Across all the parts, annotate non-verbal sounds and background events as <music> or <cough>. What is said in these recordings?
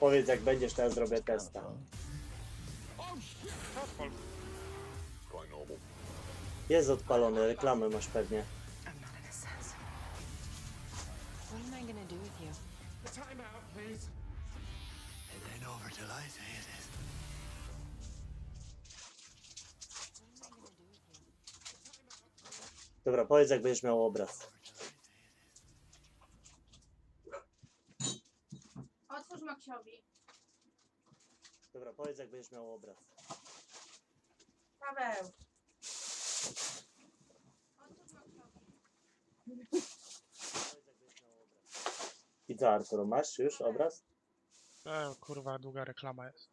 Powiedz jak będziesz, teraz zrobię testa. Jest odpalony, reklamę masz pewnie. What am do with you? Dobra, powiedz jak będziesz miał obraz. Otwórz Maksiowi. Dobra, powiedz jak będziesz miał obraz. Paweł. Otwórz Maksiowi. I co Artur, masz już obraz? E, kurwa, długa reklama jest.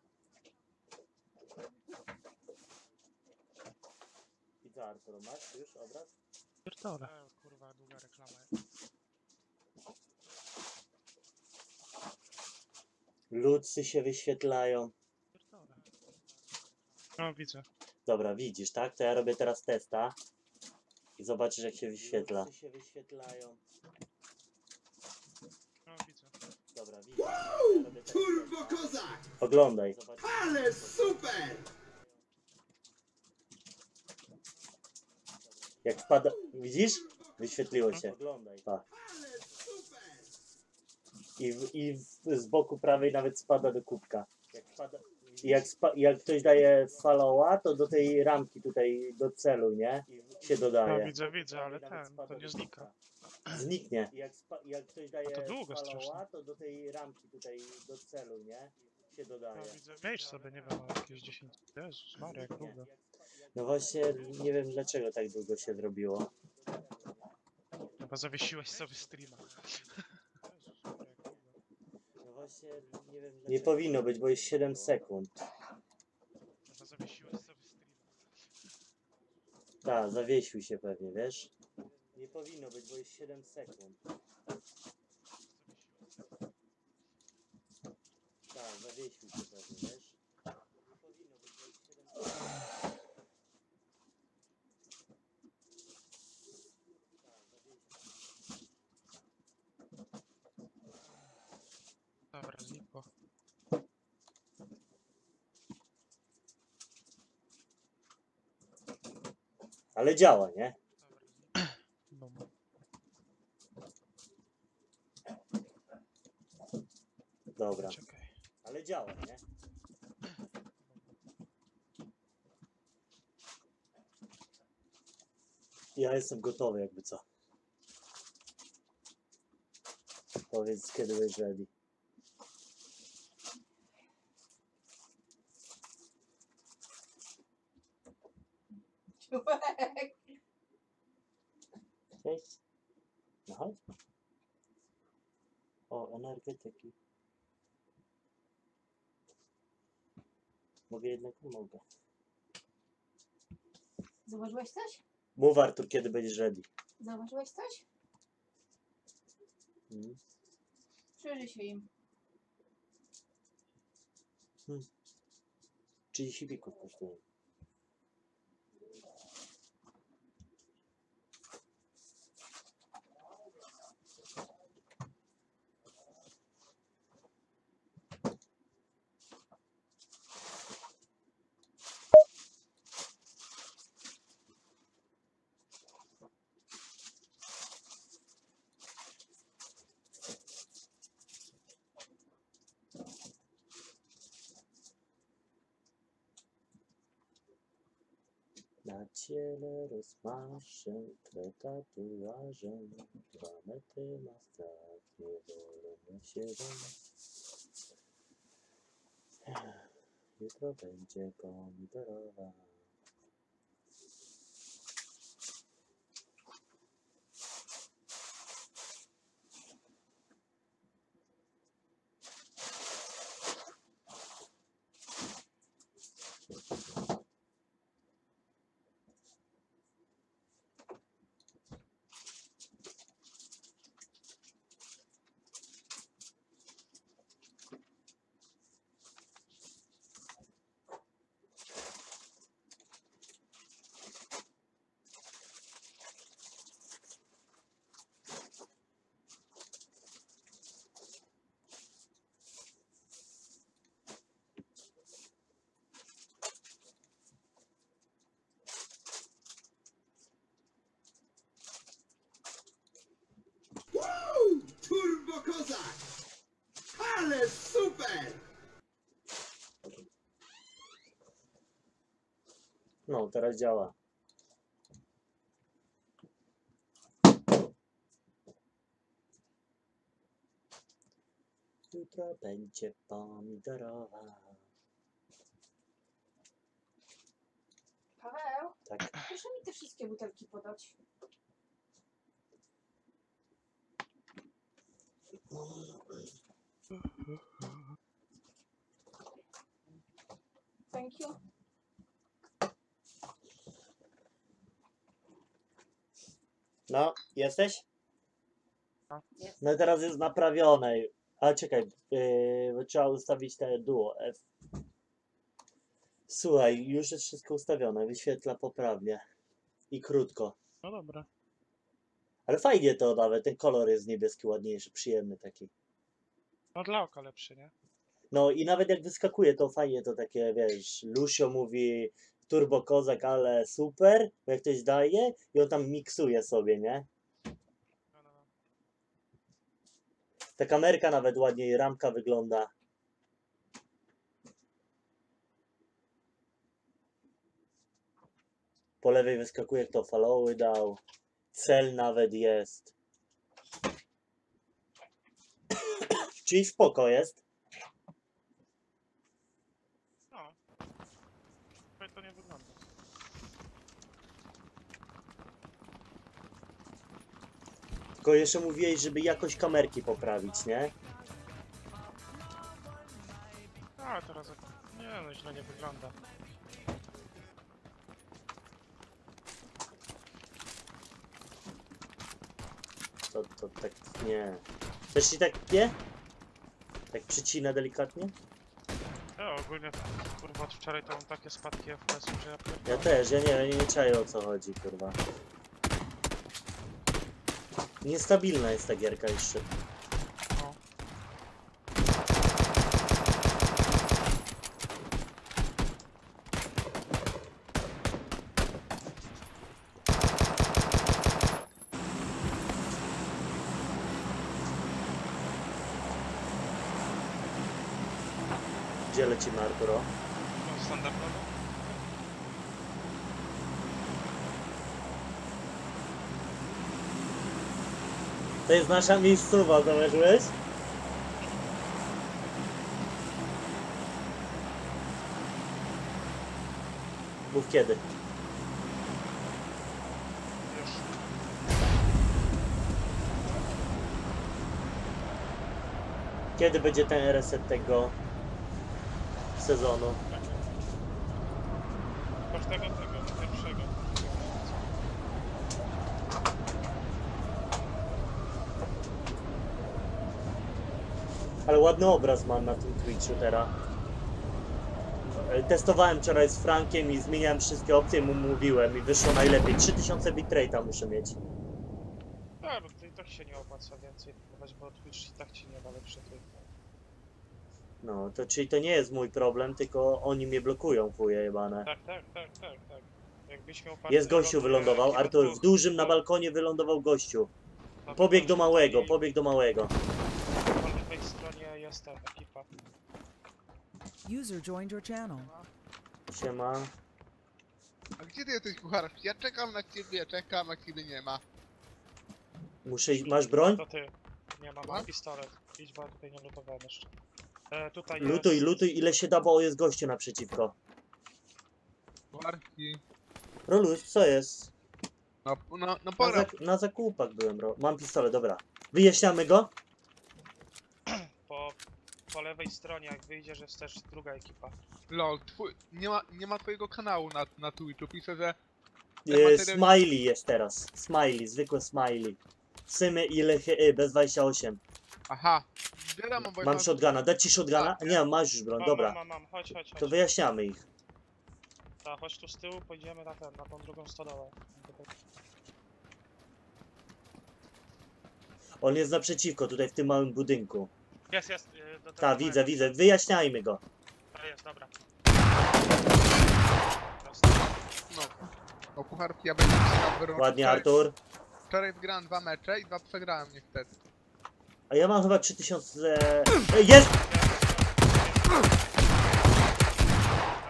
I co Artur, masz już obraz? Pierdolę. E, kurwa, długa reklama jest. Lucy się wyświetlają. Pierdolę. No, widzę. Dobra, widzisz, tak? To ja robię teraz testa. I zobaczysz jak się wyświetla. Lucy się wyświetlają. No, widzę. Teraz Turbo kozak! Oglądaj. Ale super! Jak wpada... Widzisz? Wyświetliło się. Oglądaj. Pa. Ale super! I, w, i w, z boku prawej nawet spada do kubka. Jak, spada, i jak, spa, jak ktoś daje followa, to do tej ramki tutaj, do celu, nie? Się No, dodaje. widzę, widzę, ale ten, to nie znika. Zniknie. Jak, spa, jak ktoś daje to długo followa, strasznie. to do tej ramki tutaj, do celu, nie? Się No, dodaje. widzę, wejdź sobie, nie wiem, jakieś 10. Jezus Maria, jak długo. No właśnie, nie wiem dlaczego tak długo się zrobiło. Chyba zawiesiłeś sobie streama. No właśnie, nie wiem dlaczego. Nie powinno być, bo jest 7 sekund. Chyba zawiesiłeś sobie streama. Tak, zawiesił się pewnie, wiesz? Nie powinno być, bo jest 7 sekund. Tak, zawiesił się pewnie, wiesz? Nie powinno być, bo jest 7 sekund. Tak, zawiesił się. Dobra, znikło. Ale działa, nie? Dobra, znikło. Dobra. Czekaj. Ale działa, nie? Ja jestem gotowy, jakby co. Powiedz, kiedy będziesz ready. Człowiek. Cześć. No chodź. O, energetyki. Mogę jednak nie mogę. Zauważyłeś coś? Mów Artur, kiedy będziesz ready. Zauważyłeś coś? Mm. Przyjrzyj się im. 30 pików kosztuje. Rozmaszę twe tatuażem Dwa metry strach, nie wolno się Jutro będzie pomidorowa teraz działa. Jutro będzie pomidorowa. Paweł, Tak. proszę mi te wszystkie butelki podać. Thank you. No, jesteś? Jest. No i teraz jest naprawione. A czekaj, yy, trzeba ustawić te duo F. Słuchaj, już jest wszystko ustawione, wyświetla poprawnie. I krótko. No dobra. Ale fajnie to nawet, ten kolor jest niebieski, ładniejszy, przyjemny taki. No dla oka lepszy, nie? No i nawet jak wyskakuje, to fajnie to takie, wiesz, Lusio mówi turbo kozak, ale super, bo jak ktoś daje i on tam miksuje sobie, nie? No, no, no. Ta kamerka nawet ładniej, ramka wygląda. Po lewej wyskakuje, kto followy dał. Cel nawet jest. Czyli spoko jest. No. Tak to nie wygląda. Tylko jeszcze mówiłeś, żeby jakość kamerki poprawić, nie? A, teraz... jak- Nie, no źle nie wygląda. To, to tak nie. Też ci tak nie? Tak przycina delikatnie? Ja ogólnie, kurwa, od wczoraj to mam takie spadki FPS-u, że ja Ja też, ja nie, ja nie czaję o co chodzi, kurwa. Niestabilna jest ta gierka jeszcze. No. Gdzie lecimy, Arturo? No, standardowo. To jest nasza miejscowa, zauważyłeś? Mów kiedy. Kiedy będzie ten reset tego sezonu? Ale ładny obraz mam na tym Twitchu teraz. Testowałem wczoraj z Frankiem i zmieniałem wszystkie opcje, mu mówiłem i wyszło najlepiej. 3000 bitrate'a muszę mieć. Tak, bo to i tak się nie opłaca więcej kupować, bo Twitch i tak ci nie da lepsze tej. No, to czyli to nie jest mój problem, tylko oni mnie blokują, chuje jebane. Tak, tak, tak, tak, tak. Jest gościu wylądował, Artur, w dużym na balkonie wylądował gościu. to Pobiegł do małego, i pobiegł do małego. Jest ta ekipa. User joined your channel. Siema. A gdzie ty jesteś kucharz? Ja czekam na ciebie, czekam, a ciebie nie ma. Muszę iść, masz broń? To ty. Nie mam, Ma? mam pistolet. Idź, bo tutaj nie lutowałem jeszcze. E, tutaj Lutuj, jest... lutuj, ile się da, bo jest gościu naprzeciwko. Kucharki. Roluś, co jest? No, no, no Na, pora. zak na zakupach byłem, ro. Mam pistolet, dobra. Wyjaśniamy go? Po, lewej stronie, jak wyjdziesz, jest też druga ekipa. Lol, twój, nie ma, nie ma twojego kanału na, na Twitchu. Piszę, że Ten materiał- smiley jest teraz. Smiley, zwykłe smiley. Symy ile y, bez 28. aha. Bo Mam shotguna. Dać ci shotguna? Tak, Nie, masz już broń, Mam, dobra. Mam, mam, mam, chodź, chodź, To chodź. wyjaśniamy ich. Ta, chodź tu z tyłu, pójdziemy na ten, na tą drugą stodołę. On jest naprzeciwko, tutaj w tym małym budynku. Jest, jest. y, tego Tak, widzę, widzę. Wyjaśniajmy go. A, jest, dobra. Jest. No. O kucharki, ja będę chciał wyrączyć. Ładnie, wczoraj, Artur. wczoraj wygrałem dwa mecze i dwa przegrałem niestety. A ja mam chyba 3000... Ej, Jest!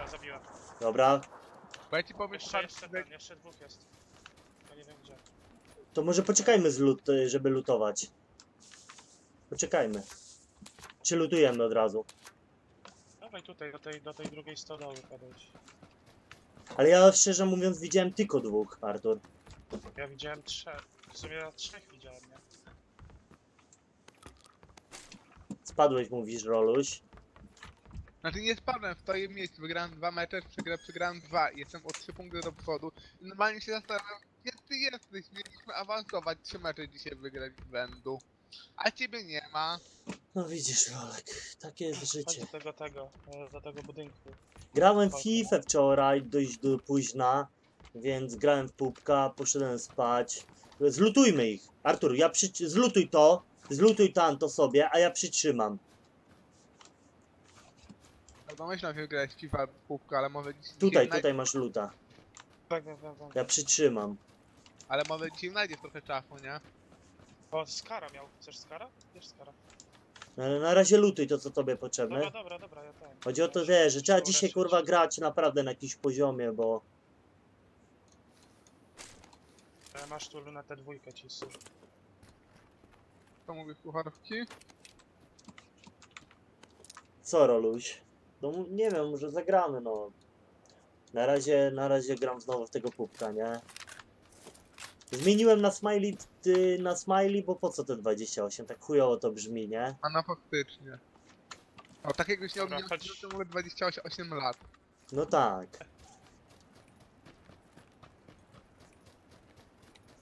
Ja zabiłem. Dobra. Bo ja ci powiem, Jeszcze, jeszcze że ten, jeszcze dwóch jest. Ja nie wiem gdzie. To może poczekajmy z lut, żeby lutować. Poczekajmy. Czy lutujemy od razu? Dawaj tutaj, do tej, do tej drugiej stodoły podejdź. Ale ja szczerze mówiąc widziałem tylko dwóch, Artur. Ja widziałem trzech. W sumie ja trzech widziałem, nie? Spadłeś, mówisz, Roluś. Znaczy nie spadłem, w miejscu, wygrałem dwa mecze, przegrałem, przegrałem dwa i jestem o trzy punkty do przodu. Normalnie się zastanawiam, gdzie ty jesteś? Mieliśmy awansować, trzy mecze dzisiaj wygrać z rzędu. A ciebie nie ma. No widzisz, Rolek, takie jest Chodź życie. do tego, tego, e, do tego budynku. Grałem w FIFA wczoraj, dość do późna, więc grałem w pupka, poszedłem spać. Zlutujmy ich. Artur, ja przy... zlutuj to, zlutuj tam to sobie, a ja przytrzymam. No myślałem, że grałeś w FIFA w kubka, ale może Tutaj, tutaj masz luta. Tak, tak, tak. tak. Ja przytrzymam. Ale może dzisiaj znajdziesz trochę czasu, nie? O, Skara miał. Chcesz Skara? Wiesz Skara. Ale na razie lutuj to, co tobie Dobra, potrzebne. dobra, dobra, ja ten. Chodzi o to, Ja że, trzeba dzisiaj kurwa grać naprawdę na jakimś poziomie, bo E, Masz tu lunetę dwójkę ci służy. Co mówisz, kucharówki? co Roluś? No nie wiem, może zagramy no. Na razie, na razie gram znowu w tego pupka, nie? Zmieniłem na smiley, ty, na smiley, bo po co te 28? Tak chujowo to brzmi, nie? A no faktycznie. O, takiego się nie Dobra, chodź. to mówię 28 lat. No tak.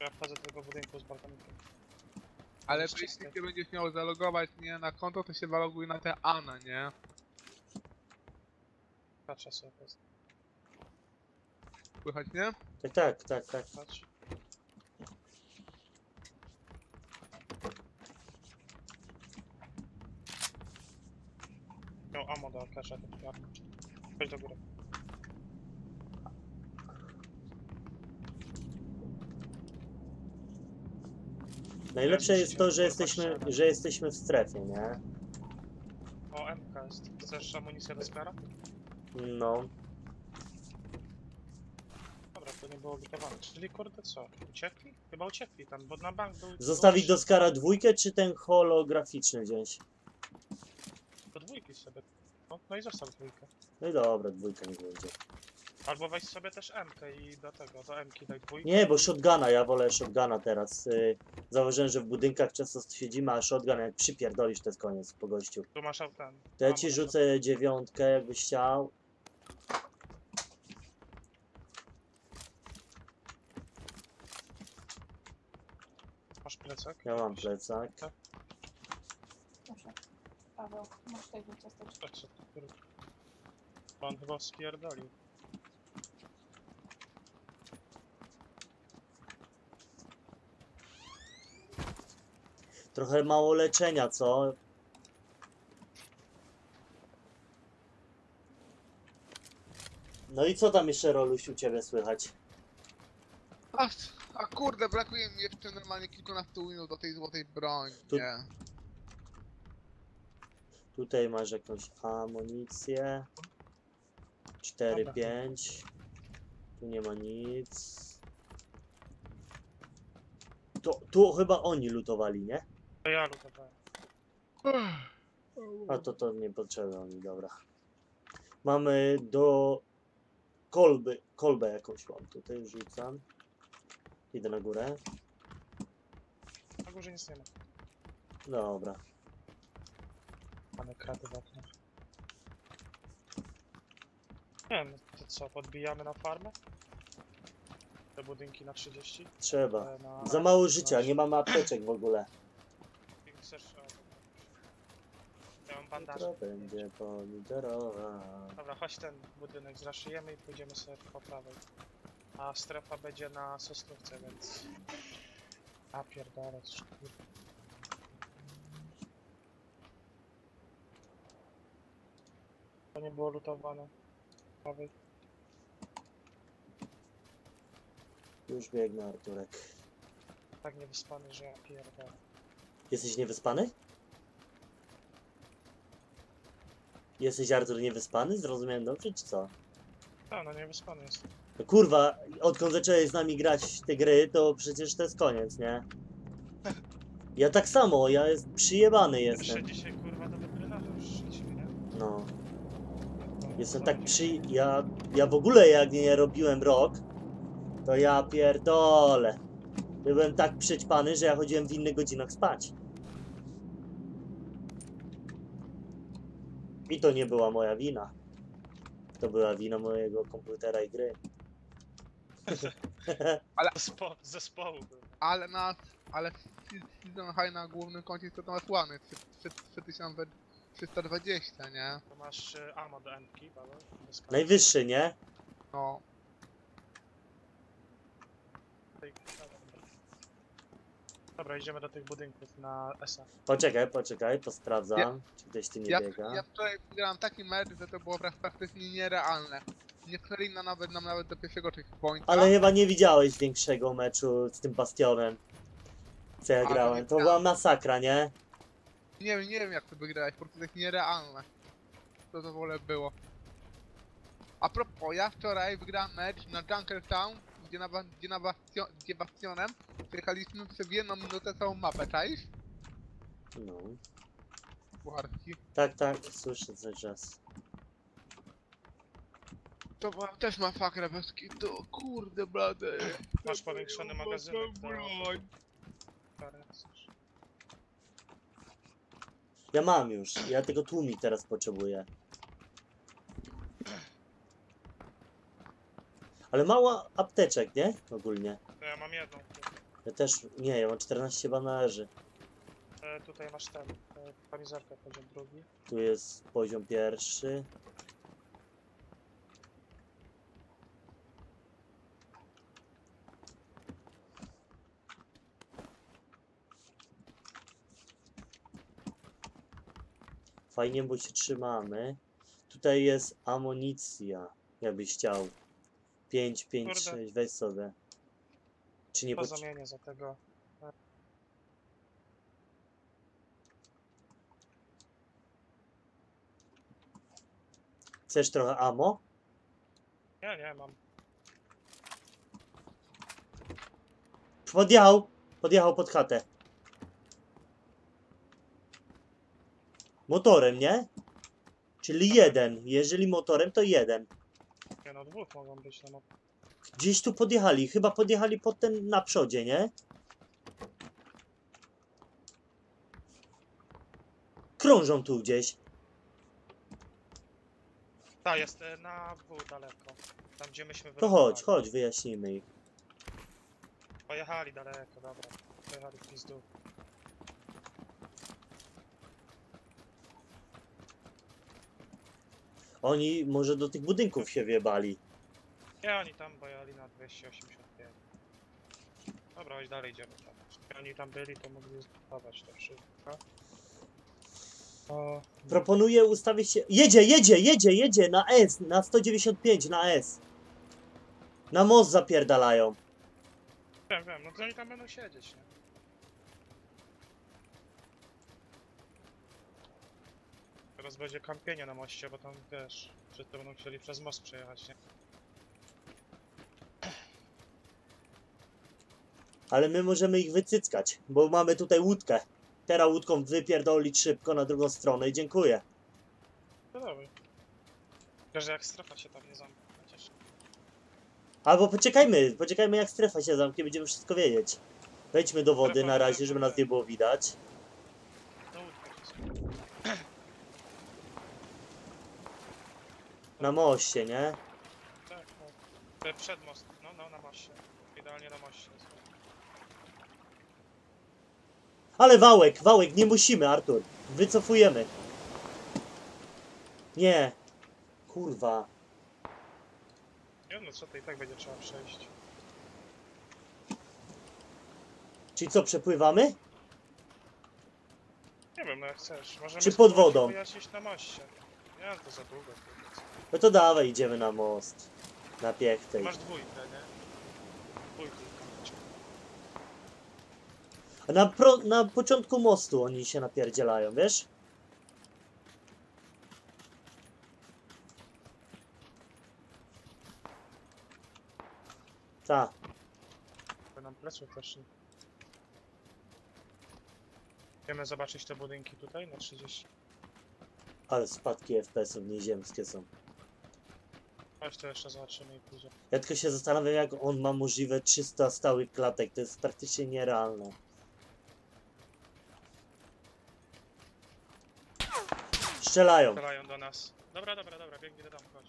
Ja wchodzę do tego budynku z balkonikiem. Ale to jeśli ty będziesz miał zalogować nie na konto, to się zaloguj na te ANA, nie? Patrzę sobie. Słychać, nie? Tak, tak, tak, tak. patrz. Miał ammo do arkasza, to ja. Chodź do góry. Najlepsze jest to, że jesteśmy, że jesteśmy w strefie, nie? O, MK jest. Chcesz amunicję do Skara? No. Dobra, to nie było gotowane. Czyli kurde co? Uciekli? Chyba uciekli tam, bo na bank był... Zostawić do Skara dwójkę, czy ten holograficzny wziąć? Sobie. No, no i zostaw dwójkę. No i dobra, dwójka nie będzie. Albo weź sobie też MK i do tego, do MK daj dwójkę. Nie, bo shotguna, ja wolę shotguna teraz. Y, Zauważyłem, że w budynkach często siedzimy, a shotgun jak przypierdolisz, to jest koniec po gościu. Tu masz ten. To ja ci rzucę dziewiątkę, jakbyś chciał. Masz plecak? Ja mam plecak. Proszę. Paweł, masz tego ciasteczka. Kurde? Pan chyba spierdolił. Trochę mało leczenia, co? No i co tam jeszcze, Roluś, u ciebie słychać? A, a kurde, brakuje mi jeszcze normalnie kilkunastu winów do tej złotej broni, Tu- nie? Tutaj masz jakąś amunicję. 4, 5. Tu nie ma nic. To, tu chyba oni lutowali, nie? To ja lutowałem. A to to nie potrzeba mi, dobra. Mamy do kolby, kolbę jakąś mam tutaj, rzucam. Idę na górę. Na górze nic nie ma. Dobra. Mamy kraty. Nie wiem, to co, podbijamy na farmę? Te budynki na 30? Trzeba. E, Na... Za mało życia, nie mamy apteczek w ogóle. Chcesz... o, dobra. Ja mam. Jutro będzie pomidorowa. Dobra, chodź ten budynek zraszyjemy i pójdziemy sobie po prawej. A strefa będzie na sosnówce, więc... A pierdolę, kurwa. To nie było lutowane. Prawej. Już biegnę, Arturek. Tak niewyspany, że ja pierdolę. Jesteś niewyspany? Jesteś Artur niewyspany? Zrozumiałem dobrze, czy co? A, no niewyspany jest. Kurwa, odkąd zacząłeś z nami grać w te gry, to przecież to jest koniec, nie? <laughs> Ja tak samo, ja jest przyjebany Jeszcze jestem. dzisiaj kurwa Jestem tak przy... Ja, ja w ogóle jak nie robiłem rok, to ja pierdolę. Byłem tak przećpany, że ja chodziłem w innych godzinach spać. I to nie była moja wina. To była wina mojego komputera i gry. <laughs> ale... Zespo zespołu. Ale na... Ale Season High na głównym koncie to na słany. 3000 320, nie? To masz y, do Paweł? Najwyższy, nie? No. Tej- Dobra, idziemy do tych budynków na ESA. Poczekaj, poczekaj, posprawdzam, czy gdzieś ty nie Ja, biega. ja wczoraj grałem taki mecz, że to było praktycznie nierealne. Nie wknęli na nawet, nam nawet do pierwszego checkpointa. Ale chyba nie widziałeś większego meczu z tym Bastionem, co ja grałem. To była masakra, nie? Nie wiem, nie wiem jak to wygrałeś, po prostu tak nierealne. To to w ogóle było. A propos, ja wczoraj wygrałem mecz na Junkertown, gdzie na, ba- gdzie na Bastion, gdzie Bastionem przejechaliśmy przez jedną minutę całą mapę, czaisz? No. Pucharski. Tak, tak, słyszę cały czas. To była też masakra bez kitu, kurde blady. Masz powiększony magazynek coś. Ja mam już, ja tego tłumik teraz potrzebuję. Ale mało apteczek, nie? Ogólnie. To ja mam jedną. Ja też, nie, ja mam 14 banaży. E, tutaj masz ten, e, poziom drugi. Tu jest poziom pierwszy. Fajnie, bo się trzymamy. Tutaj jest amunicja, jakbyś chciał. 5, 5, Kurde. 6, weź sobie. Czy nie Po potrze- zamianie za tego. Chcesz trochę ammo? Nie, nie, mam. Podjechał! Podjechał pod chatę. Motorem, nie? Czyli jeden. Jeżeli motorem, to jeden. Nie no, dwóch mogą być na mapie. Gdzieś tu podjechali. Chyba podjechali pod ten na przodzie, nie? Krążą tu gdzieś. Ta, jest e, na W daleko. Tam gdzie myśmy To chodź, wylądowali. chodź, wyjaśnijmy ich. Pojechali daleko, dobra. Pojechali w pizdu. Oni może do tych budynków się wjebali. Nie, oni tam bojali na 285. Dobra, chodź dalej idziemy tam. Oni tam byli, to mogli zbudować to wszystko. O, Proponuję ustawić się... Jedzie, jedzie, jedzie, jedzie na S, na 195, na S. Na most zapierdalają. wiem, wiem, no to oni tam będą siedzieć, nie? Teraz będzie kampienie na moście, bo tam wiesz, że to będą chcieli przez most przejechać, nie? Ale my możemy ich wycyckać, bo mamy tutaj łódkę. Teraz łódką wypierdolić szybko na drugą stronę i dziękuję. No dobra. Tylko, że jak strefa się tam nie zamknie, chociaż. Albo poczekajmy, poczekajmy jak strefa się zamknie, będziemy wszystko wiedzieć. Wejdźmy do wody Strefa na razie, żeby nas nie było widać. No łódkę wszystko. Na moście, nie? Tak. E, Przed most, no, no, na moście. Idealnie na moście. Ale wałek, wałek, nie musimy, Artur. Wycofujemy. Nie. Kurwa. Nie no, co to i tak będzie trzeba przejść. Czyli co, przepływamy? Nie wiem, no jak chcesz. Możemy Czy pod wodą? wyjaśnić na moście. Nie, to za długo. No to dawaj, idziemy na most. Na piech Ty tej. masz dwójkę, nie? Dwójkę. A na, pro, na początku mostu oni się napierdzielają, wiesz? Ta. Nam pleców. Chcemy zobaczyć te budynki tutaj na 30. Ale spadki FPS-ów nieziemskie są. Chodź to jeszcze zobaczymy i pójdzie. Ja tylko się zastanawiam, jak on ma możliwe 300 stałych klatek. To jest praktycznie nierealne. Strzelają. Strzelają do nas. Dobra, dobra, dobra, biegnij do domu, chodź.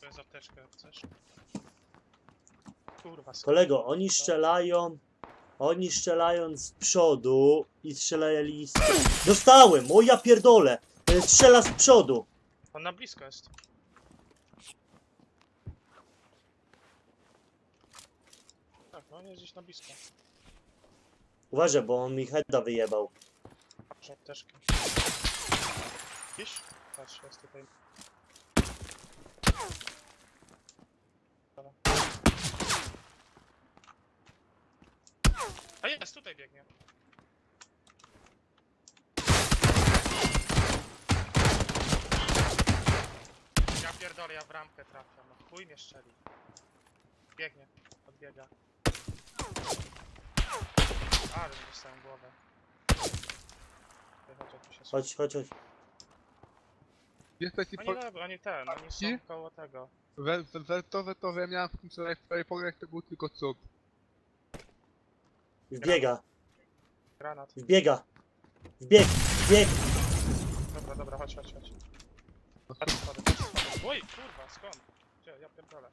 To jest apteczka, chcesz. Kurwa? Kolego, oni strzelają. Oni strzelają z przodu i strzelali z... Dostałem! O ja pierdolę! E, Strzela z przodu! On na blisko jest. Tak, no on jest gdzieś na blisko. Uważaj, bo on mi heada wyjebał. Masz apteczkę. Widzisz? Patrz, jest tutaj. Dobra. A jest, tutaj biegnie. Ja pierdolę, ja w ramkę trafiam. No chuj mnie strzeli. Biegnie, odbiega. Ale mi dostałem głowę. Chodź, jak tu się Chodź, chodź, chodź. Jesteś i oni, po... lewo, oni ten, oni są koło tego. we, we, we, to, to, ja miałem w tym wczoraj w twojej pograch, to był tylko cud. Wbiega, Granat. wbiega. Wbieg, wbieg. Dobra, dobra, chodź, chodź, chodź. Patrz patrz schody. Oj, kurwa, skąd? Gdzie? Ja pierdolę.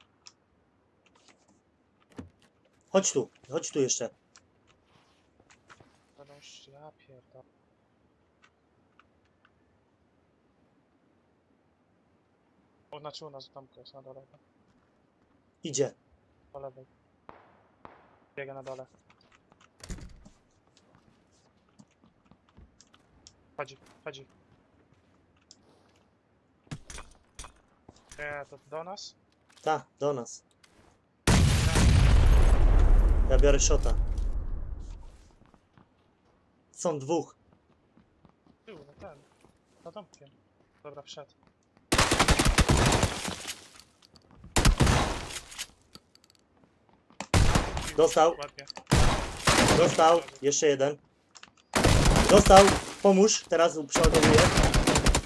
Chodź tu, chodź tu jeszcze. Już, ja pierdolę. Oznaczyło nas domku, jest na dole. Idzie. Po lewej. Biega na dole. Chodzi, chodzi. Nie, to do nas? Ta, do nas. Ja biorę shota. Są dwóch. Tył, no ten. Za domkiem. Dobra, wszedł. Dostał, Ładnie. dostał. Jeszcze jeden. Dostał. Pomóż. Teraz przeładowuję.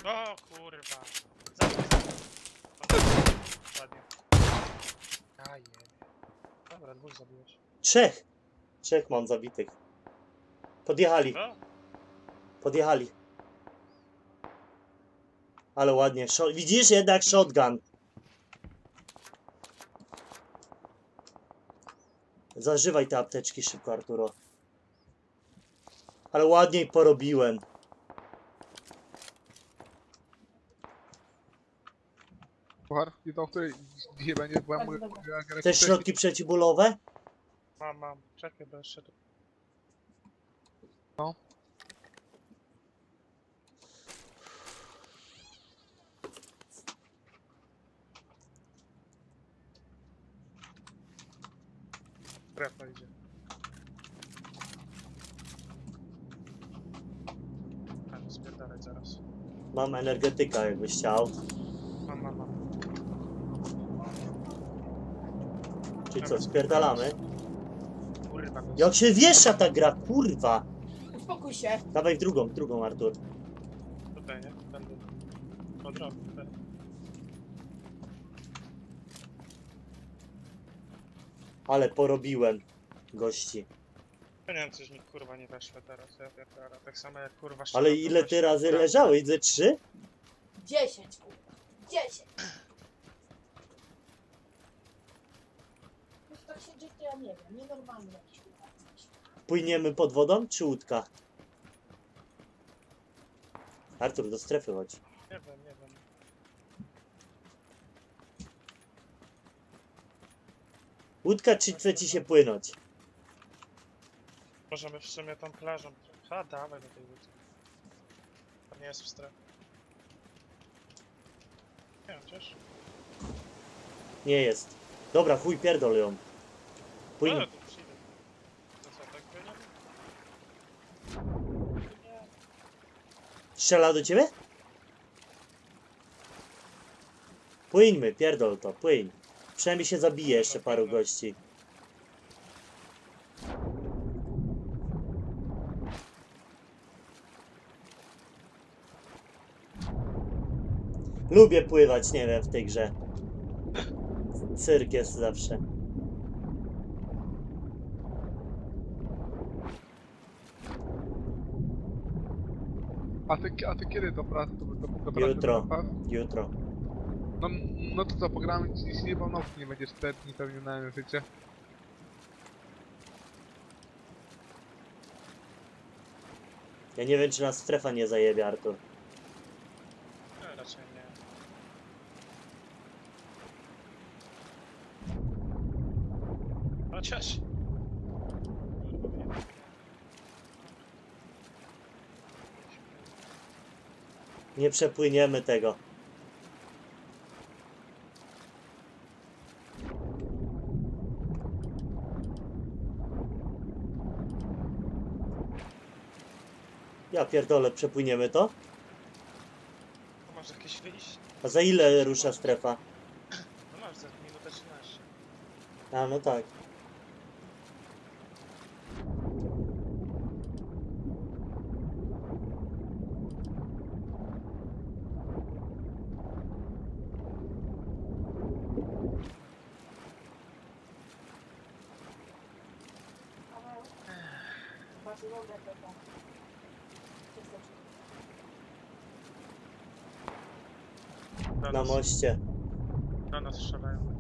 O kurwa. Zabij. Ładnie. A jebie. Dobra, dwóch zabiłeś. Trzech. Trzech mam zabitych. Podjechali, O, podjechali. Ale ładnie. Szo- Widzisz jednak shotgun. Zażywaj te apteczki szybko, Arturo. Ale ładniej porobiłem. Puchar, o której dzisiaj będzie, mówię, dobra. ja środki przeciwbólowe? mam, mam. Czekaj, bo jeszcze tu. No. Strefa idzie. Ale spierdalać zaraz. Mam energetyka, jakbyś chciał. Ty co, spierdalamy? Kurwa. No. Jak się wiesza ta gra, kurwa! Uspokój się. Dawaj w drugą, drugą, Artur. Tutaj, nie? Będę. No, Ale porobiłem gości. Ja nie wiem, coś mi kurwa nie weszło teraz, ja pierdolę. Tak samo jak kurwa... Ale ile ty razy tak. leżałeś? Ze trzy? 10, kurwa. 10. tak się dzieje, to ja nie wiem. Nienormalnie jakiś. Płyniemy pod wodą, czy łódka? Artur, do strefy chodź. Nie wiem, nie wiem. Łódka, czy chce ci się płynąć? Możemy w sumie tą plażą. A, dawaj do tej łódki. To nie jest w strefie. Nie wiem, chociaż. Nie jest. Dobra, chuj, pierdol ją. Płyń. Ale tu przyjdę. To co, tak płyniemy? Nie. Strzela do ciebie? Płyńmy, pierdol to, płyń. Przynajmniej się zabije jeszcze paru gości. Lubię pływać, nie wiem, w tej grze. Cyrk jest zawsze. A ty, a ty kiedy to pracy? To, to pracy Jutro. Jutro. No, no to co, pogramy dzisiaj, bo noc nie będziesz 4 dni pewnie na życie. Ja nie wiem, czy nas strefa nie zajebie, Artur. No, raczej nie. Chociaż. Nie przepłyniemy tego. Ja pierdolę, przepłyniemy to? To masz jakieś wyjście? A za ile rusza strefa? No masz za minutę 13. A, no tak. Paweł, masz nogę tego. Do Na nas, moście. do nas strzelają.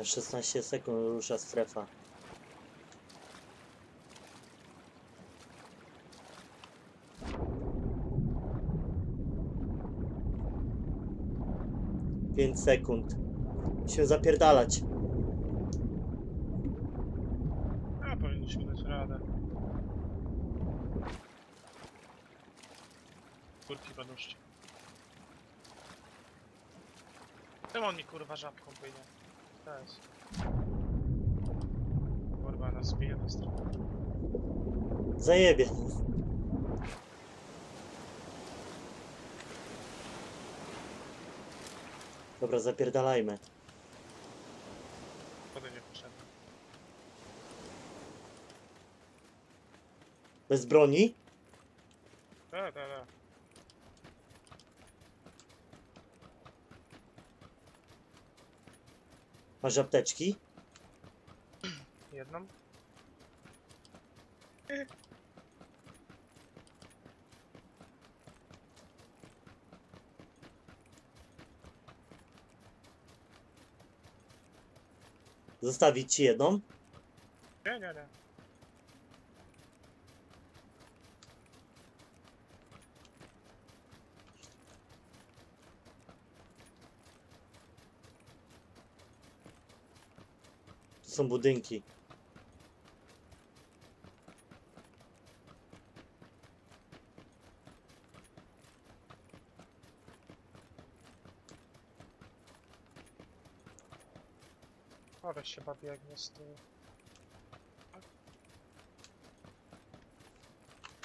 Za 16 sekund rusza strefa. Pięć sekund. Się zapierdalać. A, powinniśmy dać radę. Kurki panuszcie. Czemu on mi kurwa żabką płynie? Jest. Kurwa, nas bije na stronę. Zajebie. Dobra, zapierdalajmy. Wody nie potrzebne. Bez broni? Tak, tak, tak. Masz apteczki? Jedną? Zostawić ci jedną? Nie, nie, nie. Są budynki. Ale się chyba biegnie z tyłu.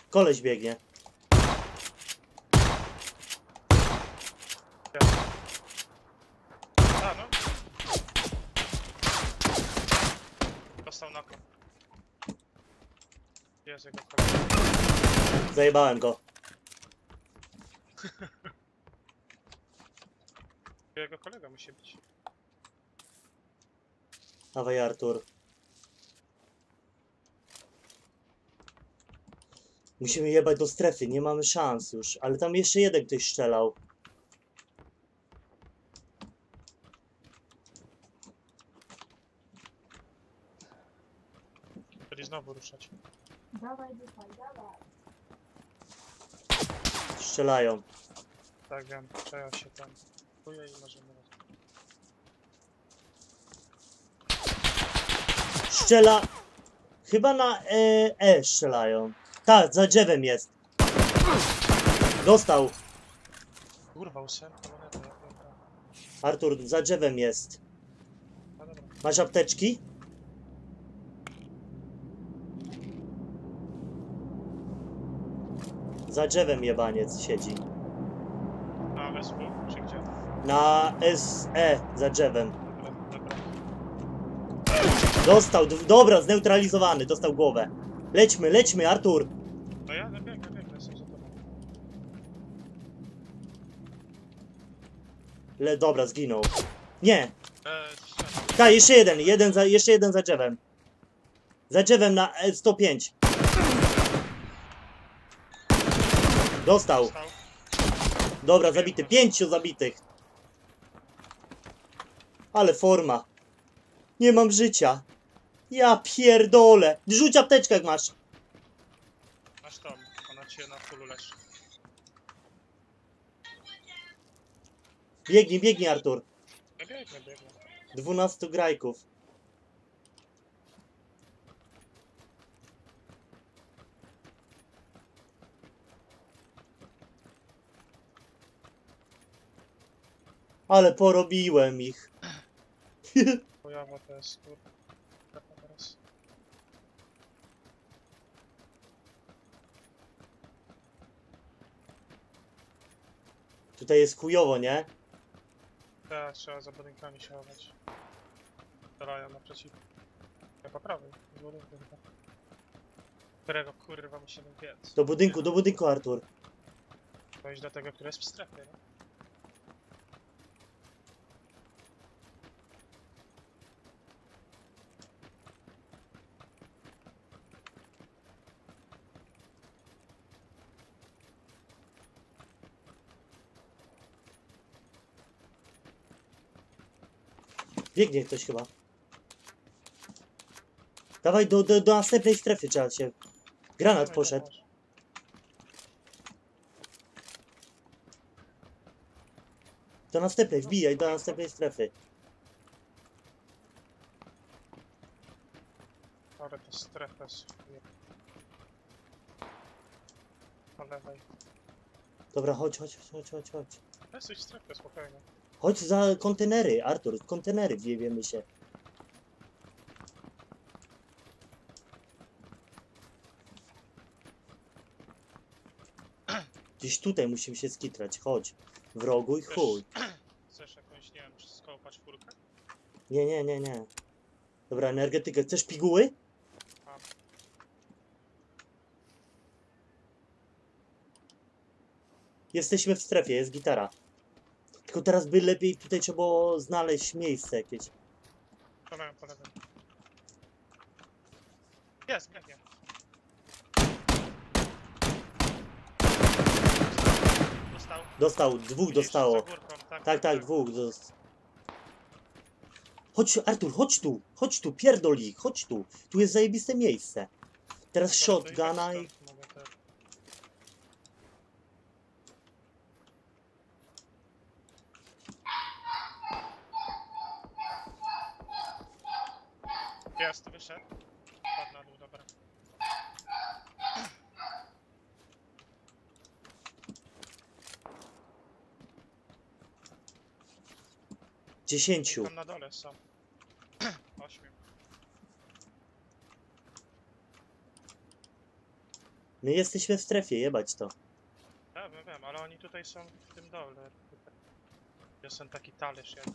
Koleś biegnie. A, no. Dostał na Jest jego kolega. Zajebałem go. Jego kolega musi być. Dawaj Artur. Musimy jebać do strefy, nie mamy szans już. Ale tam jeszcze jeden ktoś strzelał. Czyli znowu ruszać. Dawaj, dupaj, dawaj. Strzelają. Tak wiem, przejął się tam. Chuje i możemy. Strzela... Chyba na E, e strzelają. Tak, za drzewem jest. Dostał. Ja pierdolę. Artur, za drzewem jest. Masz apteczki? Za drzewem jebaniec siedzi. Na wespu, czy gdzie? Na SE za drzewem. Dobra, dobra. Dostał, dobra, zneutralizowany, dostał głowę. Lećmy, lećmy, Artur. No ja biegnę, biegnę, jestem za tobą. Le, dobra, zginął. Nie, Eee, strzelam. tak, jeszcze jeden, jeden za, jeszcze jeden za drzewem. Za drzewem na E 105. Dostał. Stał. Dobra, zabity. Pięciu zabitych. Ale forma. Nie mam życia. Ja pierdolę. Rzuć apteczkę jak masz. Masz tom, ona cię na fullu leży. Biegnij, biegnij Artur. Ja biegnę, biegnę. 12 grajków. Ale porobiłem ich. Pojawa to jest, kurwa. Strefa teraz. Tutaj jest chujowo, nie? Tak, trzeba za budynkami się chować. Strzelają naprzeciw. Ja po prawej, z budynku chyba. Którego kurwa musimy biec? Do budynku, do budynku Artur. Dojść do tego, który jest w strefie, no. Biegnie ktoś chyba. Dawaj do, do, do następnej strefy trzeba się. Granat poszedł. Do następnej, wbijaj do następnej strefy. Ale to strefa. Po lewej. Dobra, chodź, chodź, chodź, chodź, chodź. Jesteś w strefie, spokojnie. Chodź za kontenery, Artur, kontenery wjebiemy się. Gdzieś tutaj musimy się skitrać, chodź. W rogu i chuj. Chcesz jakąś, nie wiem, czy skopać czwórkę? Nie, nie, nie, nie. Dobra, energetykę. Chcesz piguły? Mam. Jesteśmy w strefie, jest gitara. Tylko teraz by lepiej tutaj trzeba było znaleźć miejsce jakieś. Po lewej. Jest, biegnie. Dostał. Dostał, dwóch Widzisz, dostało. za górką, Tak, Tak, tak, dwóch. Dost... Chodź, Artur, chodź tu, chodź tu, pierdol ich, chodź tu. Tu jest zajebiste miejsce. Teraz Dobra, to shotguna tak i... stąd mogę te- Jest, wyszedł. Padł na dół, dobra. Dziesięciu. Tam na dole są. <clears throat> Ośmiu. My jesteśmy w strefie, jebać to. Ja wiem, wiem, ale oni tutaj są w tym dole. Jest ten taki talerz jak.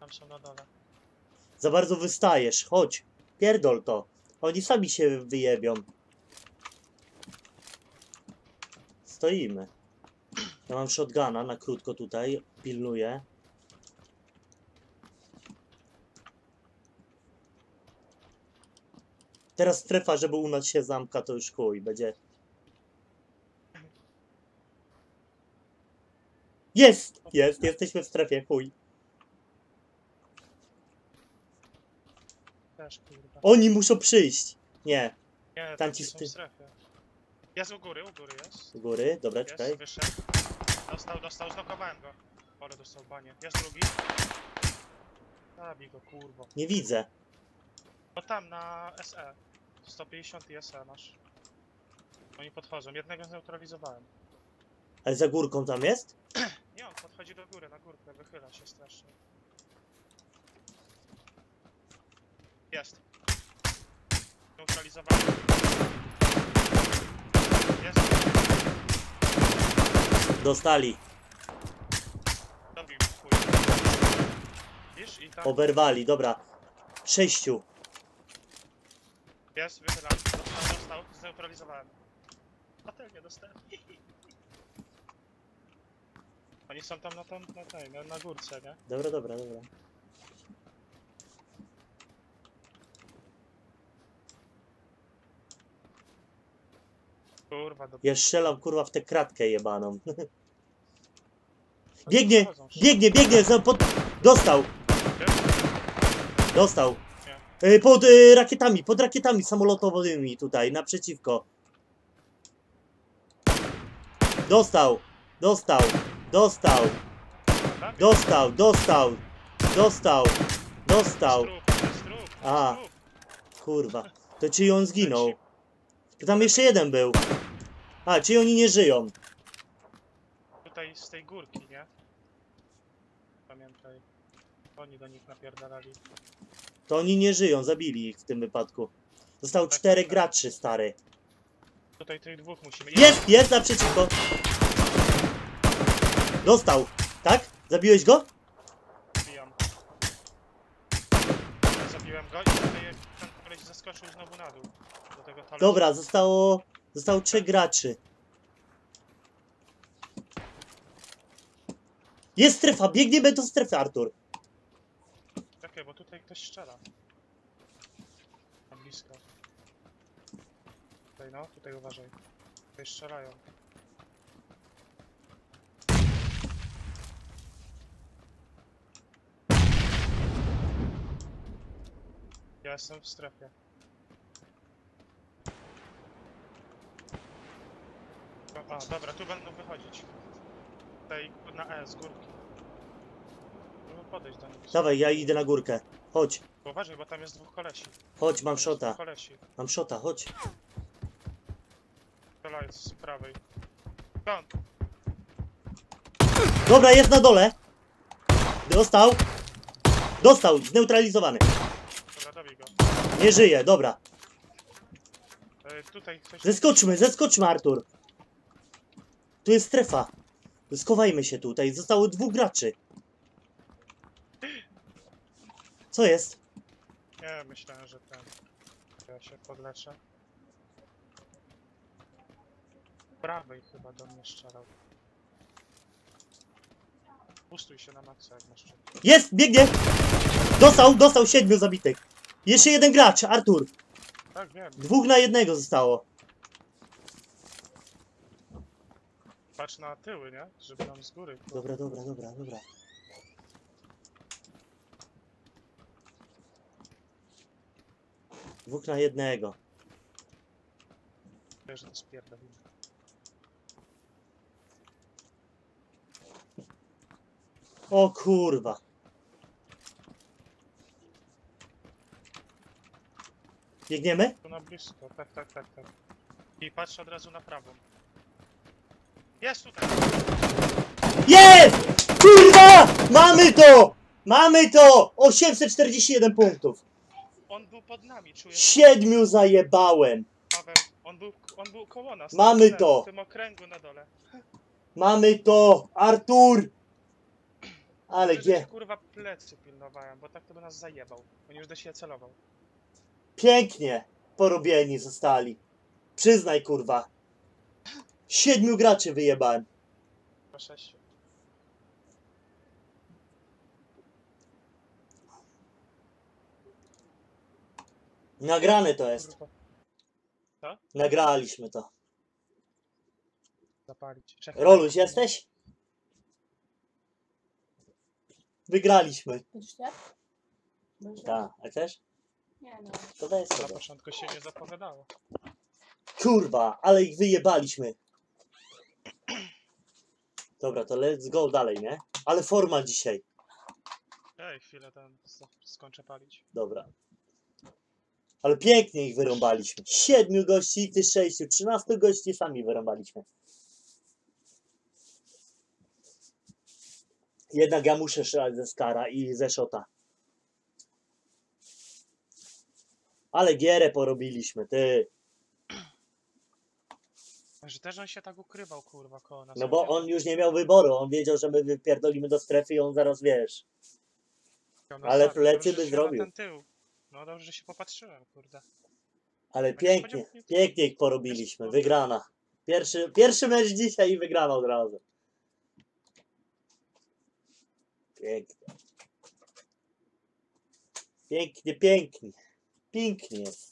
Tam są na dole. Za bardzo wystajesz, chodź. Pierdol to. Oni sami się wyjebią. Stoimy. Ja mam shotguna na krótko tutaj, pilnuję. Teraz strefa, żeby u nas się zamka, to już chuj, będzie... Jest! Jest, jesteśmy w strefie, chuj. Też kurwa. Oni muszą przyjść. Nie, Nie, tam ci są w strefie. Jest u góry, u góry jest. u góry, dobra, Jest, czekaj. wyszedł. Dostał, dostał, znokowałem go. Ale dostał banie. Jest drugi. Zabij go, kurwo. Nie widzę. O tam, na SE. 150 i SE masz. Oni podchodzą. Jednego zneutralizowałem. Ale za górką tam jest? Nie, on podchodzi do góry, na górkę, wychyla się strasznie. Jest. Neutralizowany. Jest. Dostali. Dobił chuj. Widzisz? I tam Oberwali, dobra. Sześciu. jest, wychyla. Dostał, dostał, zneutralizowałem. Patelnię dostałem. <laughs> Oni są tam na, tam, na, tej, na, na górce, nie? Dobra, dobra, dobra. Kurwa, do... Ja strzelam kurwa w tę kratkę jebaną. Oni Biegnie! Biegnie, biegnie! Pod... Dostał! Dostał! Y, Pod y, rakietami, pod rakietami samolotowymi tutaj, naprzeciwko. Dostał! Dostał! Dostał! Dostał! Dostał! Dostał! Dostał! A. Kurwa. To czy on zginął? To tam jeszcze jeden był. A, czy oni nie żyją? Tutaj z tej górki, nie? Pamiętaj. Oni do nich napierdalali. To oni nie żyją, zabili ich w tym wypadku. Zostało czterech graczy, stary. Tutaj tych dwóch musimy... Jest, jest naprzeciwko. Dostał, tak? Zabiłeś go? Zabijam. Zabiłem go i tutaj ten koleś zaskoczył znowu na dół. Do tego. Dobra, zostało, zostało trzech graczy. Jest strefa, biegniemy do strefy, Artur. Czekaj, bo tutaj ktoś strzela. Na blisko. Tutaj no, tutaj uważaj. Tutaj strzelają. Ja jestem w strefie. O, A, dobra, tu będą wychodzić. Tutaj na E, z górki. Możemy podejść do nich. Dawaj, ja idę na górkę. Chodź, Uważaj, bo tam jest dwóch kolesi. chodź, mam Jest szota. Kolesi. Mam szota, chodź. Strzelają z prawej. Dobra, jest na dole. Dostał. Dostał, zneutralizowany. Dobra, dobij go. Nie żyje, dobra. E, tutaj ktoś... Zeskoczmy, zeskoczmy, Artur. Tu jest strefa. Schowajmy się tutaj. Zostało dwóch graczy. Co jest? Nie, myślałem, że ten... Ja się podleczę. Prawej chyba do mnie strzelał. Pustuj się na maksa, jak masz. Jest, biegnie. Dostał, dostał siedmiu zabitych. Jeszcze jeden gracz, Artur. Tak, wiem. Dwóch na jednego zostało. Patrz na tyły, nie? Żeby nam z góry. Dobra, dobra, dobra, dobra. Dwóch na jednego. Wiesz, że spierdolimy. O kurwa. Biegniemy? Tu na blisko, tak, tak, tak, tak. I patrz od razu na prawą. Jest tutaj! Jest! Kurwa! Mamy to! Mamy to! 841 punktów. On był pod nami, czujesz? Siedmiu zajebałem. Paweł, on był, on był koło nas. Mamy tam, to. W tym okręgu na dole. Mamy to! Artur! Ale że gie. ci, kurwa plecy pilnowałem, bo tak to by nas zajebał. On już do siebie celował. Pięknie porobieni zostali. Przyznaj kurwa. Siedmiu graczy wyjebałem. Po sześciu. Nagrane to jest. Kurwa, Nagraliśmy to. zapalić. Czekaj. Roluś, jesteś? Wygraliśmy. Się? Możesz? Tak, a chcesz? Nie no. To weź Na sobie. początku się nie zapowiadało. Kurwa, ale ich wyjebaliśmy. Dobra, to let's go dalej, nie? Ale forma dzisiaj. Ej, chwilę, z- skończę palić. Dobra. Ale pięknie ich wyrąbaliśmy. Siedmiu gości, ty sześciu, trzynastu gości sami wyrąbaliśmy. Jednak ja muszę strzelać ze Skara i ze Szota. Ale gierę porobiliśmy, ty. Że też on się tak ukrywał, kurwa, koło nas. No bo on już nie miał wyboru. On wiedział, że my wypierdolimy do strefy i on zaraz wiesz. Ale zabić. plecy Dobrze, by że się zrobił. Na ten tył. No dobrze, że się popatrzyłem, kurde. Ale pięknie, pięknie ich porobiliśmy. Wygrana. Pierwszy, pierwszy mecz dzisiaj i wygrana od razu. Pięknie. Pięknie, pięknie. Pięknie jest.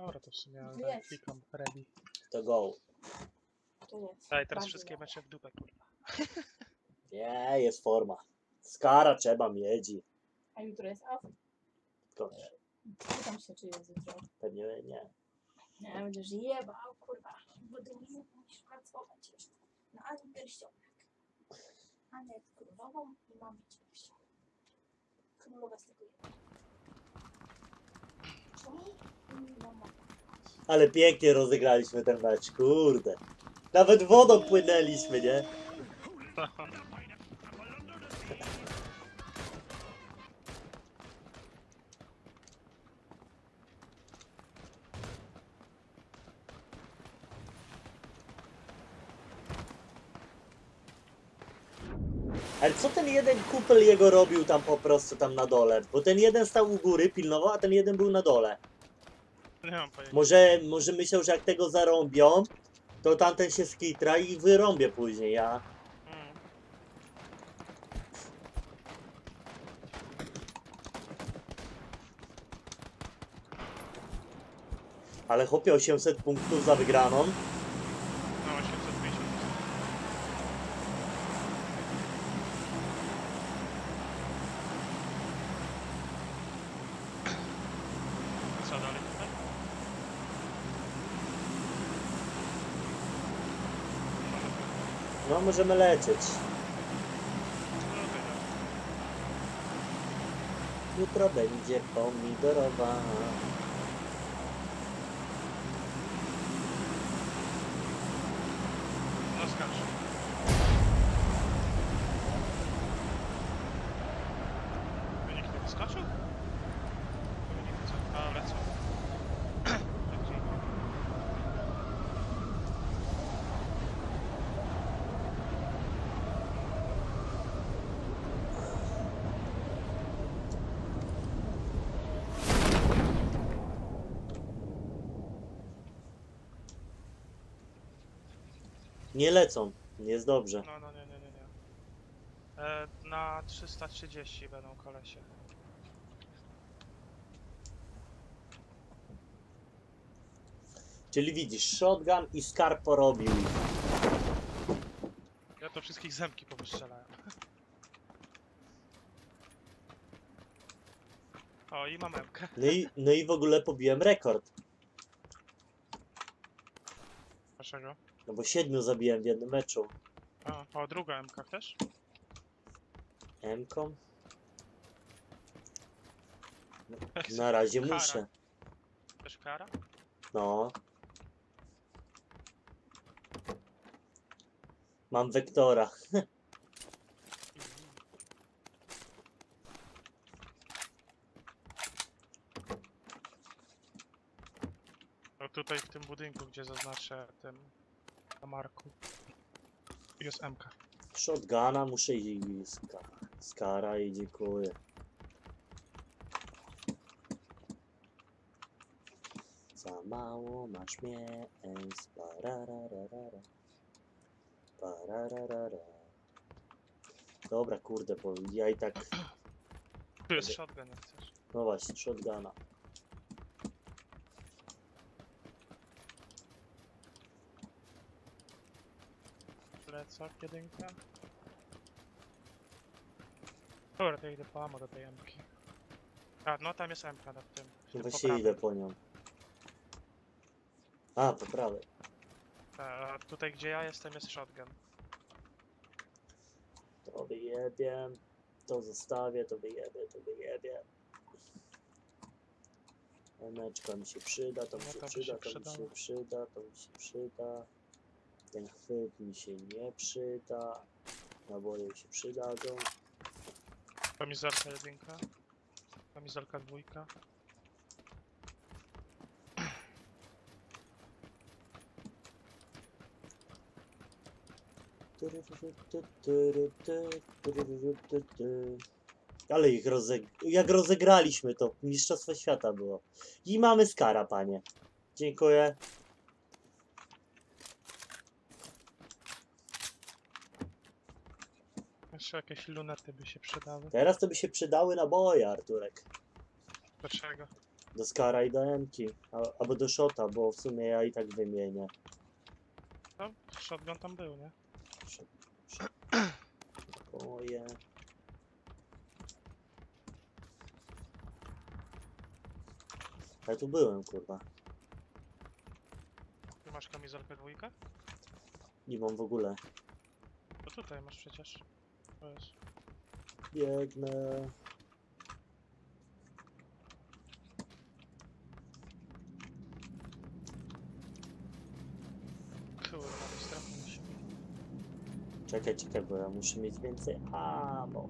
Dobra, to w sumie Jest. daj, klikam ready. To go. To nie. Daj teraz Bardzo wszystkie mecze w dupę, kurwa. Nie, jest forma. Skara trzeba miedzi. A jutro jest off. Konie. Pytam się, czy jest jutro. Pewnie nie. Nie, będziesz jebał, kurwa. Bo ty mi musisz pracować jeszcze. Na Ani pierścionek. Ania jest królową i ma być pierścionek. Królowa z tego jeba. Ale pięknie rozegraliśmy ten mecz, kurde. Nawet wodą płynęliśmy, nie? <laughs> Ale co ten jeden kupel jego robił tam po prostu tam na dole? Bo ten jeden stał u góry, pilnował, a ten jeden był na dole. Nie mam pojęcia. Może, może myślał, że jak tego zarąbią, to tamten się skitra i wyrąbie później, ja. Mm. Ale chłopie 800 punktów za wygraną. No 850. Co dalej tutaj? No, możemy lecieć. Jutro będzie pomidorowa. No skacz. Wynik nie wyskoczył? Wynik co? A, lecą. Leci. Nie lecą. Nie jest dobrze. No, no, nie, nie, nie, nie. E, na 330 będą kolesie. Czyli widzisz, shotgun i skarb porobił. Ja to wszystkich zemki powystrzelałem. O, i mam emkę. No i, no i w ogóle pobiłem rekord. Dlaczego? No bo siedmiu zabiłem w jednym meczu. A, o, druga MK też? M-ką? Na razie Kara. muszę. Też kara? No. Mam wektora. <laughs> No tutaj w tym budynku, gdzie zaznaczę tym na marku. Jest MK. Shotguna muszę i ska, skara i dziękuję. Za mało masz mięs, parararara. Parararara. Dobra, kurde, bo ja i tak, Tu jest shotgun, jak chcesz. no właśnie, shotguna. Plecak, jedynka. Dobra, to idę po ammo do tej MK. A, no tam jest MK nad tym. w No właśnie prawej. idę po nią. A, po prawej. A tutaj gdzie ja jestem jest shotgun. To wyjebie. To zostawię, to wyjebie, to wyjebie. Emeczka mi się przyda, to mi No się to by przyda, się to mi się przyda, to mi się przyda. Ten chwyt mi się nie przyda. Naboje się przydadzą. Kamizelka jedynka. Kamizelka dwójka. Ale ich rozeg... jak rozegraliśmy to, mistrzostwo świata było. I mamy skara, panie. Dziękuję. Jeszcze jakieś lunety by się przydały. Teraz to by się przydały naboje, Arturek. Dlaczego? Do skara i do emki. A- Albo do shota, bo w sumie ja i tak wymienię. No, shotgun tam był, nie? Naboje. Ja tu byłem, kurwa. Ty masz kamizelkę dwójkę? Nie mam w ogóle. To tutaj masz przecież. Jest. Biegnę. Kurwa. Czekaj, czekaj, bo ja muszę mieć więcej ammo.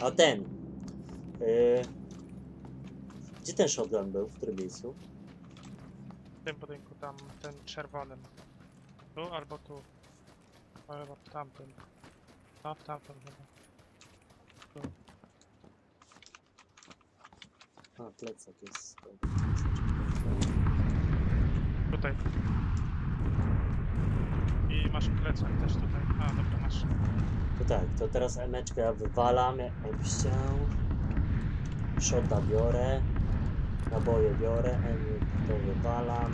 A ten. Yy, gdzie ten shotgun był? W którym miejscu? W tym budynku, tam, ten czerwonym. Tu albo tu. A chyba w tamtym. No, w tamtym chyba. A, plecak jest. Tutaj. I masz plecak też tutaj. A, dobra, masz. To tak, to teraz emeczkę ja wywalam, jakbym chciał. Shota biorę. Naboje biorę, emy to wywalam.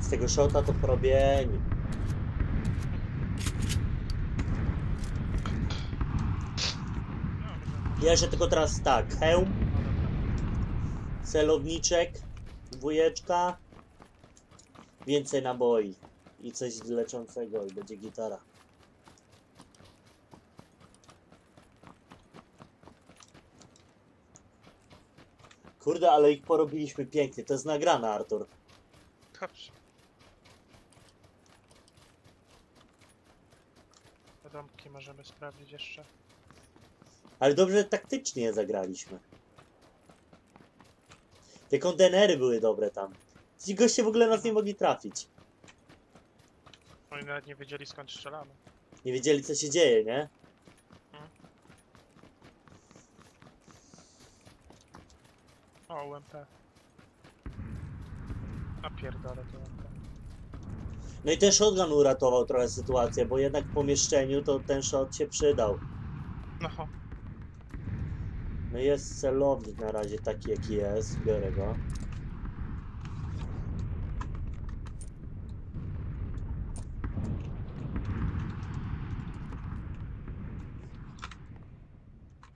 Z tego shota to porobię No, Bierze tylko teraz tak, hełm, celowniczek, dwójeczka, więcej naboi i coś leczącego i będzie gitara. Kurde, ale ich porobiliśmy pięknie. To jest nagrane, Artur. Dobrze. Te domki możemy sprawdzić jeszcze. Ale dobrze taktycznie je zagraliśmy. Te kontenery były dobre tam. Ci goście w ogóle nas nie mogli trafić. Oni nawet nie wiedzieli skąd strzelamy. Nie wiedzieli co się dzieje, nie? UMP. A pierdolę to UMP. No i ten shotgun uratował trochę sytuację, bo jednak w pomieszczeniu to ten shot się przydał. No, No jest celownik na razie taki jaki jest, biorę go.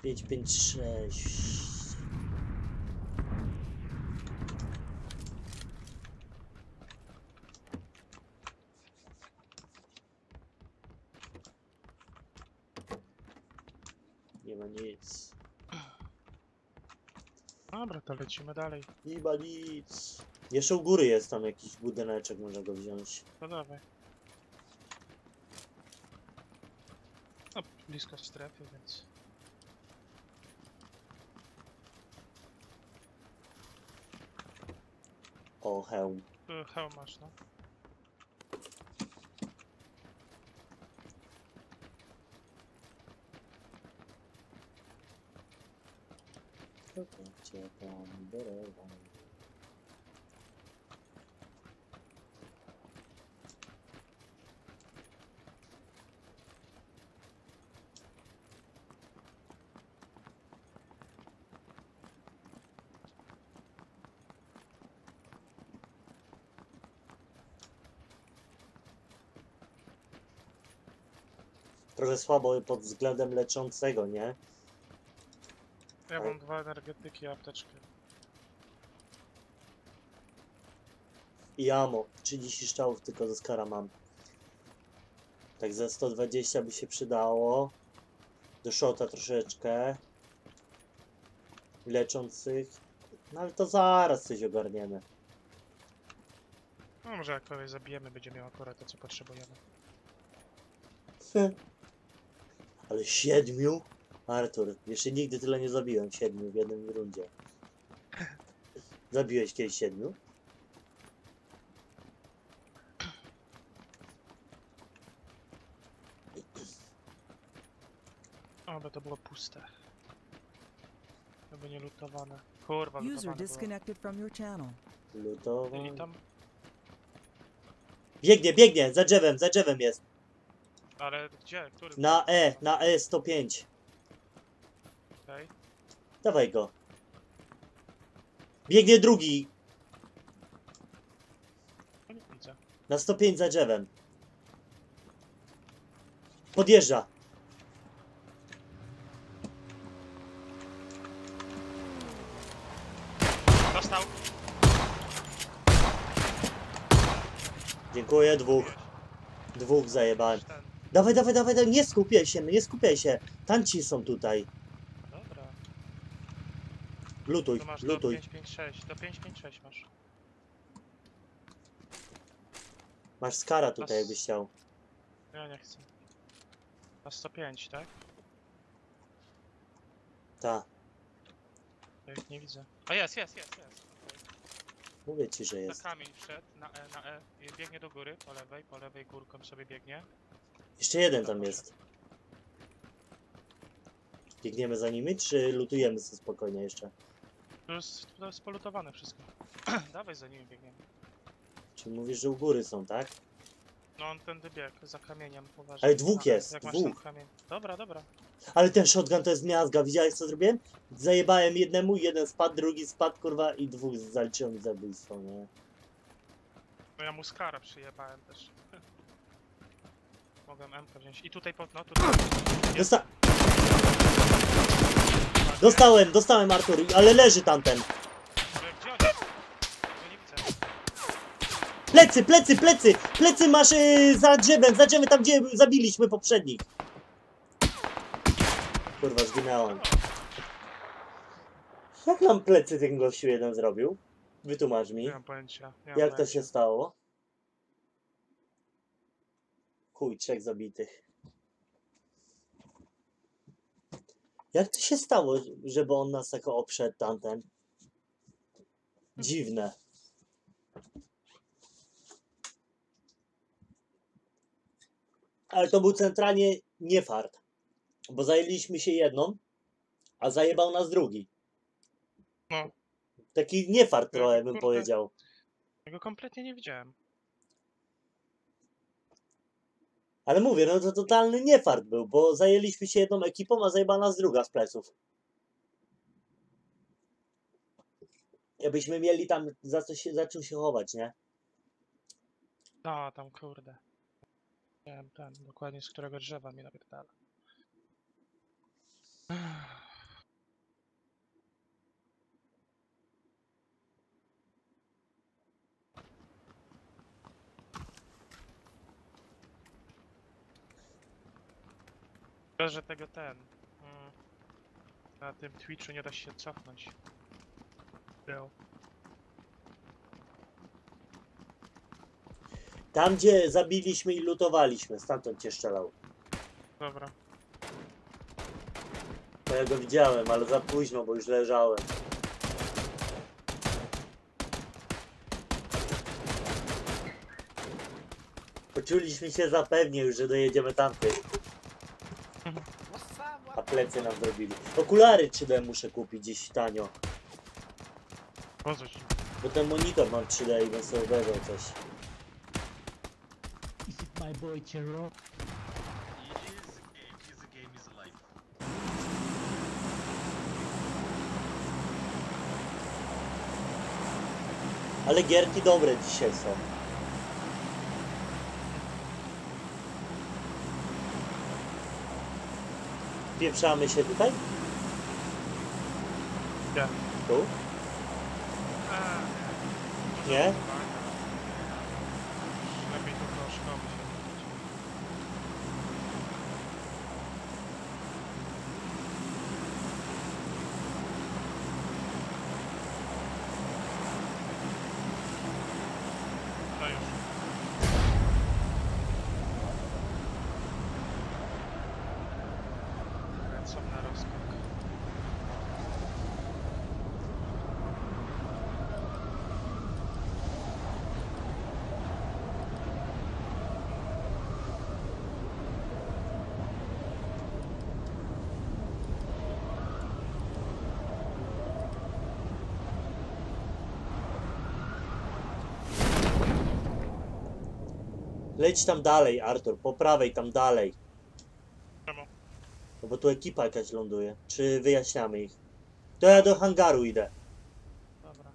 Pięć, pięć, sześć. Nie ma nic. dobra, to lecimy dalej. Ma nic. Jeszcze u góry jest tam jakiś budyneczek, można go wziąć. No dawaj. No, blisko strefy, więc... O, hełm. Tu hełm masz, no. Cię tam berewam. Trochę słabo pod względem leczącego, nie? Ja mam dwa energetyki i apteczkę. I amo. 30 strzałów tylko ze skara mam. Tak za 120 by się przydało. Do shota troszeczkę. Leczących. No ale to zaraz coś ogarniemy. No może jak kogoś zabijemy, będzie miał akurat to, co potrzebujemy. <laughs> Ale siedmiu? Artur, jeszcze nigdy tyle nie zabiłem. Siedmiu w jednym rundzie. Zabiłeś kiedyś siedmiu? Oby to było puste. Oby nie lutowane. Kurwa, User lutowane było. disconnected from your channel. Lutowo. Byli tam, Biegnie, biegnie! Za drzewem, za drzewem jest. ale gdzie? Który? Na E, na E 105. Okej. Dawaj go. Biegnie drugi. No nie widzę. Na 105 za drzewem. Podjeżdża. Dostał! Dziękuję, dwóch. Dwóch zajebałem. Ten. Dawaj, dawaj, dawaj, dawaj, nie skupiaj się, nie skupiaj się. Tanci są tutaj. Lutuj, To masz do lutuj. 556. Do 556 masz. Masz skara tutaj, jakbyś chciał. Ja nie chcę. Na 105, tak? Ta, Ja ich nie widzę. A jest, jest, jest, jest. mówię ci, że Na jest. kamień wszedł, na E, na E. I biegnie do góry, po lewej, po lewej górką sobie biegnie. Jeszcze jeden tam jest. Biegniemy za nimi, czy lutujemy sobie spokojnie jeszcze? To jest, to jest polutowane wszystko. <clears throat> Dawaj za nimi biegniemy. Czy mówisz, że u góry są, tak? No on tędy biegł, za kamieniem, uważaj. Ale dwóch jest, Jak masz dwóch. kamień. Dobra, dobra. Ale ten shotgun to jest miazga, widziałeś co zrobiłem? Zajebałem jednemu, jeden spadł, drugi spadł, kurwa, i dwóch zaliczyło mi zabójstwo, nie? No ja mu skara przyjebałem też. <laughs> Mogłem M wziąć. I tutaj, po, no tutaj. Dosta dostałem, dostałem Artur, ale leży tamten. Plecy, plecy, plecy! Plecy masz yy, za drzewem, za drzewem, tam gdzie zabiliśmy poprzednich. Kurwa, zginąłem. Jak nam plecy ten gościu jeden zrobił? Wytłumacz mi. Nie mam pojęcia. Nie mam Jak to pojęcia. się stało? Chuj, trzech zabitych. Jak to się stało, żeby on nas tak obszedł tamten? Dziwne. Ale to był centralnie nie fart. Bo zajęliśmy się jedną, a zajebał nas drugi. No. Taki nie fart trochę bym powiedział. Ja go kompletnie nie widziałem. Ale mówię, no to totalny niefart był, bo zajęliśmy się jedną ekipą, a zajebała nas druga z pleców. Jakbyśmy mieli tam za co się, za czym się chować, nie? No, tam kurde. Nie wiem, dokładnie z którego drzewa mi napierdala. Szkoda, że tego ten. mm, Na tym Twitchu nie da się cofnąć. Był. Tam, gdzie zabiliśmy i lutowaliśmy, stamtąd cię strzelał. Dobra. To ja go widziałem, ale za późno, bo już leżałem. Poczuliśmy się zapewnie już, że dojedziemy tamtych. Plecy nam zrobili. Okulary 3D muszę kupić gdzieś tanio. Po co ci? Bo ten monitor mam 3D i bym sobie obejrzał coś. Is it my boy Chero? Ale gierki dobre dzisiaj są. Pieprzamy się tutaj? Gdzie? Tu? Nie? Leć tam dalej, Artur, po prawej tam dalej. Czemu? No bo tu ekipa jakaś ląduje. Czy wyjaśniamy ich? To ja do hangaru idę. Dobra.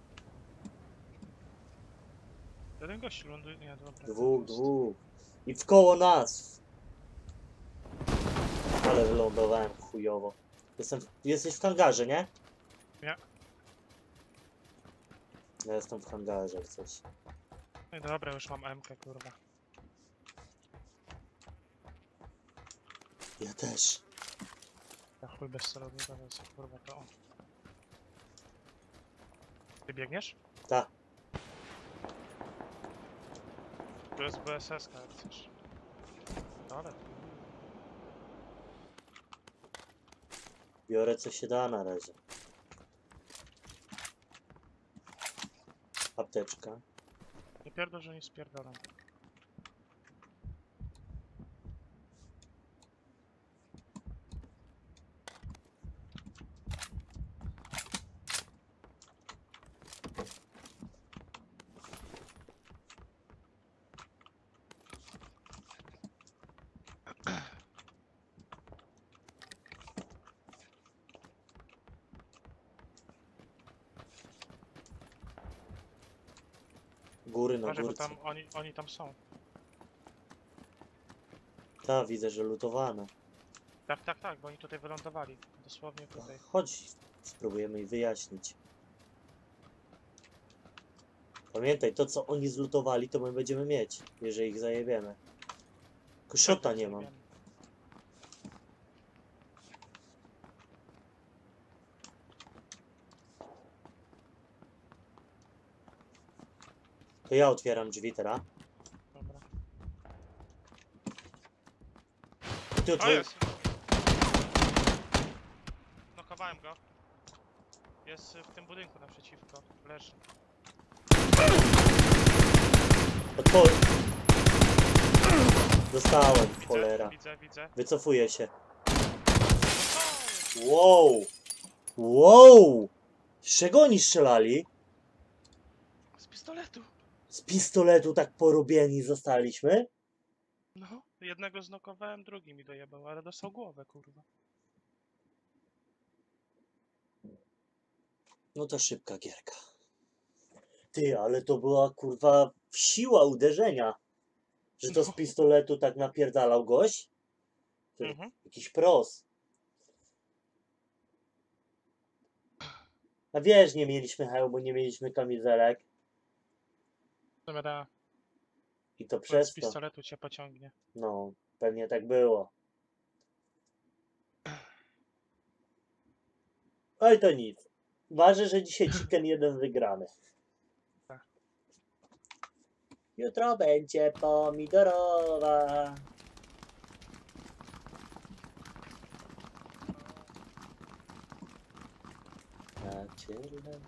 Jeden gość ląduje, nie, dobra. Dwóch, dwóch. I w koło nas. Ale wylądowałem chujowo. Jestem, w- jesteś w hangarze, nie? Nie. Ja jestem w hangarze, jak coś. No dobra, już mam MK, kurwa. Ja też. Ja chuj bez celownika, więc kurwa to on. Ty biegniesz? Ta. Tu jest BSS, jak chcesz. Ale. Biorę co się da na razie. Apteczka. Nie pierdol, że nie spierdolam. Tam oni, oni tam są. Ta, widzę, że lutowane. Tak, tak, tak, bo oni tutaj wylądowali. Dosłownie tutaj. Chodź, spróbujemy ich wyjaśnić. Pamiętaj, to co oni zlutowali, to my będziemy mieć, jeżeli ich zajebiemy. Tylko szota nie mam. To ja otwieram drzwi teraz. Dobra. Ty O, otwór... jest! Nokowałem go. Jest y, w tym budynku naprzeciwko. Leży. Otwór... Dostałem, Widzę, cholera. widzę, widzę. Wycofuję się. Wow! Wow! Z czego oni strzelali? Z pistoletu! Z pistoletu tak porobieni zostaliśmy? No, jednego znokowałem, drugi mi dojebał, ale dostał głowę, kurwa. No to szybka gierka. Ty, ale to była kurwa siła uderzenia. Że to z No. pistoletu tak napierdalał gość? Ty, Mhm. Jakiś pros. A wiesz, nie mieliśmy hełmu, nie mieliśmy kamizelek. Dobra, I to z przez to. pistoletu cię pociągnie. No, pewnie tak było. Oj, to nic. Ważne, że dzisiaj chicken jeden wygrany. Tak. Jutro będzie pomidorowa. Na ciele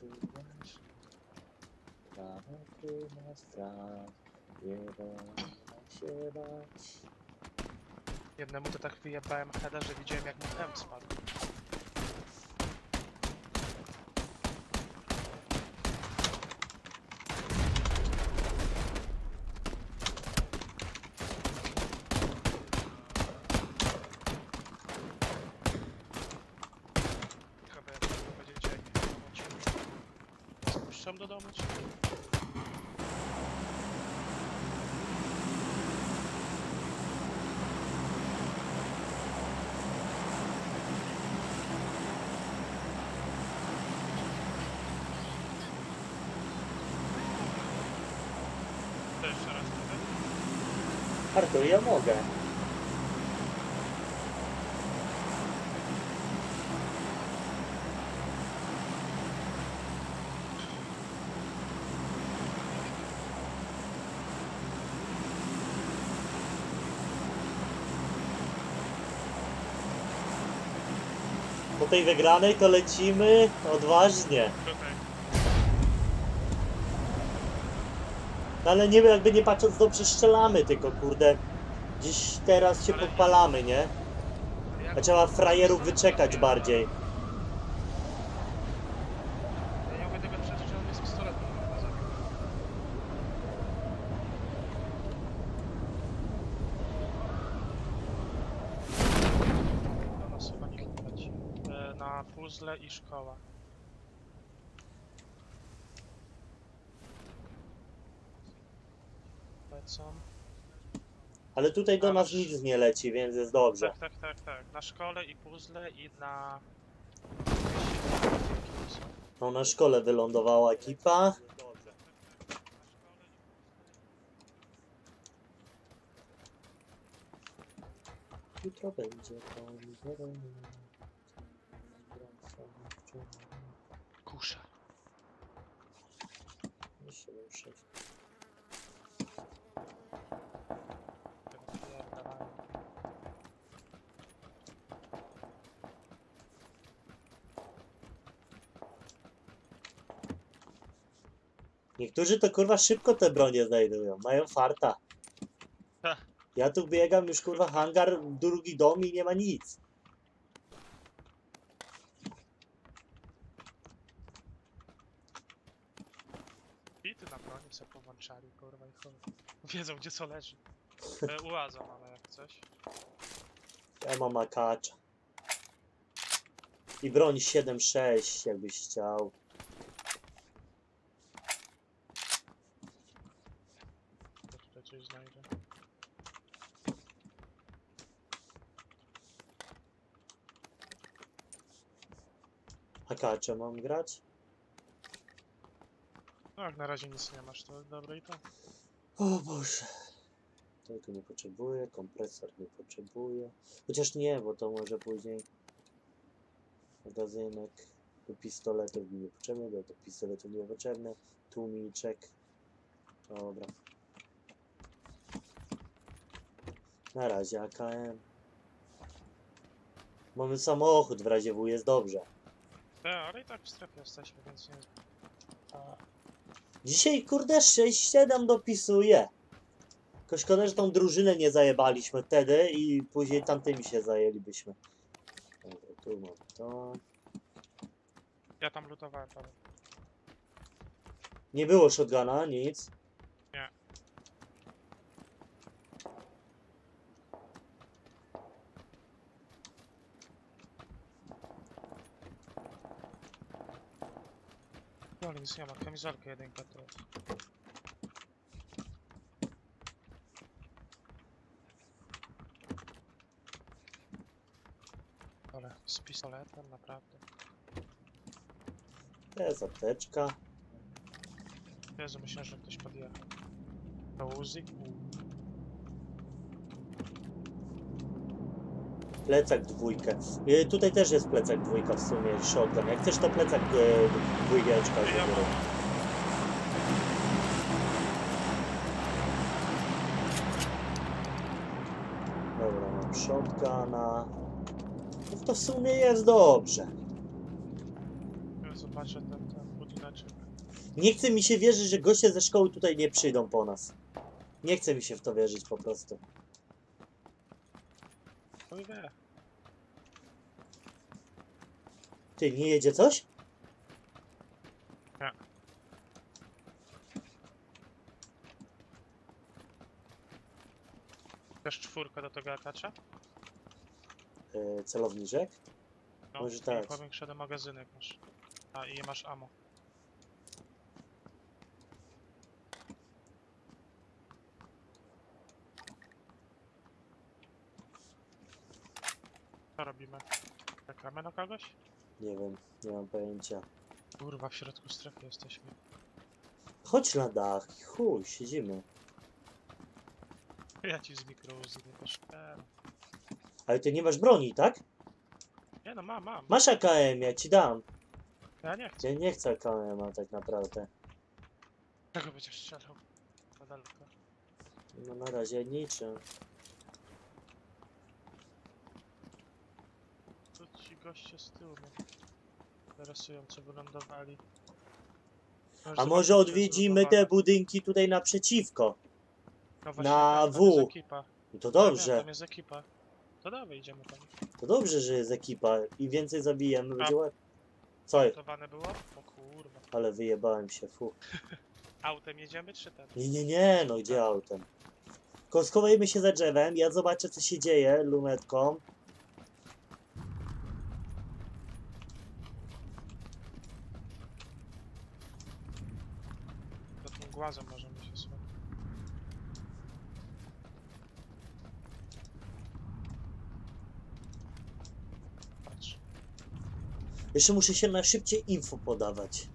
tatuaż, prawo tu na strach, nie wolno się bać. Jednemu to tak wyjebałem heada, że widziałem jak mu hem spadł. Chyba jak to będziecie jak domu Spuszczam do domu czy... To jeszcze raz trochę. Artur, ja mogę. Tej wygranej to lecimy odważnie. No ale nie jakby nie patrząc dobrze strzelamy, tylko kurde, gdzieś teraz się podpalamy, nie? A trzeba frajerów wyczekać bardziej. Ja nie mogę tego przeżyć, że on jest pistoletem. kurwa, zabił. Do nas chyba nikt nie leci. E, Na puzzle i szkoła. Lecą. Ale tutaj do nas nic nie leci, więc jest dobrze. Tak, tak, tak, tak. Na szkole i puzzle i na... No na szkole wylądowała ekipa. Jutro będzie pomidorem. Kusza. Siedem, sześć. Pierdalają. Niektórzy to kurwa szybko te bronie znajdują, mają farta. Ha. Ja tu biegam już kurwa hangar, drugi dom i nie ma nic. I ty na broni sobie powłączali, kurwa i chuj. Wiedzą gdzie co leży. E, Ułaza mamy jak coś. Ja mam akacza. I broń 7.6 jakbyś chciał. To tutaj coś znajdę. Akacza mam grać? No jak na razie nic nie masz, to dobre i to. O Boże. Tego nie potrzebuję, kompresor nie potrzebuję. Chociaż nie, bo to może później magazynek do pistoletów mi nie potrzebny, bo do pistoletów nie potrzebne. Tłumiczek. Dobra. Na razie AKM. Mamy samochód, w razie W jest dobrze. E, ale i tak w strefie jesteśmy, więc nie... Dzisiaj kurde 6-7 dopisuje. Tylko szkoda, że tą drużynę nie zajebaliśmy wtedy i później tamtymi się zajęlibyśmy. Dobra, tu mam to. Ja tam lutowałem, Paweł. Nie było shotguna, nic. Ale nic nie ma, kamizelkę jedynkę jest. Ale z pistoletem naprawdę. To jest apteczka. Jezu, myślę, że ktoś podjechał. To Uzi? Plecak dwójkę. Y, tutaj też jest plecak dwójka w sumie, shotgun. Jak chcesz to plecak y, dwójeczka. Ja. Dobra, mam shotguna. No to w sumie jest dobrze. Ja zobaczę ten, ten. Nie chce mi się wierzyć, że goście ze szkoły tutaj nie przyjdą po nas. Nie chce mi się w to wierzyć po prostu. No i wie. Ty, nie jedzie coś? Też czwórka do tego akacza? Yy, celowniczek? No, Może tak. powiększony magazynek masz. A i masz ammo. Co robimy? Czekamy na kogoś? Nie wiem, nie mam pojęcia. Kurwa, w środku strefy jesteśmy. Chodź na dach, chuj, siedzimy. <laughs> Ja ci z mikrouzy nie poszedłem. Ale ty nie masz broni, tak? Nie no, mam, mam. Masz AKM, ja ci dam. Ja nie chcę. Ja nie chcę AKM, a tak naprawdę. Czego będziesz strzelał? Na daleko. No na razie niczym. Co ci goście z tyłu mnie interesują, co wylądowali. A może odwiedzimy te budynki tutaj naprzeciwko? No właśnie, na tam, W. jest ekipa. No to Ja wiem, dobrze, Tam jest ekipa. To dawaj, idziemy tam. to dobrze, że jest ekipa. Im więcej zabijemy, będzie łatwiej. Co? Gotowane było? O kurwa. Ale wyjebałem się, fu. <laughs> Autem jedziemy czy ten? Nie, nie, nie, no gdzie autem? Tylko schowajmy się za drzewem, ja zobaczę co się dzieje lunetką. To tym głazem możemy się słuchać. Patrz. Jeszcze muszę się na szybciej info podawać.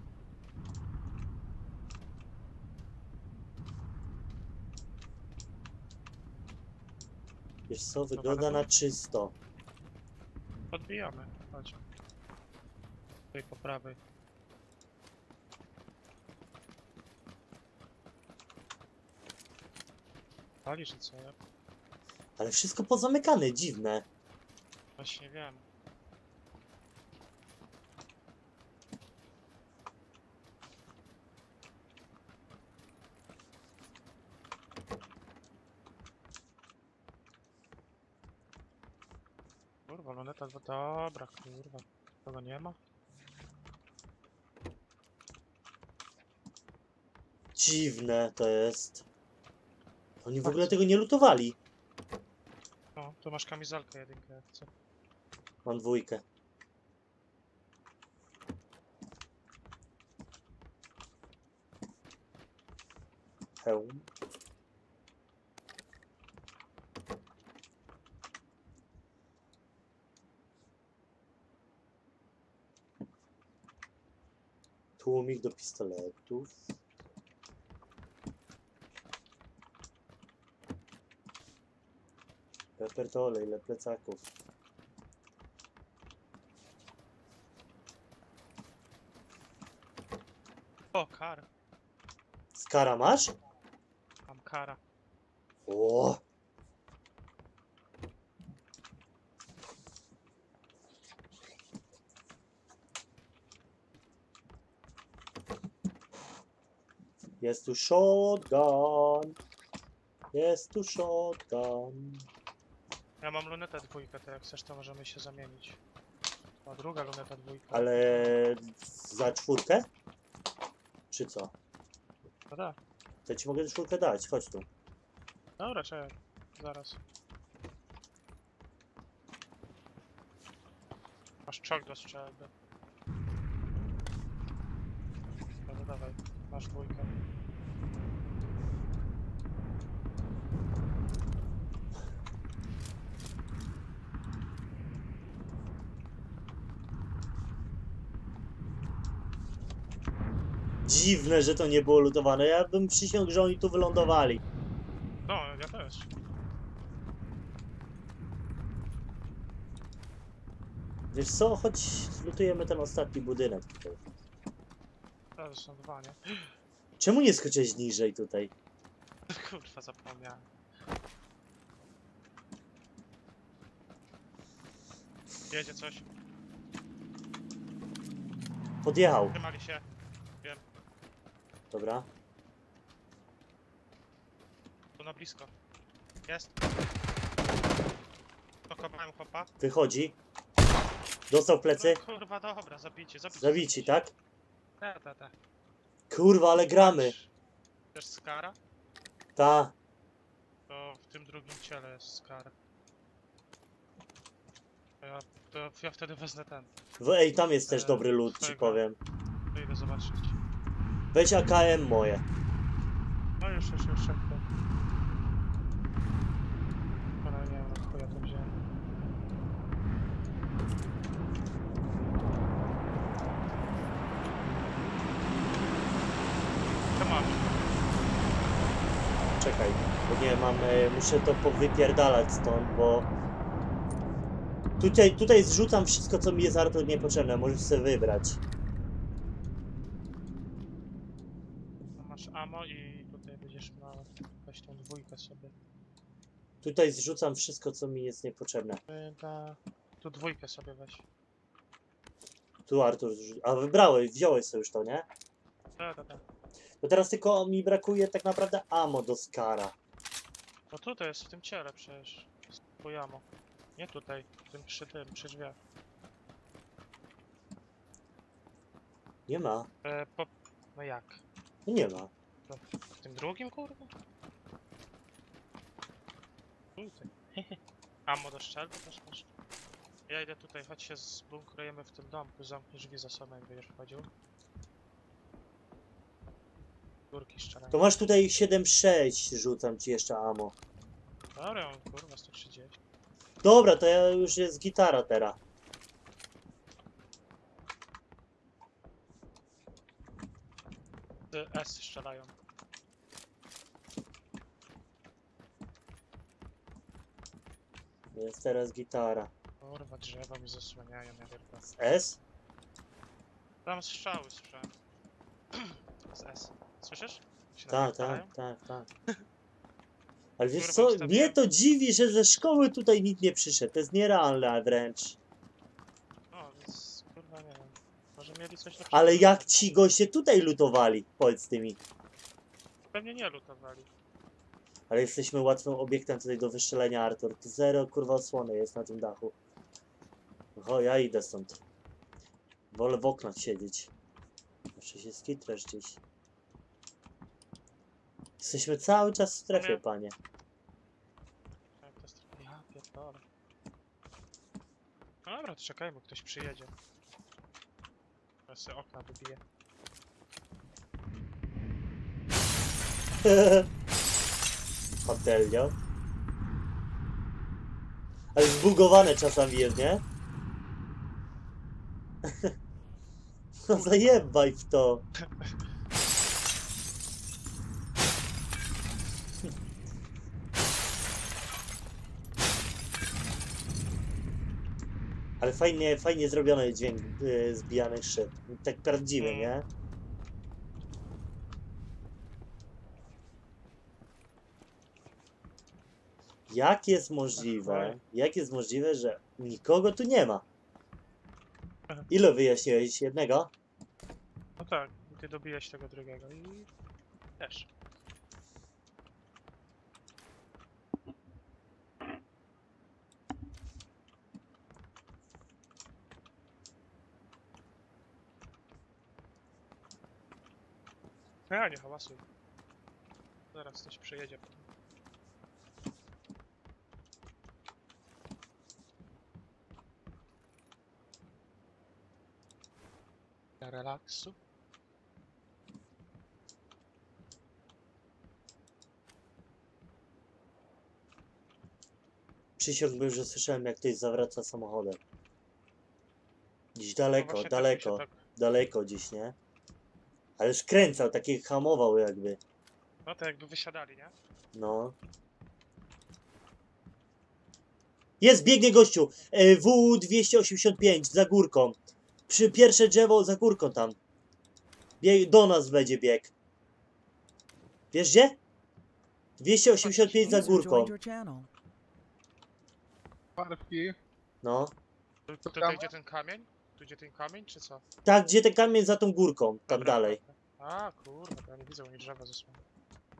Wiesz co, wygląda na czysto. Podbijamy. Chodź. Tutaj po prawej. Pali czy co? Ale wszystko pozamykane, dziwne. właśnie wiem. Luneta, dwa- dobra, kurwa. Tego nie ma? Dziwne to jest. Oni w ogóle tego nie lutowali. No, tu masz kamizelkę jedynkę, jak chcę. Mam dwójkę. Hełm. Tłumik do pistoletów. Pepertole, ile plecaków. O, kar. Skara masz? Mam kara. O! Jest tu shotgun. Jest tu shotgun. Ja mam lunetę dwójkę, to jak chcesz, to możemy się zamienić. A druga luneta dwójka. Ale za czwórkę? Czy co? No da. To ci mogę czwórkę dać, chodź tu. Dobra, czekaj. Zaraz. Masz czok do strzelby. Dobra, dawaj. Masz dwójkę. Dziwne, że to nie było lutowane. Ja bym przysiągł, że oni tu wylądowali. No, ja też. Wiesz co, chodź zlutujemy ten ostatni budynek tutaj. Są dwa, nie? Czemu nie skoczyłeś niżej tutaj? <laughs> Kurwa, zapomniałem. Jedzie coś. Podjechał. Trzymali się. Dobra. Tu na blisko. Jest. Okopałem chłopa. Wychodzi. Dostał w plecy. No, kurwa, dobra, zabicie, zabicie. Zabici, tak? Tak, tak, tak. Kurwa, ale gramy. Też skara? Ta. To w tym drugim ciele jest skara. To ja, to ja wtedy wezmę ten. W- Ej, tam jest też E, dobry lód, ci powiem. To idę zobaczyć. Weź AKM moje. No już, już, już szybko. Ale nie wiem, chuja to wziąłem. Masz. Czekaj, bo nie mam, e, muszę to powypierdalać stąd, bo... Tutaj, tutaj zrzucam wszystko, co mi jest Artur niepotrzebne, możesz sobie wybrać. To masz ammo i tutaj będziesz miał weź tą dwójkę sobie. Tutaj zrzucam wszystko, co mi jest niepotrzebne. Chyba... Tu dwójkę sobie weź. Tu Artur, zrzu- a wybrałeś, wziąłeś sobie już to, nie? Tak, tak, tak. To teraz tylko mi brakuje tak naprawdę ammo do Skara. No tutaj jest w tym ciele przecież. Spojamo. Nie tutaj, w tym przy tym, przy drzwiach. Nie ma. E, po... No jak? No nie ma. W tym drugim kurwa? <laughs> Tutaj. Amo do strzelby też masz. Ja idę tutaj, chodź się zbunkrujemy w tym domku, zamknij drzwi za sobą jak będziesz wchodził. Górki szczerze. To masz tutaj 7,6, rzucam ci jeszcze ammo. Dobra, mam kurwa 130. Dobra, to ja już jest gitara teraz. Ty S strzelają. Jest teraz gitara. Kurwa, drzewa mi zasłaniają, ja pierdolę. Z S? Tam strzały słyszałem. <clears throat> Z S. Słyszysz? Się Tak, napierdalają? tak, tak, tak. <laughs> Ale wiesz Kurwa, co, mnie to dziwi, że ze szkoły tutaj nikt nie przyszedł. To jest nierealne wręcz. No, więc kurwa nie wiem. Może mieli coś lepszego. Ale jak ci goście tutaj lutowali? Powiedz ty mi. Pewnie nie lutowali. Ale jesteśmy łatwym obiektem tutaj do wystrzelenia, Artur. Tu zero kurwa osłony jest na tym dachu. O, ja idę stąd. Wolę w oknach siedzieć. Jeszcze się skitrasz gdzieś. Jesteśmy cały czas w strefie, Nie. panie. Jak to jest... Ja pierdolę. No dobra, to czekajmy, ktoś przyjedzie. Ja sobie okna wybiję. <laughs> Patelnia. Ale zbugowane czasami jest, nie? <laughs> No zajebaj w to. Ale fajnie, fajnie zrobiony dźwięk y, zbijanych szyb. Tak prawdziwy, Mm. nie? Jak jest możliwe, Oj. jak jest możliwe, że nikogo tu nie ma? Ile wyjaśniłeś? Jednego? No tak, ty dobijesz tego drugiego i... Też. Ja nie hałasuj. Zaraz ktoś przyjedzie. Relaksu. Przysiągłbym, że słyszałem jak ktoś zawraca samochodem. Gdzieś daleko, No właśnie tak mi daleko, tak- daleko gdzieś, nie? Ale skręcał, takie hamował jakby. No to jakby wysiadali, nie? No. Jest, biegnie gościu! E, W285 za górką. Przy pierwsze drzewo za górką tam. Bieg, do nas będzie bieg. Wiesz gdzie? 285 za górką. Parki. No. Tu, tutaj gdzie ten kamień? Tu gdzie ten kamień, czy co? Tak, gdzie ten kamień za tą górką, tam Dobra, dalej. A, kurwa, to ja nie widzę, oni drzewa zasłania.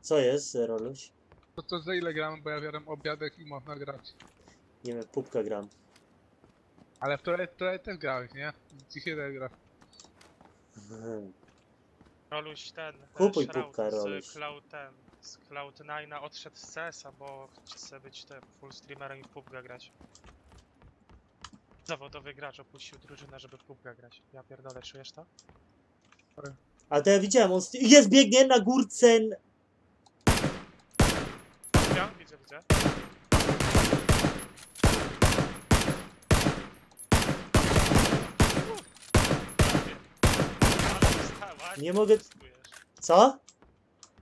Co jest, Roluś? To co za ile gramy, bo ja biorę obiadek i można grać. Nie wiem, pupka gram. Ale wczoraj, wczoraj też grałeś, nie? Dzisiaj też grasz. Roluś ten, Kupuj e, Shroud pupka, Roluś. z Cloud ten, z Cloud9 odszedł z CS-a, bo chce być tym full streamerem i w PUBG grać. Zawodowy gracz opuścił drużynę, żeby w PUBG grać. Ja pierdolę, czujesz to? A to ja widziałem, on st- jest, biegnie na górce. n- Ja widzę, widzę. Dostała, Nie mogę- zyskujesz. Co?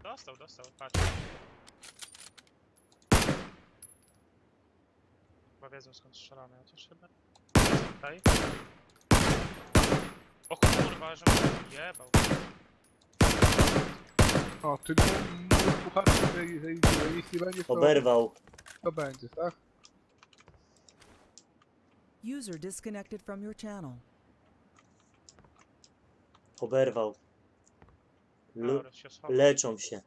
Dostał, dostał, patrz. Chyba wiedzą skąd strzelamy, chociaż chyba... Tutaj. O kurwa, że mnie jebał. O, No, czyli mój puchar, że, że, że jeśli będzie to, Oberwał. to będzie, tak? User disconnected from your channel. Oberwał. Lu- Dobra, się schował. leczą się.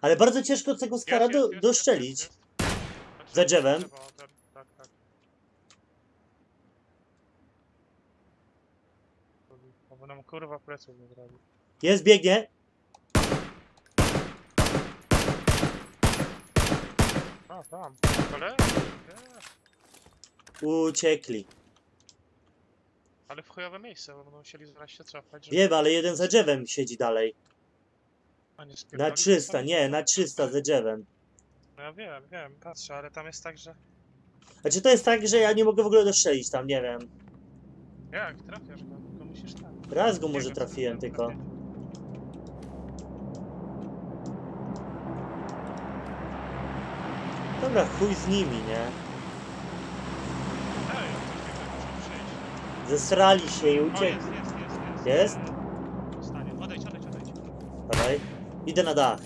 Ale bardzo ciężko tego skara Jest, do, jest, jest, doszczelić. jest, jest. Znaczy, Za drzewem. trzeba, o, Tak, tak. O, Bo nam kurwa pleców nie zrobi. Jest, biegnie. A, tam. Ale? Uciekli. Ale w chujowe miejsce, bo będą musieli zaraz się cofać, żeby... Wiem, ale jeden za drzewem siedzi dalej. A nie Na spierdolić, 300, to- nie, na 300 za drzewem. No ja wiem, wiem, patrzę, ale tam jest tak, że... Znaczy to jest tak, że ja nie mogę w ogóle dostrzelić tam, nie wiem. Jak, trafiasz go, tylko musisz tam. Raz go Nie może wiem, trafiłem co tylko. Dobra, chuj z nimi, nie? Ej, on coś takiego musi przyjść. Zesrali się i O, uciekli. jest, jest, jest, jest. Jest? Stanie. Odejdź, odejdź, odejdź. Dawaj. Idę na dach.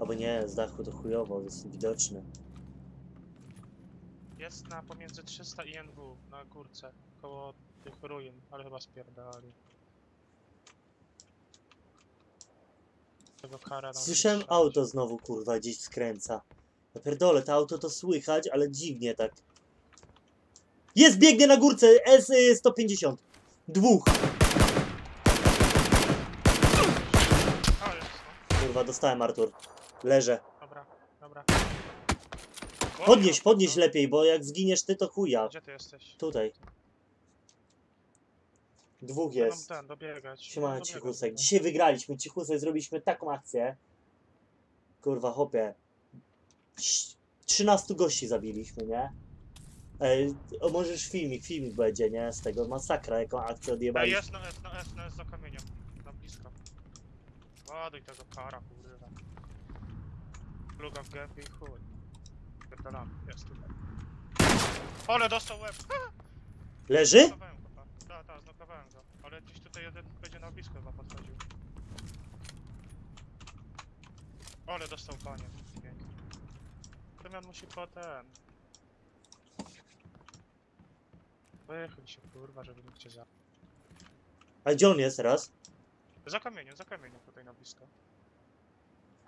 Albo nie, z dachu to chujowo, jest widoczny. Jest na pomiędzy 300 i NW, na górce, koło tych ruin, ale chyba spierdali. Tego kara nam Słyszałem auto znowu, kurwa, gdzieś skręca. Ja pierdolę, to auto to słychać, ale dziwnie tak. Jest, biegnie na górce, S-150. Dwóch. O, jest, no. Kurwa, dostałem, Artur. Leżę. Dobra, dobra. O, Podnieś, no, podnieś no. lepiej, bo jak zginiesz ty, to chuja. Gdzie ty jesteś? Tutaj. Dwóch jest. ten, dobiegać. Siema, dobiegać, Cichusek. no. Dzisiaj wygraliśmy. Cichusek, zrobiliśmy taką akcję. Kurwa, hopie. Ś- 13 gości zabiliśmy, nie? Ej, o, możesz filmik, filmik będzie, nie? Z tego masakra, jaką akcję Ej, odjebaliśmy. jest na S, na S, na S za kamieniem. Ładuj tego kara, kurwa. Pluga w gębie i chuj. Pierdolamy, jest tutaj. Ale dostał łeb! <laughs> Leży? Go. Tak, tak, znokowałem go. Ale gdzieś tutaj jeden będzie na blisko chyba podchodził. Ale dostał panie. Pięknie. Damian musi po ten... Wychyl się kurwa, żeby nikt cię za... A gdzie on jest teraz? Za kamieniem, za kamieniem tutaj na blisko.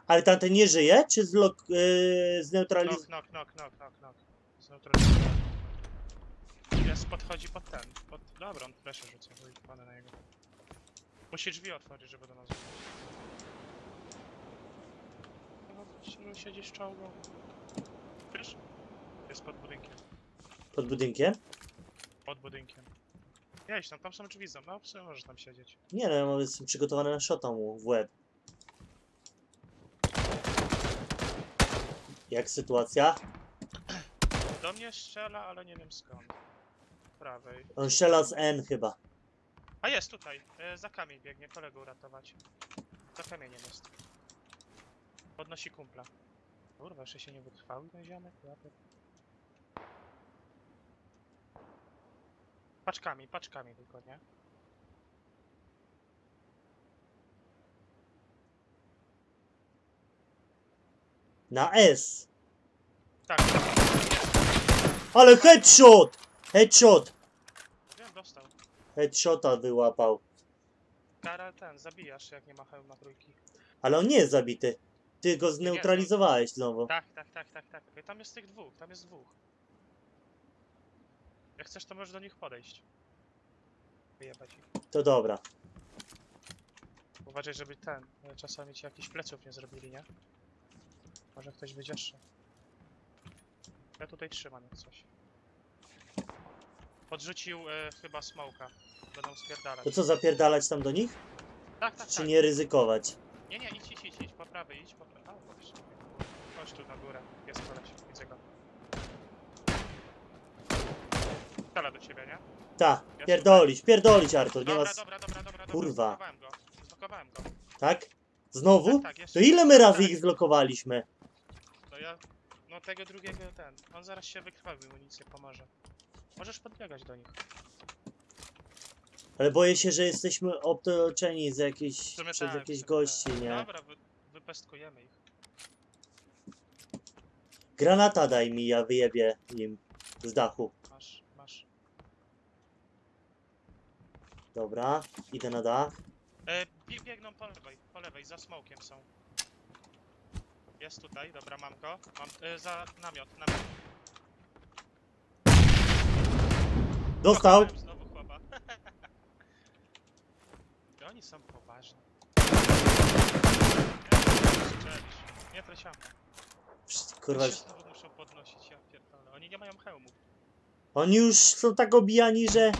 Ale tamten nie żyje? Czy zlok... Yy, zneutraliz... Knock, knock, knock, knock, knock, knock. Zneutralizowany. Jest, podchodzi pod ten. Pod... Dobra, on flesze rzuca, chuj, pane na niego. Musi drzwi otworzyć, żeby do nas wejść. No, siedzisz czołgą. Wiesz? Jest pod budynkiem. Pod budynkiem? Pod budynkiem. Jedź tam, tam są drzwi, za- no w sumie możesz tam siedzieć. Nie no, ja mam- jestem przygotowany na shota mu w łeb. Jak sytuacja? Do mnie strzela, ale nie wiem skąd. Prawej. On strzela z N chyba. A jest tutaj, e, za kamień biegnie, kolegę uratować. Za kamieniem jest. Podnosi kumpla. Kurwa, jeszcze się nie wytrwał ten ziomek? Ja pier- Paczkami, paczkami tylko, nie? Na S. Tak, Ale headshot! Headshot! wiem, dostał. Headshota wyłapał. Karel ten, zabijasz jak nie ma hełma trójki. Ale on nie jest zabity. Ty go zneutralizowałeś znowu. Tak, tak, tak, tak, tak. Tam jest tych dwóch, tam jest dwóch. Jak chcesz, to możesz do nich podejść. Wyjebać ich. To dobra. Uważaj, żeby ten, e, czasami ci jakiś pleców nie zrobili, nie? Może ktoś wydzierszy. Ja tutaj trzymam jak coś. Podrzucił e, chyba smoka. Będą spierdalać. To co, zapierdalać tam do nich? Tak, tak, Czy tak. nie ryzykować? Nie, nie, idź, idź, idź, idź, po prawej, idź po prawej. Chodź tu na górę, jest koleś, widzę go. Strzela do ciebie, nie? Ta, pierdolić, pierdolić Artur, nie ma... dobra, dobra, dobra, dobra. Kurwa. Zblokowałem go, zblokowałem go. Tak? Znowu? Tak, tak, jeszcze. To ile my razy Tak. ich zblokowaliśmy? To ja, no tego drugiego ten, on zaraz się wykrwawi, mu nic nie pomoże. Możesz podbiegać do nich. Ale boję się, że jesteśmy otoczeni z jakiejś, W sumie przez tak, w sumie gości, tak. nie? Dobra, wy, wypestkujemy ich. Granata daj mi, ja wyjebię im z dachu. Masz, masz. Dobra, idę na dach. E, bie- biegną po lewej, po lewej, za smokiem są. Jest tutaj, dobra, mam go. Mam, e, za namiot, namiot. Dostał! Pokonałem Znowu chłopa. <laughs> Oni są poważni? Nie, strzelisz. Nie traciamy. Kurwa, Oni się znowu muszą podnosić, ja pierdolę. Oni nie mają hełmu. oni już są tak obijani, że...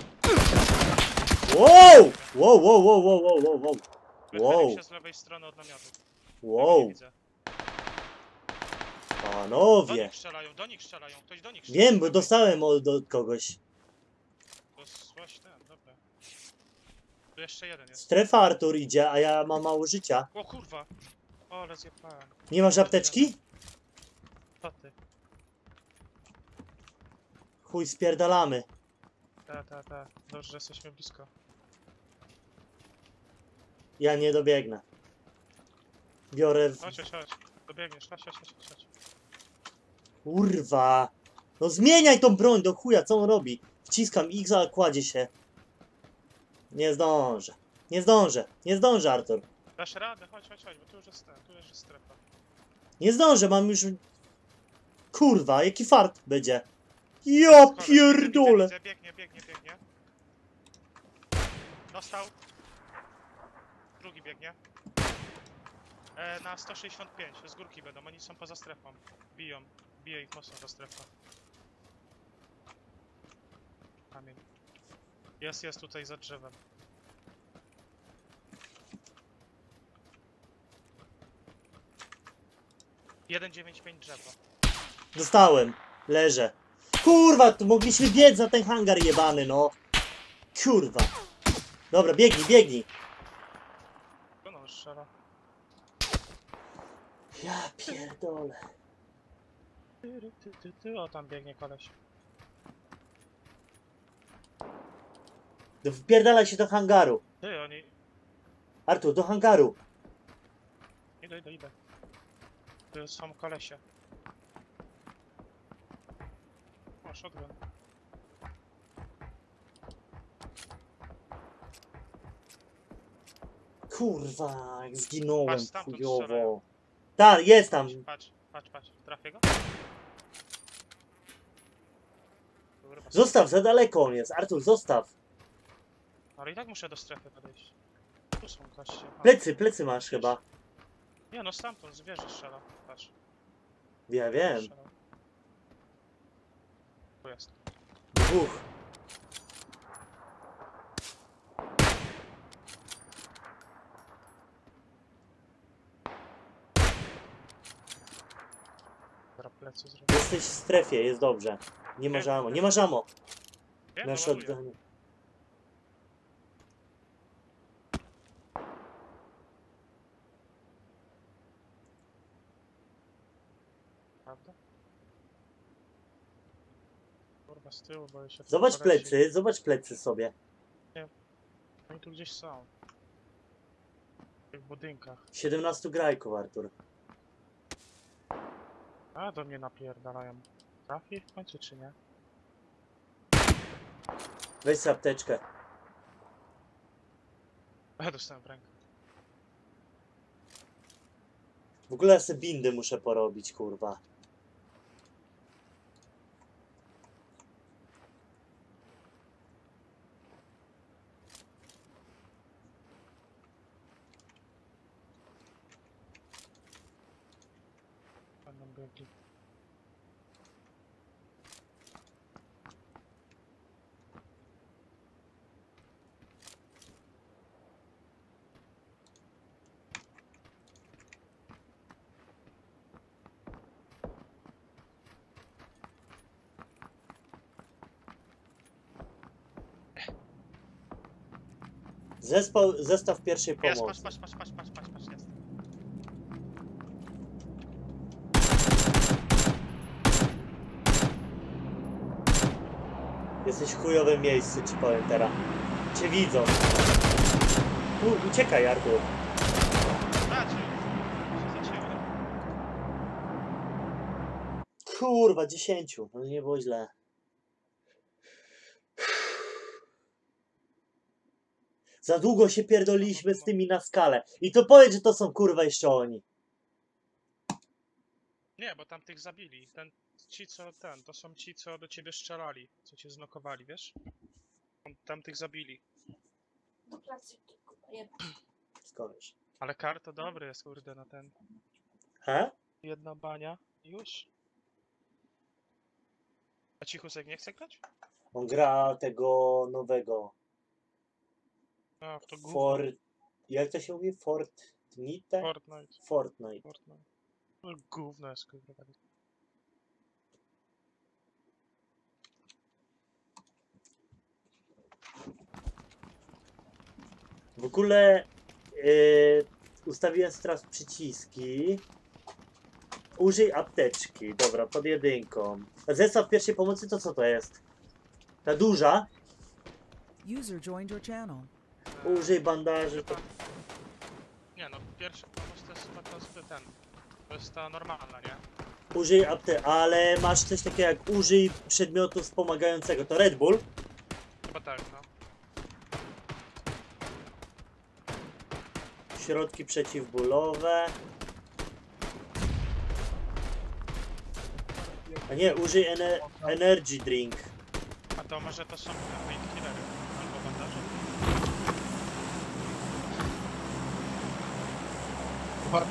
Wow! Wow, wow, wow, wow, wow, wow, wow. Wychylił Wow. się z lewej strony od namiotu. Nie Wow, widzę. Do panowie. nich strzelają, do nich strzelają, ktoś do nich strzela. Wiem, bo dostałem od, od kogoś. Złoś ten, dobra. Tu jeszcze jeden jest. Strefa Artur idzie, a ja mam mało życia. O kurwa! O, ale zjebałem. Nie masz apteczki? Co ty? Chuj, spierdalamy. Ta, ta, ta. Dobrze, że jesteśmy blisko. Ja nie dobiegnę. Biorę... W... Chodź, chodź, chodź. Dobiegniesz, chodź, chodź, chodź, chodź. Kurwa. No zmieniaj tą broń do chuja, co on robi? Wciskam X, a kładzie się. Nie zdążę. Nie zdążę. Nie zdążę, Artur. Dasz radę, chodź, chodź, chodź, bo tu już jest ten, tu już jest strefa. Nie zdążę, mam już... Kurwa, jaki fart będzie. Ja pierdolę. Biegnie, biegnie, biegnie. Dostał. Biegnie. E, na 165, z górki będą, oni są poza strefą. Biją, bije ich mocno za strefą. Kamień. Jest, jest tutaj za drzewem. Jeden dziewięć pięć drzewo. Dostałem. Leżę. Kurwa, tu mogliśmy biec za ten hangar jebany, no. Kurwa. Dobra, biegnij, biegnij. To no, strzela. Ja pierdolę. Ty, ty, ty, ty, o tam biegnie koleś. Wpierdalaj się do hangaru. Ty, oni... Artur, do hangaru. Idę, idę, idę. Tu są kolesie. O, shotgun. Kurwa, jak zginąłem Patrz, stamtąd chujowo. Tak, jest tam. Patrz, patrz, patrz. Trafię go? Zostaw, za daleko on jest. Artur, zostaw. Ale i tak muszę do strefy podejść. Tu są koście. O, Plecy, plecy masz chyba. Nie no, stamtąd, z wieży strzela. Patrz. Ja wiem. Strzelał. Tu jest. Dwóch. Zaraz plecy zrobię. Jesteś w strefie, jest dobrze. Nie ammo, wiem. nie masz ammo. Nie, no, shotgunie. Prawda? Kurwa, z tyłu, bo się... Zobacz kolesi- plecy, zobacz plecy sobie. Oni tu gdzieś są. W tych budynkach. 17 grajków, Artur. A, do mnie napierdalają. Trafi w końcu, czy nie? Weź sobie apteczkę. A, dostałem w rękę. W ogóle ja sobie bindy muszę porobić, kurwa. Będą biegli. Zespał, zestaw pierwszej Jest, patrz, pomocy. patrz, patrz, patrz, patrz, patrz, patrz, jest. Jesteś w chujowym miejscu, ci powiem teraz. Cię widzą. U, uciekaj, Artur. Znaczy, się zacięło. Kurwa, 10. No nie było źle. Za długo się pierdoliliśmy z tymi na skalę. I to powiedz, że to są kurwa jeszcze oni. Nie, bo tam tych zabili. Ten, ci co ten, to są ci co do ciebie strzelali, co cię znokowali, wiesz? Tam, tych zabili. Jeba. Skądś. Ale kar to dobry jest, kurde, na ten. He? Jedna bania. Już. A cichusek nie chce grać? On gra tego nowego. A, w to gówno. For... Jak to się mówi? Fortnite? Fortnite. Fortnite. Fortnite. No gówno jest, kurwa. W ogóle yy, ustawiłem teraz przyciski. Użyj apteczki. Dobra, pod jedynką. Zestaw pierwszej pomocy to co to jest? Ta duża. User joined your channel. Użyj bandaży. To... Nie no, pierwszy pomoc to jest chyba to zbyt ten. To jest ta normalna, nie? Użyj apte... Ale masz coś takiego jak użyj przedmiotu wspomagającego. To Red Bull. Chyba tak, no. Środki przeciwbólowe. A nie, użyj ener energy drink. A to może to są te painkillery albo bandaże? Chyba...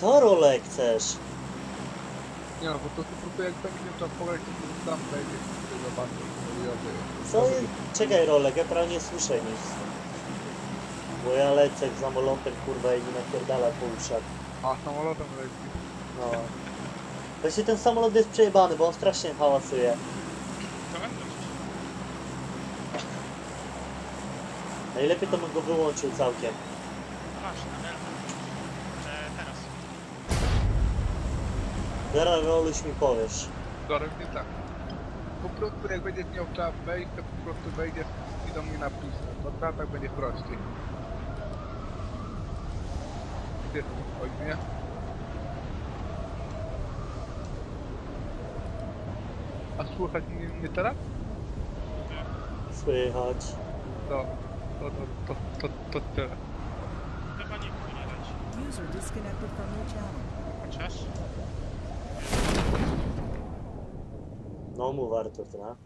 Co rolek chcesz? Nie no, po prostu po prostu jak będzie to polecieć, to tam będzie zobaczyć, co? Czekaj rolek, ja prawie nie słyszę nic. Bo ja lecę z samolotem kurwa i mi napierdala po uszach. A samolotem leci. No. Właśnie ten samolot jest przejebany, bo on strasznie hałasuje. To Najlepiej to bym go wyłączył całkiem. Masz, na L. E, teraz. Zaraz roluś mi powiesz. Dorem nie tak. Po prostu jak będziesz miał czas wejść, to po prostu wejdziesz i do mnie napiszesz. To tak tak będzie prościej. Gdzie spokojnie. A słuchać mnie, mnie teraz? Słychać. To, to, to, to, to, to tyle. Chyba nie leci. User disconnected from your channel. Chociaż? No mów Artur, no.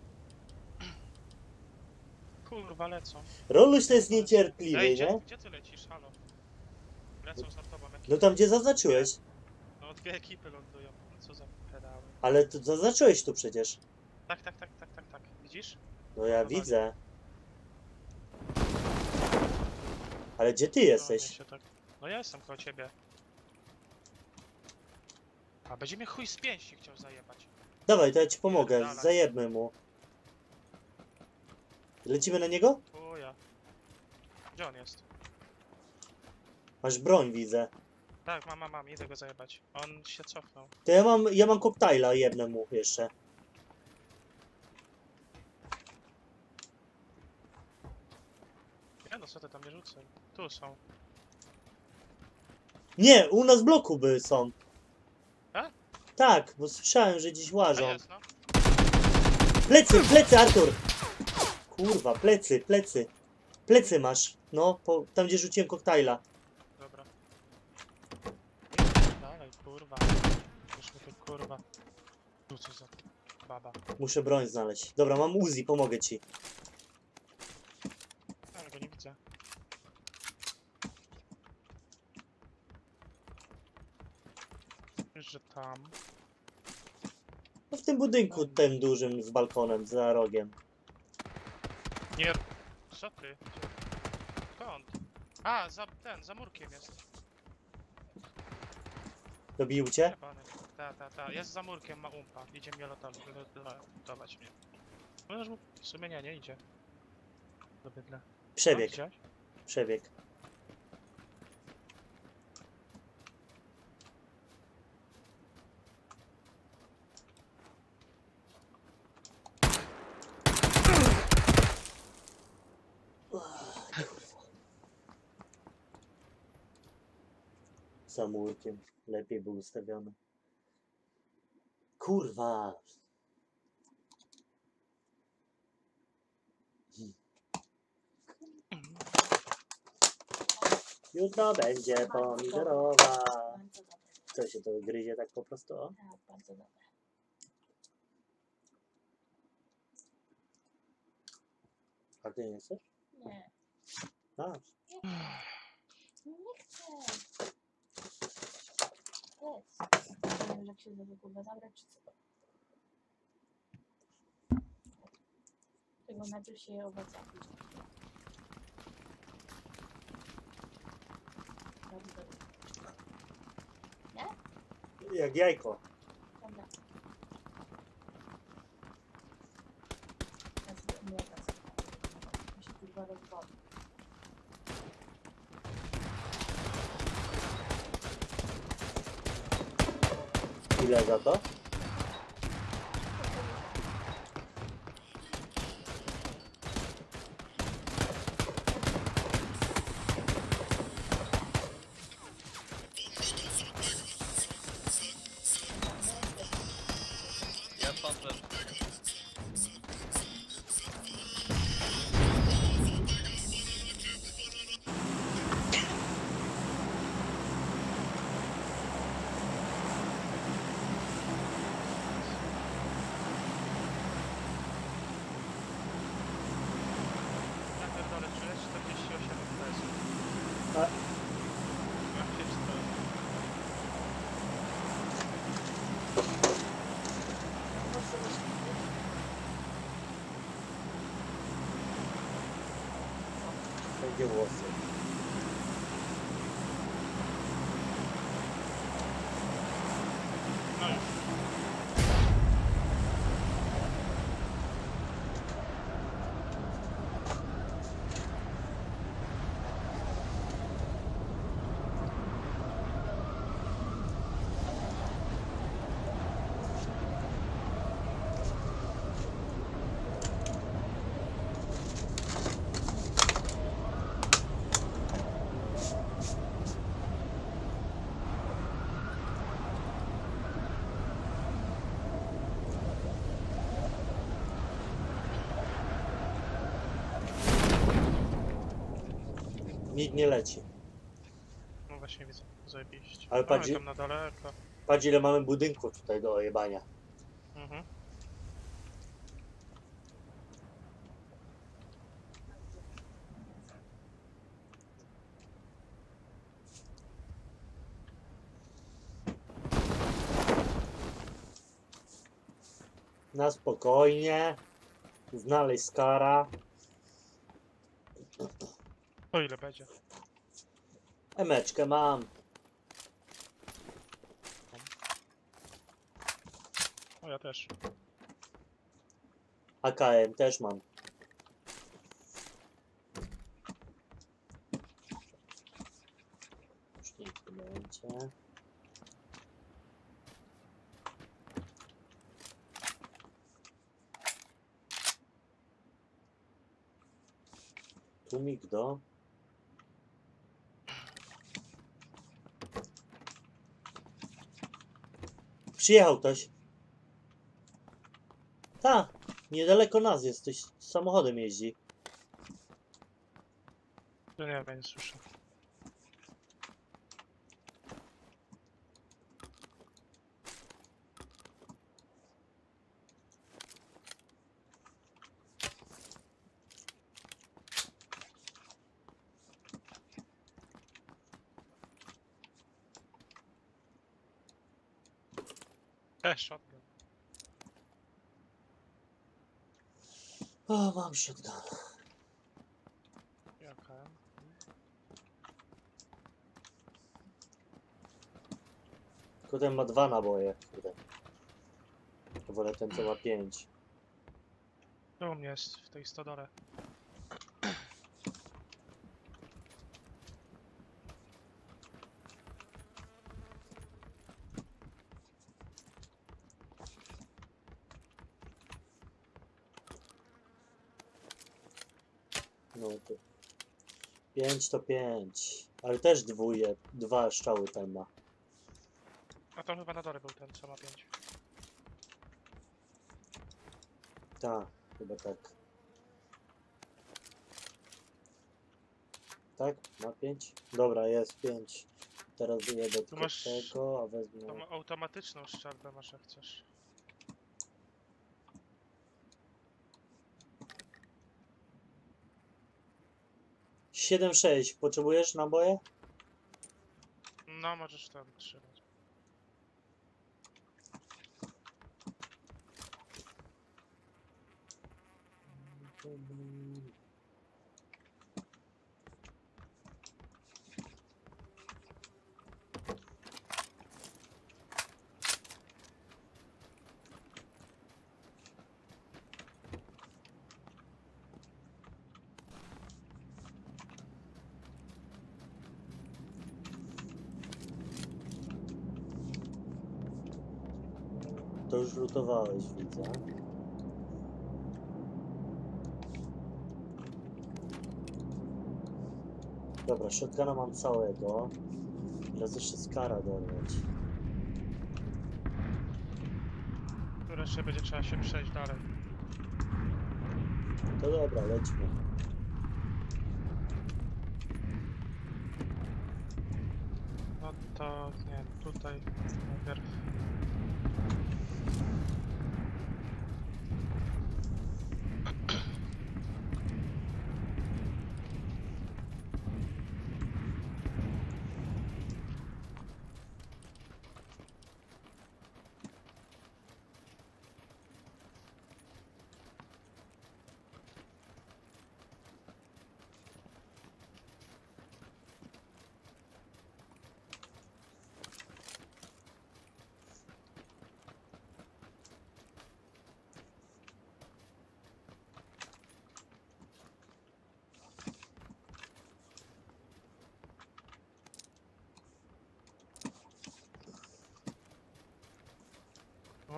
Kurwa, lecą. Roluś to jest niecierpliwy, Ej, gdzie, nie? gdzie ty lecisz? Halo? Lecą za tobą jakieś... No tam gdzie zaznaczyłeś. No dwie ekipy lądują. Co za pedały. Ale tu zaznaczyłeś tu przecież. Tak, tak, tak, tak, tak, tak. Widzisz? No ja No widzę. Ale gdzie ty No, jesteś? się tak... no ja jestem koło ciebie. A będzie mnie chuj z pięści chciał zajebać. Dawaj, to ja ci pomogę. Pierdalaj. Zajebmy mu. Lecimy na niego? Chuja. Gdzie on jest? Masz broń, widzę. Tak, mam, mam, mam, idę go zajebać. On się cofnął. To ja mam, ja mam koktajla jednę mu jeszcze. Nie no, co ty tam nie rzucaj. Tu są. Nie, u nas w bloku by są. Tak, bo słyszałem, że dziś A łażą. jest, no. Plecy, plecy, Artur! Kurwa, plecy, plecy. Plecy masz. No, po, tam gdzie rzuciłem koktajla. Dobra. Dalej, kurwa. Już mi tu kurwa. Tu co za baba. Muszę broń znaleźć. Dobra, mam Uzi, pomogę ci. Ale go nie widzę. Wiesz, że tam. No w tym budynku, tym dużym z balkonem, za rogiem. Nie. Co ty? Skąd? A, za ten, za murkiem jest. Dobił cię? Jebany. Ta, ta, ta. Jest za murkiem, ma umpa. Idzie mnie lotować, lotować mnie. Możesz mu... W sumie nie, nie idzie. Do bydla. Przebieg, przebieg. Samurkiem lepiej był ustawiony. Kurwa! Jutro będzie pomidorowa. Co się to gryzie tak po prostu? Tak, bardzo dobre. A ty nie chcesz? Nie. Masz. Nie chcę. Jest. Nie wiem, jak się zrobię kurwa zabrać, czy co. Tego najpierw się je owoce, a później. Bardzo dobre. jak jajko. Dobra. Sobie mleka sobie. Mi się kurwa rozwodzi. Ile za Nikt nie leci. No właśnie widzę, zajebiście. Ale Mamy patrz- tam na daleko. Patrz ile mamy budynków tutaj do ojebania. Mhm. Na spokojnie. Znaleźć skara. O ile będzie? Emeczkę mam. O ja też. AKM też mam. Już nie w tym momencie. Tłumik do. Przyjechał ktoś. Tak, niedaleko nas jest, ktoś samochodem jeździ. Nie wiem, nie słyszę. E, shotgun. O, mam shotgun. Jaka? Ma dwa naboje. Kurde. Wolę ten, co ma pięć. To u mnie jest w tej stodole. 5 to 5. Ale też dwóje, dwa strzały ten ma. A to chyba na dole był ten, co ma 5. Tak, chyba tak. Tak? Ma 5? Dobra, jest 5. Teraz jedę do tego, a wezmę... Tą automatyczną szczelbę masz jak chcesz. Siedem sześć. Potrzebujesz naboje? No, możesz tam trzymać. To już lutowałeś, widzę. Dobra, shotguna mam całego. Teraz jeszcze skara dorwać. Tu jeszcze będzie trzeba się przejść dalej. To dobra, lećmy. No to nie, tutaj najpierw.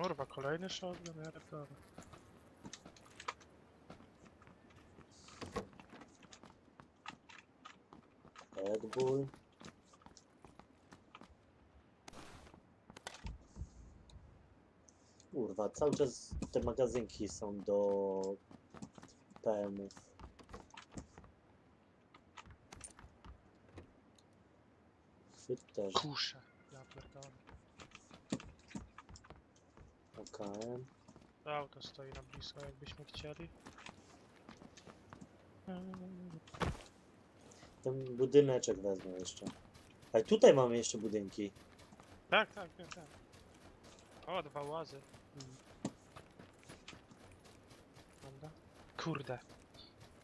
Kurwa, kolejny shotgun, ja pierdolę. Red Bull. Kurwa, cały czas te magazynki są do PM-ów. Chwyt też. Kusze, ja pierdolę. AKM. To auto stoi na blisko, jakbyśmy chcieli. Ten budyneczek wezmę jeszcze. Ale tutaj mamy jeszcze budynki. Tak, tak, wiem, wiem. O, dwa łazy. Prawda? Kurde.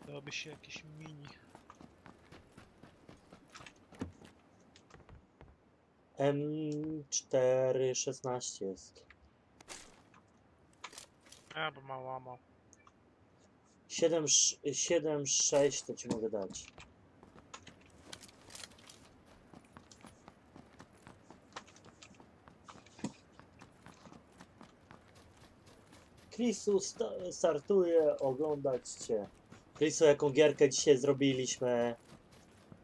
Dałoby się jakieś mini. M416 jest. A, bo ma łamo. 7, 7, 6 to ci mogę dać. Chrisu sta startuje oglądać cię. Chrisu, jaką gierkę dzisiaj zrobiliśmy.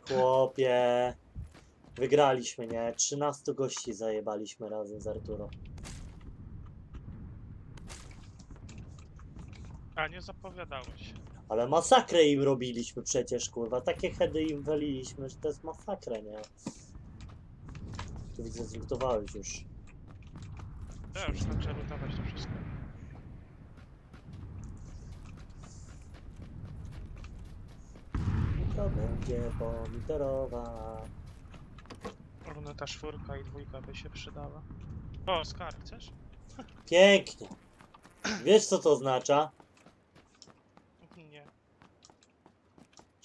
Chłopie. Wygraliśmy, nie? 13 gości zajebaliśmy razem z Arturo. Nie zapowiadałeś. Ale masakrę im robiliśmy przecież, kurwa. Takie heady im waliliśmy, że to jest masakra, nie? Tu widzę, zlutowałeś już. Ja już skończę lutować to wszystko. To będzie pomidorowa. Równo ta czwórka i dwójka by się przydała. O, Skar, chcesz? Pięknie. Wiesz, co to oznacza? Nie.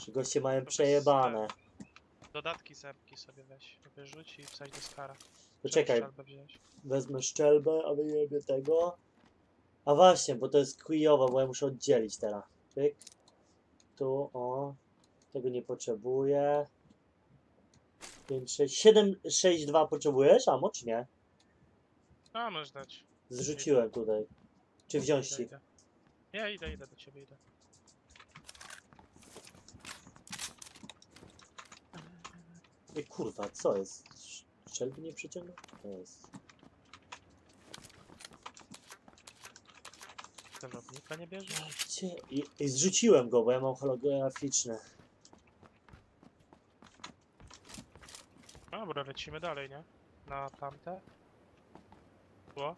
Że goście mają przejebane. Dodatki zepki sobie weź. Wyrzuć i wsadź do Skara. Poczekaj, wezmę szczelbę, a wyjebię tego. A właśnie, bo to jest quijowa, bo ja muszę oddzielić teraz. Pyk. Tu, o. Tego nie potrzebuję. 5, 6, 7, 6, 2 potrzebujesz? Amo, czy nie? A, możesz dać. Zrzuciłem tutaj. Czy wziąć Idę, ci? idę. Ja idę, idę do ciebie, idę. Ej, kurwa, co jest? Strzelby nie przyciągnął? To jest. Celownika nie bierzesz? Gdzie? I, I zrzuciłem go, bo ja mam holograficzny. Dobra, lecimy dalej, nie? Na tamte. Było?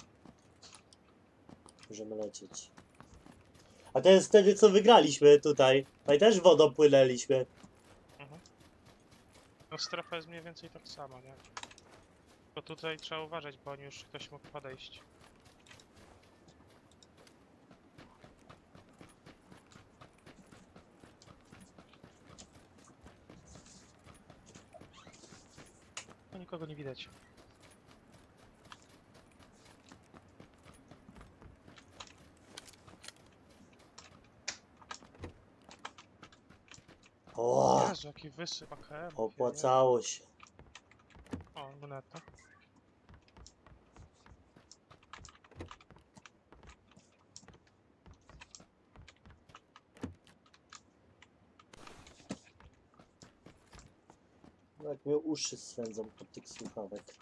Możemy lecieć. A to jest wtedy, co wygraliśmy tutaj. Tutaj też wodą płynęliśmy. No strefa jest mniej więcej tak sama, nie? To tutaj trzeba uważać, bo oni już ktoś mógł podejść. No nikogo nie widać. O, Jezu, jaki wysyp AKM. opłacało się. O, luneta. Jak mnie uszy swędzą pod tych słuchawek.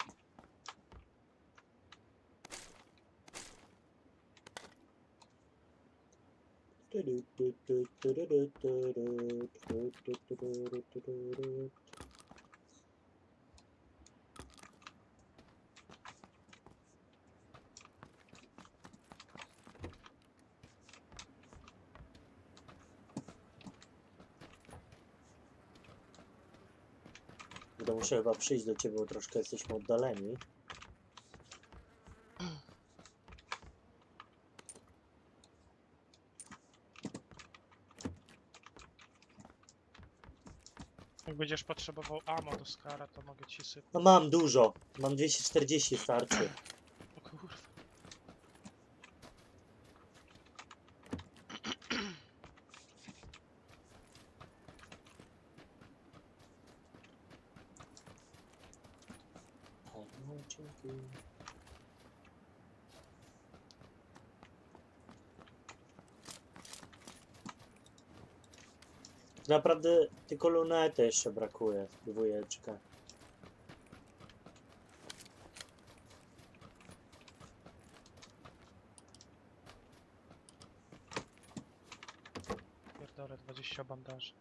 Będę muszę chyba przyjść do ciebie, bo troszkę jesteśmy oddaleni. Będziesz potrzebował ammo do skara, to mogę ci sypać. No mam dużo. Mam 240 starczy. O kurwa. O, no, dziękuję. Naprawdę tylko lunety jeszcze brakuje, dwójeczka. Pierdolę 20 bandaży.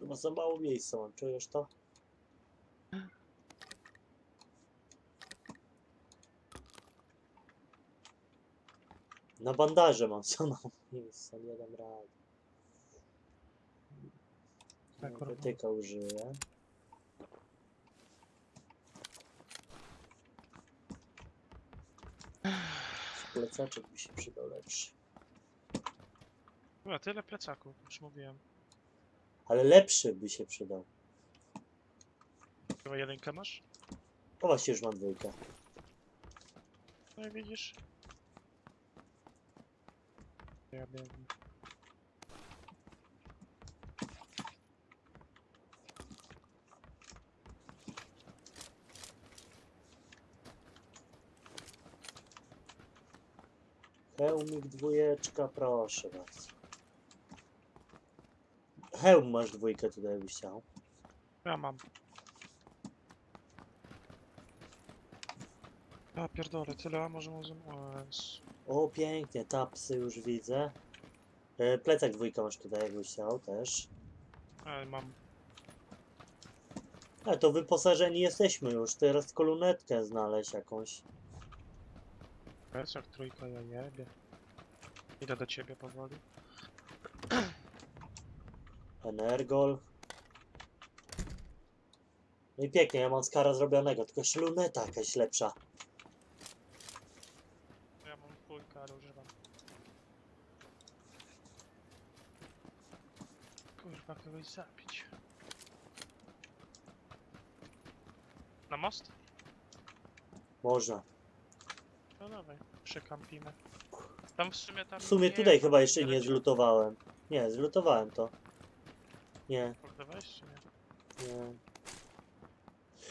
Chyba za mało miejsca mam, czujesz to? Na bandaże mam nie dam rady. Tak, kurwa. Wytyka użyję. Plecaczek by się przydał lepszy. Chyba tyle plecaków, już mówiłem. Ale lepszy by się przydał. Chyba jedynkę masz? O właśnie już mam dwójkę. No i widzisz. Ja biegnę. Hełmik dwójeczka, proszę bardzo. Hełm masz dwójkę tutaj, jakbyś chciał. Ja mam. Ja pierdolę, tyle a może. O, Jezu. O, pięknie, tapsy już widzę. E, plecak dwójka masz tutaj, jakbyś chciał też. Ale mam. A to wyposażeni jesteśmy już, teraz tylko lunetkę znaleźć jakąś. Plecak, trójka, ja jebie. Idę do ciebie powoli. Energol. No i pięknie, ja mam skara zrobionego, tylko luneta jakaś lepsza. Ja mam dwójkę, ale używam. Kurwa, kogoś zabić. Na most? Można. No dawaj, przykampimy. Tam w sumie tam... W sumie nie tutaj chyba jeszcze nie zlutowałem. Nie, zlutowałem to. Nie, weź czy nie? nie.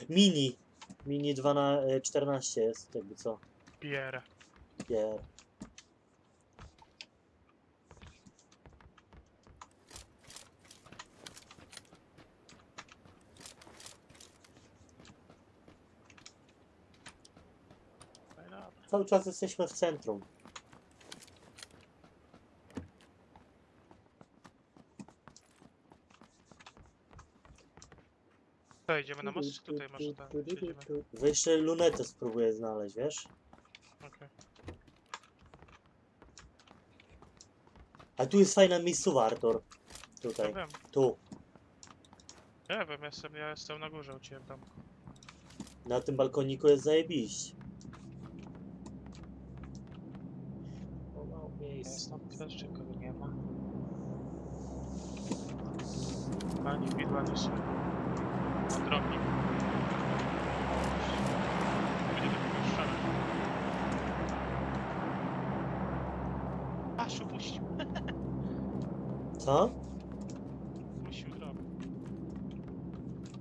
Mini. Mini 2 na e, 14 jest, jakby co. Bierę. Gier. No i dobra. Cały czas jesteśmy w centrum. To idziemy na most, czy tutaj może tak? Idziemy. Wy jeszcze lunetę spróbuję znaleźć, wiesz? Okej. A tu jest fajna miejscowa, Artur. Ja Tutaj, wiem, tu. ja wiem, jestem, ja jestem na górze u ciebie tam. Na tym balkoniku jest zajebiście. O, mało miejsca. Jest tam też kogo nie ma. Ani widła. Mam drobnik. Będzie do kogoś strzelać. Aż upuścił. Co? Upuścił drop.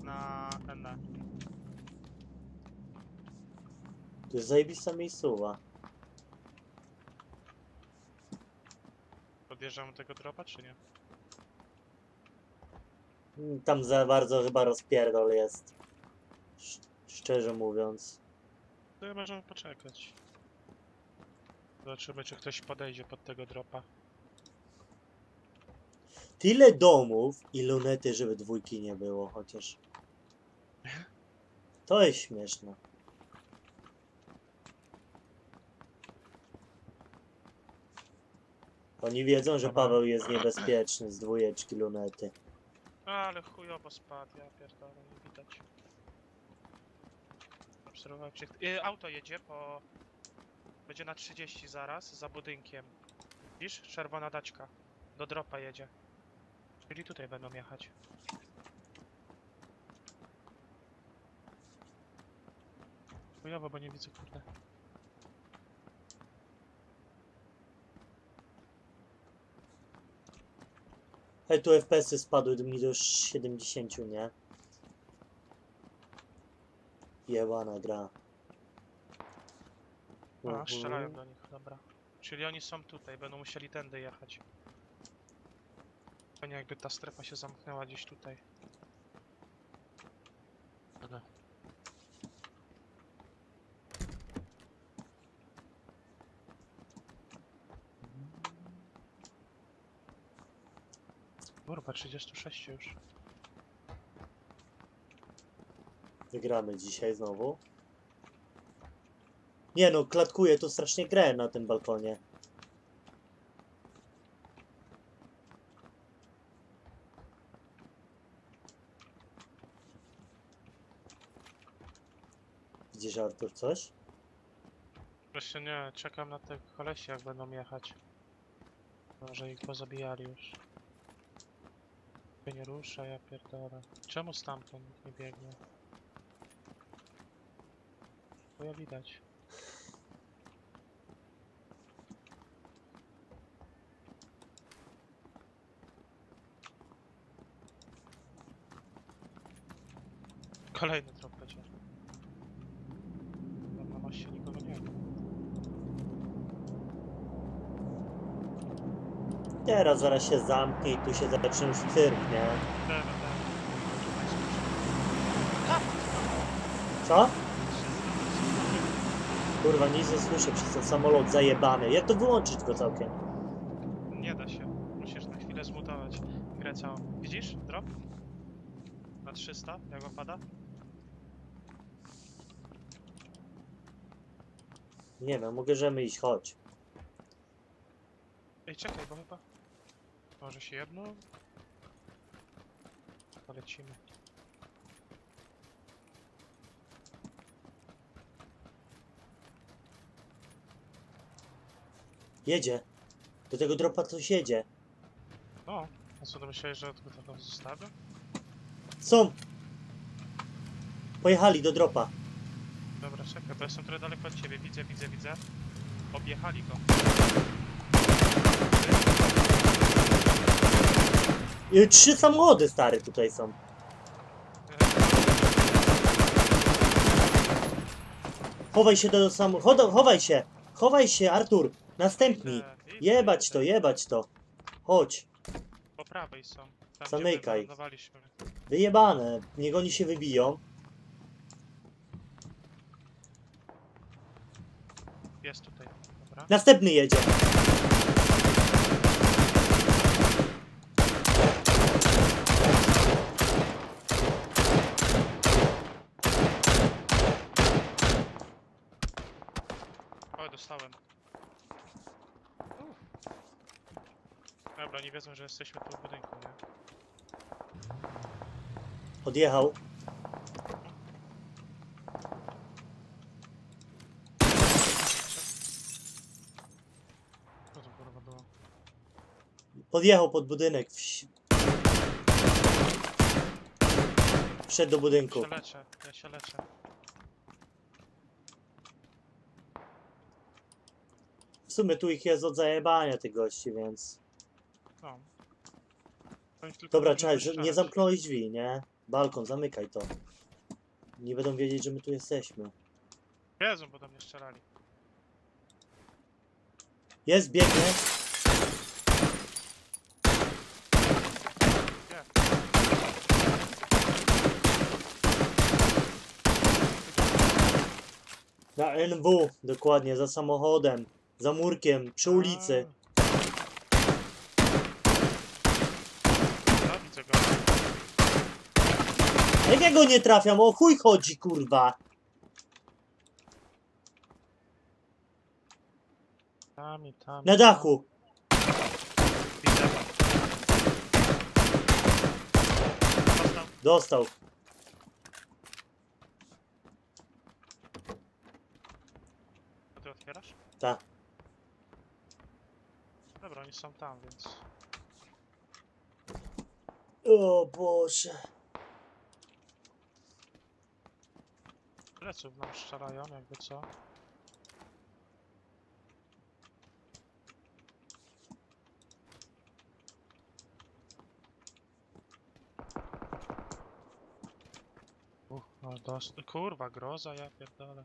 Na N. To jest zajebista miejscowa. Podjeżdżamy tego dropa, czy nie? Mm, Tam za bardzo chyba rozpierdol jest. Sz- Szczerze mówiąc. To ja możemy poczekać. Zobaczymy, czy ktoś podejdzie pod tego dropa. Tyle domów i lunety, żeby dwójki nie było, chociaż. <laughs> To jest śmieszne. Oni wiedzą, że. Paweł jest niebezpieczny z dwójeczki lunety. Ale chujowo spadł, ja pierdolę, nie widać. Obserwował cię. Y, auto jedzie po... Będzie na 30 zaraz, za budynkiem. Widzisz? Czerwona daćka. Do dropa jedzie. Czyli tutaj będą jechać. Chujowo, bo nie widzę, kurde. Hej, tu FPS-y spadły mi do 70, nie? Jebana gra. A, Mhm. strzelają do nich, dobra. Czyli oni są tutaj, będą musieli tędy jechać. Pewnie jakby ta strefa się zamknęła gdzieś tutaj. Dobra. Kurwa, 36 już. Wygramy dzisiaj znowu. Nie no, klatkuje tu strasznie grę na tym balkonie. Widzisz Artur coś? Właśnie nie, czekam na te kolesi jak będą jechać. Może ich pozabijali już. Się nie rusza, ja pierdolę. Czemu stamtąd nie biegnie? Bo ja widać. Kolejny trop będzie. Tam na moście nikogo nie ma. Teraz zaraz się zamknie i tu się zacznie już cyrk, nie? Co? Kurwa, nic nie słyszę przez ten samolot zajebany. Jak to wyłączyć go całkiem? Nie da się. Musisz na chwilę zmutować grę całą. Widzisz? Drop? Na 300, jak opada? Nie wiem, możemy iść, chodź. Ej, czekaj, bo chyba... Może się jedno? Polecimy. Jedzie. Do tego dropa coś jedzie. No, a co, to myślałeś, że tylko to tam zostawię? Są! Pojechali do dropa. Dobra, czekaj, bo jestem trochę daleko od ciebie. Widzę, widzę, widzę. Objechali go. I trzy samochody stare tutaj są. Chowaj się do samochodu, chowaj się! Chowaj się, Artur! Następni! Jebać to, jebać to! Chodź, Po prawej są. Tam, Zamykaj. Wyjebane. Niech oni się wybiją. Jest tutaj, dobra. Następny jedzie. O, dostałem. Uff. Dobra, nie wiedzą, że jesteśmy tu w budynku, nie? Odjechał. Co to kurwa było? Podjechał pod budynek. Wś- Wszedł do budynku. Ja się leczę, ja się leczę. W sumie tu ich jest od zajebania tych gości, więc... No. Tylko Dobra, czekaj, że nie zamknąłeś drzwi, nie? Balkon, zamykaj to. Nie będą wiedzieć, że my tu jesteśmy. Wiedzą, bo do mnie strzelali. Jest, biegnie. Na NW, dokładnie, za samochodem. Za murkiem, przy ulicy. No, widzę go. Jak ja go nie trafiam? O chuj chodzi, kurwa. Tam i tam. Na dachu. Widzę. Dostał. Dostał. To ty otwierasz? Ta. Dobra, oni są tam, więc... O Boże. Pleców nam strzelają, jakby co. Uch, no dos... Kurwa, groza, ja pierdolę.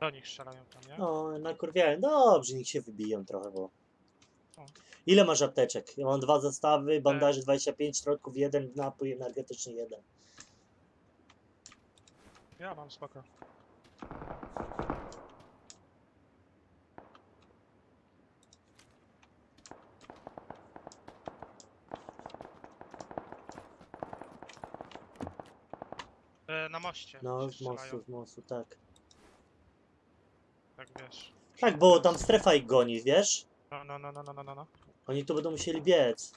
Do nich strzelają tam, nie? No, nakurwiałem. Dobrze, niech się wybiją trochę, bo... O. Ile masz apteczek? Ja mam dwa zestawy, bandaży 25, środków 1, napój energetyczny 1. Ja mam spoko. E, na moście. No, się z strzelają, mostu, z mostu, tak. Tak wiesz. Tak, bo tam strefa ich goni, wiesz? No, no, no, no, no, no, no, no. Oni tu będą musieli biec.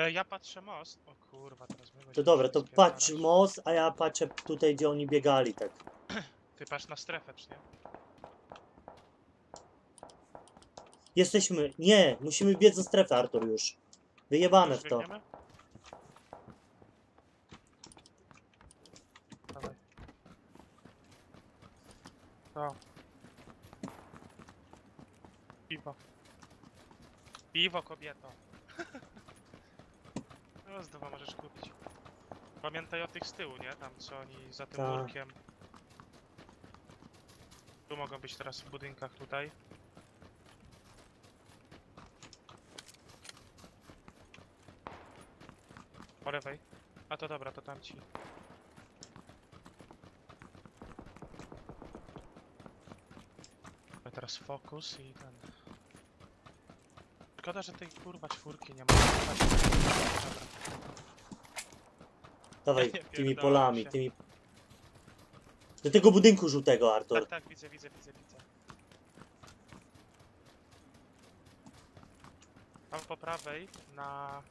E, ja patrzę most. O kurwa, teraz my To dobra, to spierdalać. patrz most, a ja patrzę tutaj, gdzie oni biegali, tak. <clears throat> Ty patrz na strefę, czy nie? Jesteśmy... Nie, musimy biec do strefy, Artur, już. Wyjebane Już w to. biegniemy? Dawaj. To. Piwo. Piwo, kobieto. <laughs> No, z dwa możesz kupić. Pamiętaj o tych z tyłu, nie? Tam co oni za tym Tak. murkiem. Tu mogą być teraz w budynkach tutaj. Po lewej. A to dobra, to tamci. A teraz fokus i ten. Szkoda, że tej kurwa czwórki nie ma. Dawaj, <laughs> Nie tymi pierdolę polami, się. tymi... Do tego budynku żółtego, Artur. Tak, tak, widzę, widzę, widzę, widzę. Tam po prawej na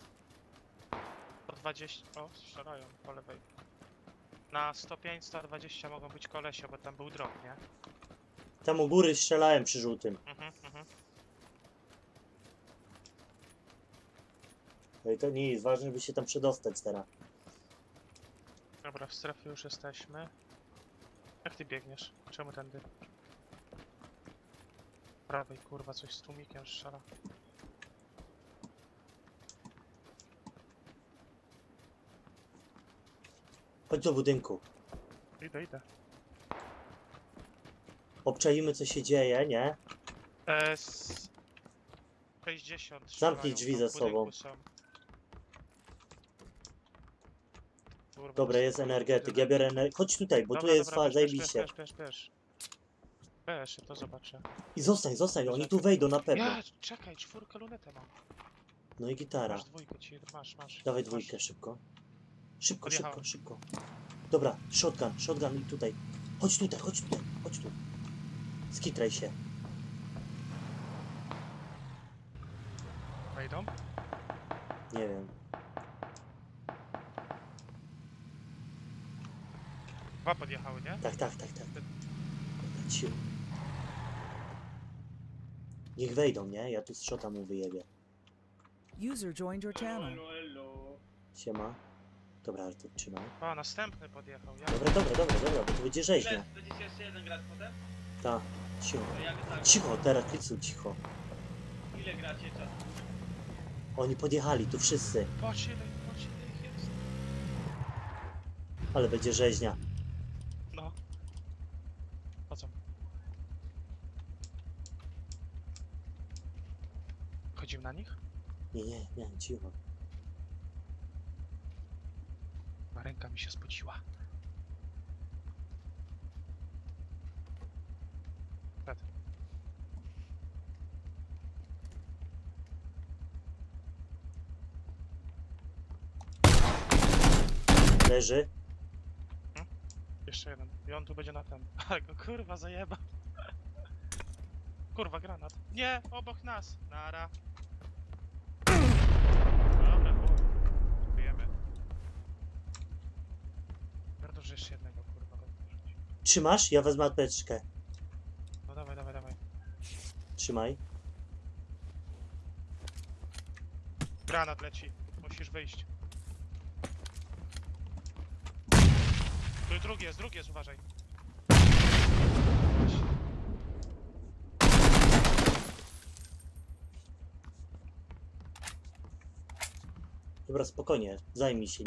120. O, strzelają po lewej. Na 105, 120 mogą być kolesie, bo tam był drop, nie? Tam u góry strzelałem przy żółtym. Mhm, mhm. No i to nic, ważne, żeby się tam przedostać teraz. Dobra, w strefie już jesteśmy. Jak ty biegniesz? Czemu tędy? Prawej, kurwa, coś z tłumikiem strzela. Chodź do budynku. Idę, idę. Obczajmy, co się dzieje, nie? E, s... 60 Zamknij strzelają, drzwi tam za w budynku sobą. Są. Kurwa, Dobra, jest energetyk, ja biorę ener... Chodź tutaj, bo tu Dobra, jest dobra, fa, bierz, bierz, zajebiście. Bierz, bierz, bierz. Bierz, ja to zobaczę. I zostań, zostań, oni tu wejdą na pewno. Ja, czekaj, czwórkę lunetę mam. No i gitara. Masz dwójkę, ci, masz, masz. Dawaj masz. dwójkę, szybko. Szybko, Podjechałem. szybko, szybko. Dobra, shotgun, shotgun i tutaj. Chodź tutaj, chodź tutaj, chodź tu. Skitraj się. Wejdą? Nie wiem. Dwa podjechały, nie? Tak, tak, tak, tak. Ciu. Niech wejdą, nie? Ja tu z shota mu wyjebię. User joined your channel. Siema. Dobra, Artur, trzymaj. A, następny podjechał, ja. Dobra, dobra, dobra, dobra, bo to będzie rzeźnia. Będziecie jeszcze jeden grać potem? Ta, cicho. To tak. Cicho, teraz Kricu, cicho. Ile gracie czasu? Oni podjechali, tu wszyscy. Patrz ile, patrz ile ich jest. Ale będzie rzeźnia. No. Po co? Chodzimy na nich? Nie, nie, nie, cicho. A ręka mi się spociła. Przed. Leży. Jeszcze jeden. I on tu będzie na ten. <laughs> Ale go kurwa zajeba. Kurwa, granat. Nie, obok nas. Nara. Dobra, chuj. Dziękujemy. Bardzo, że jeszcze jednego kurwa go wyrzuci. Trzymasz? Ja wezmę apteczkę. No dawaj, dawaj, dawaj. Trzymaj. Granat leci. Musisz wyjść. Tu drugi jest, drugi jest, uważaj. Dobra, spokojnie. Zajmij się.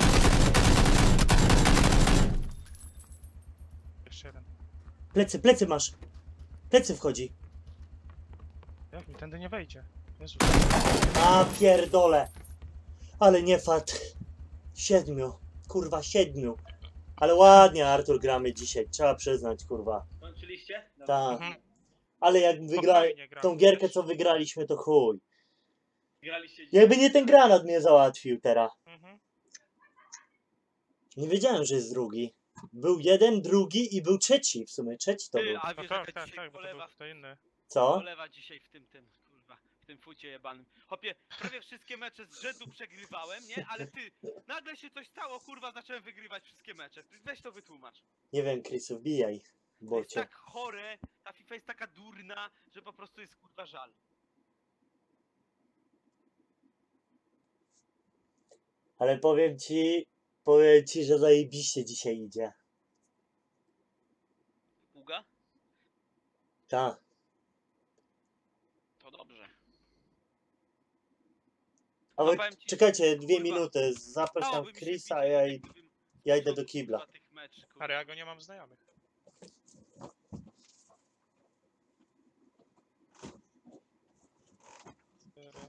Plecy, plecy masz. Plecy wchodzi. Jak mi tędy nie wejdzie? Jezu. A pierdole. Ale nie fat. Siedmiu. Kurwa, siedmiu. Ale ładnie, Artur, gramy dzisiaj. Trzeba przyznać, kurwa. Kończyliście? Dobra. Tak. Mhm. Ale jak wygra... Spokojnie gramy, tą gierkę, co wygraliśmy, to chuj. Graliście dzisiaj? Jakby nie ten granat mnie załatwił teraz. Mhm. Nie wiedziałem, że jest drugi. Był jeden, drugi i był trzeci. W sumie trzeci to Ty, był. a No wiesz, tak, jaka tak, dzisiaj tak, bo to był polewa, kto inny. Co? polewa dzisiaj w tym, tym, kurwa, w tym fucie jebanym. Hopie, prawie wszystkie mecze z rzędu przegrywałem, nie? Ale ty, nagle się coś stało, kurwa, zacząłem wygrywać wszystkie mecze. Ty Weź to wytłumacz. Nie wiem, Chrisu, wbijaj. To jest Bocie. tak chore, ta FIFA jest taka durna, że po prostu jest kurwa żal. Ale powiem ci, powiem ci, że zajebiście dzisiaj idzie. Uga? Tak. To dobrze. A No wy, powiem ci, czekajcie, dwie kurwa, minuty. Zapraszam Dałoby mi się Chrisa, bić, ja, gdybym ja idę do kibla. tych kurwa. Ale ja go nie mam znajomych. Cztery.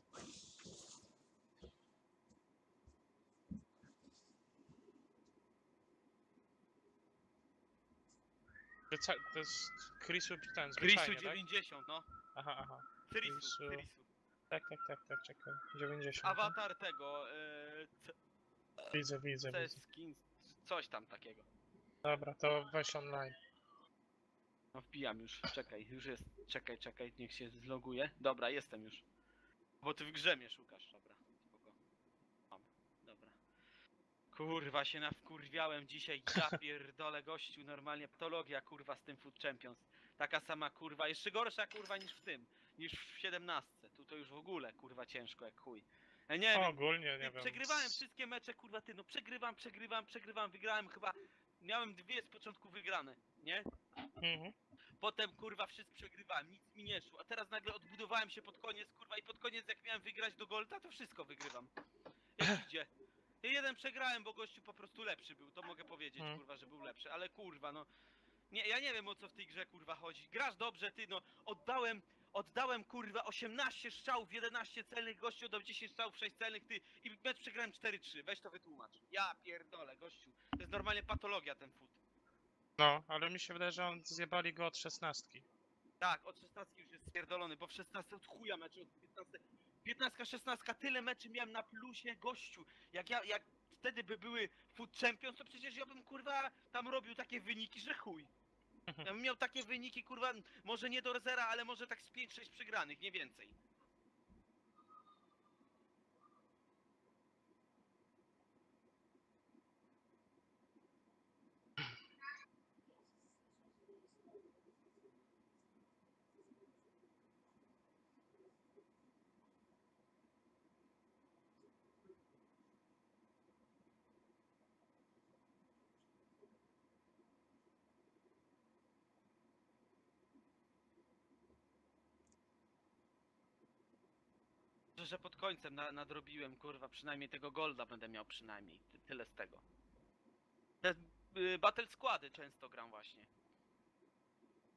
To jest Chrisu ten, Grisu zwyczajnie, tak? 90, no. Aha, aha. Grisu. Krysu. Tak, tak, tak, tak, czekaj. 90. Awatar tego, yy, Widzę, widzę, jest widzę. skin, coś tam takiego. Dobra, to weź online. No wbijam już, czekaj, już jest, czekaj, czekaj, niech się zloguje. Dobra, jestem już. Bo ty w grze mnie szukasz, dobra, spoko. Mam, dobra. Kurwa, się nawkurwiałem dzisiaj, ja <laughs> pierdolę gościu, normalnie patologia kurwa z tym Food Champions. Taka sama kurwa, jeszcze gorsza kurwa niż w tym, niż w 17. Tu to już w ogóle kurwa ciężko jak chuj. Ja nie wiem, Ogólnie, nie wiem. Przegrywałem wszystkie mecze, kurwa ty, no przegrywam, przegrywam, przegrywam, wygrałem chyba, miałem dwie z początku wygrane, nie? Mhm. Potem kurwa wszystko przegrywałem, nic mi nie szło, a teraz nagle odbudowałem się pod koniec, kurwa i pod koniec jak miałem wygrać do Golda, to wszystko wygrywam. Jak idzie. Ja jeden przegrałem, bo gościu po prostu lepszy był, to mogę powiedzieć, Mm. kurwa, że był lepszy, ale kurwa, no... Nie, ja nie wiem o co w tej grze kurwa chodzi. Grasz dobrze, ty no, oddałem, oddałem kurwa 18 strzałów, 11 celnych, gościu oddał 10 strzałów, 6 celnych, ty i mecz przegrałem 4-3, weź to wytłumacz. Ja pierdolę, gościu. To jest normalnie patologia ten foot. No, ale mi się wydaje, że on zjebali go od szesnastki. Tak, od 16 już jest spierdolony, bo w 16 od chuja meczy, od 15. 15, 16, tyle meczy miałem na plusie gościu. Jak ja, jak wtedy by były Food Champions, to przecież ja bym kurwa tam robił takie wyniki, że chuj. <laughs> Ja bym miał takie wyniki, kurwa, może nie do zera, ale może tak z 5-6 przegranych, nie więcej. Że, że pod końcem na, nadrobiłem, kurwa, przynajmniej tego golda będę miał przynajmniej. Ty, tyle z tego. Te y, battle składy często gram właśnie.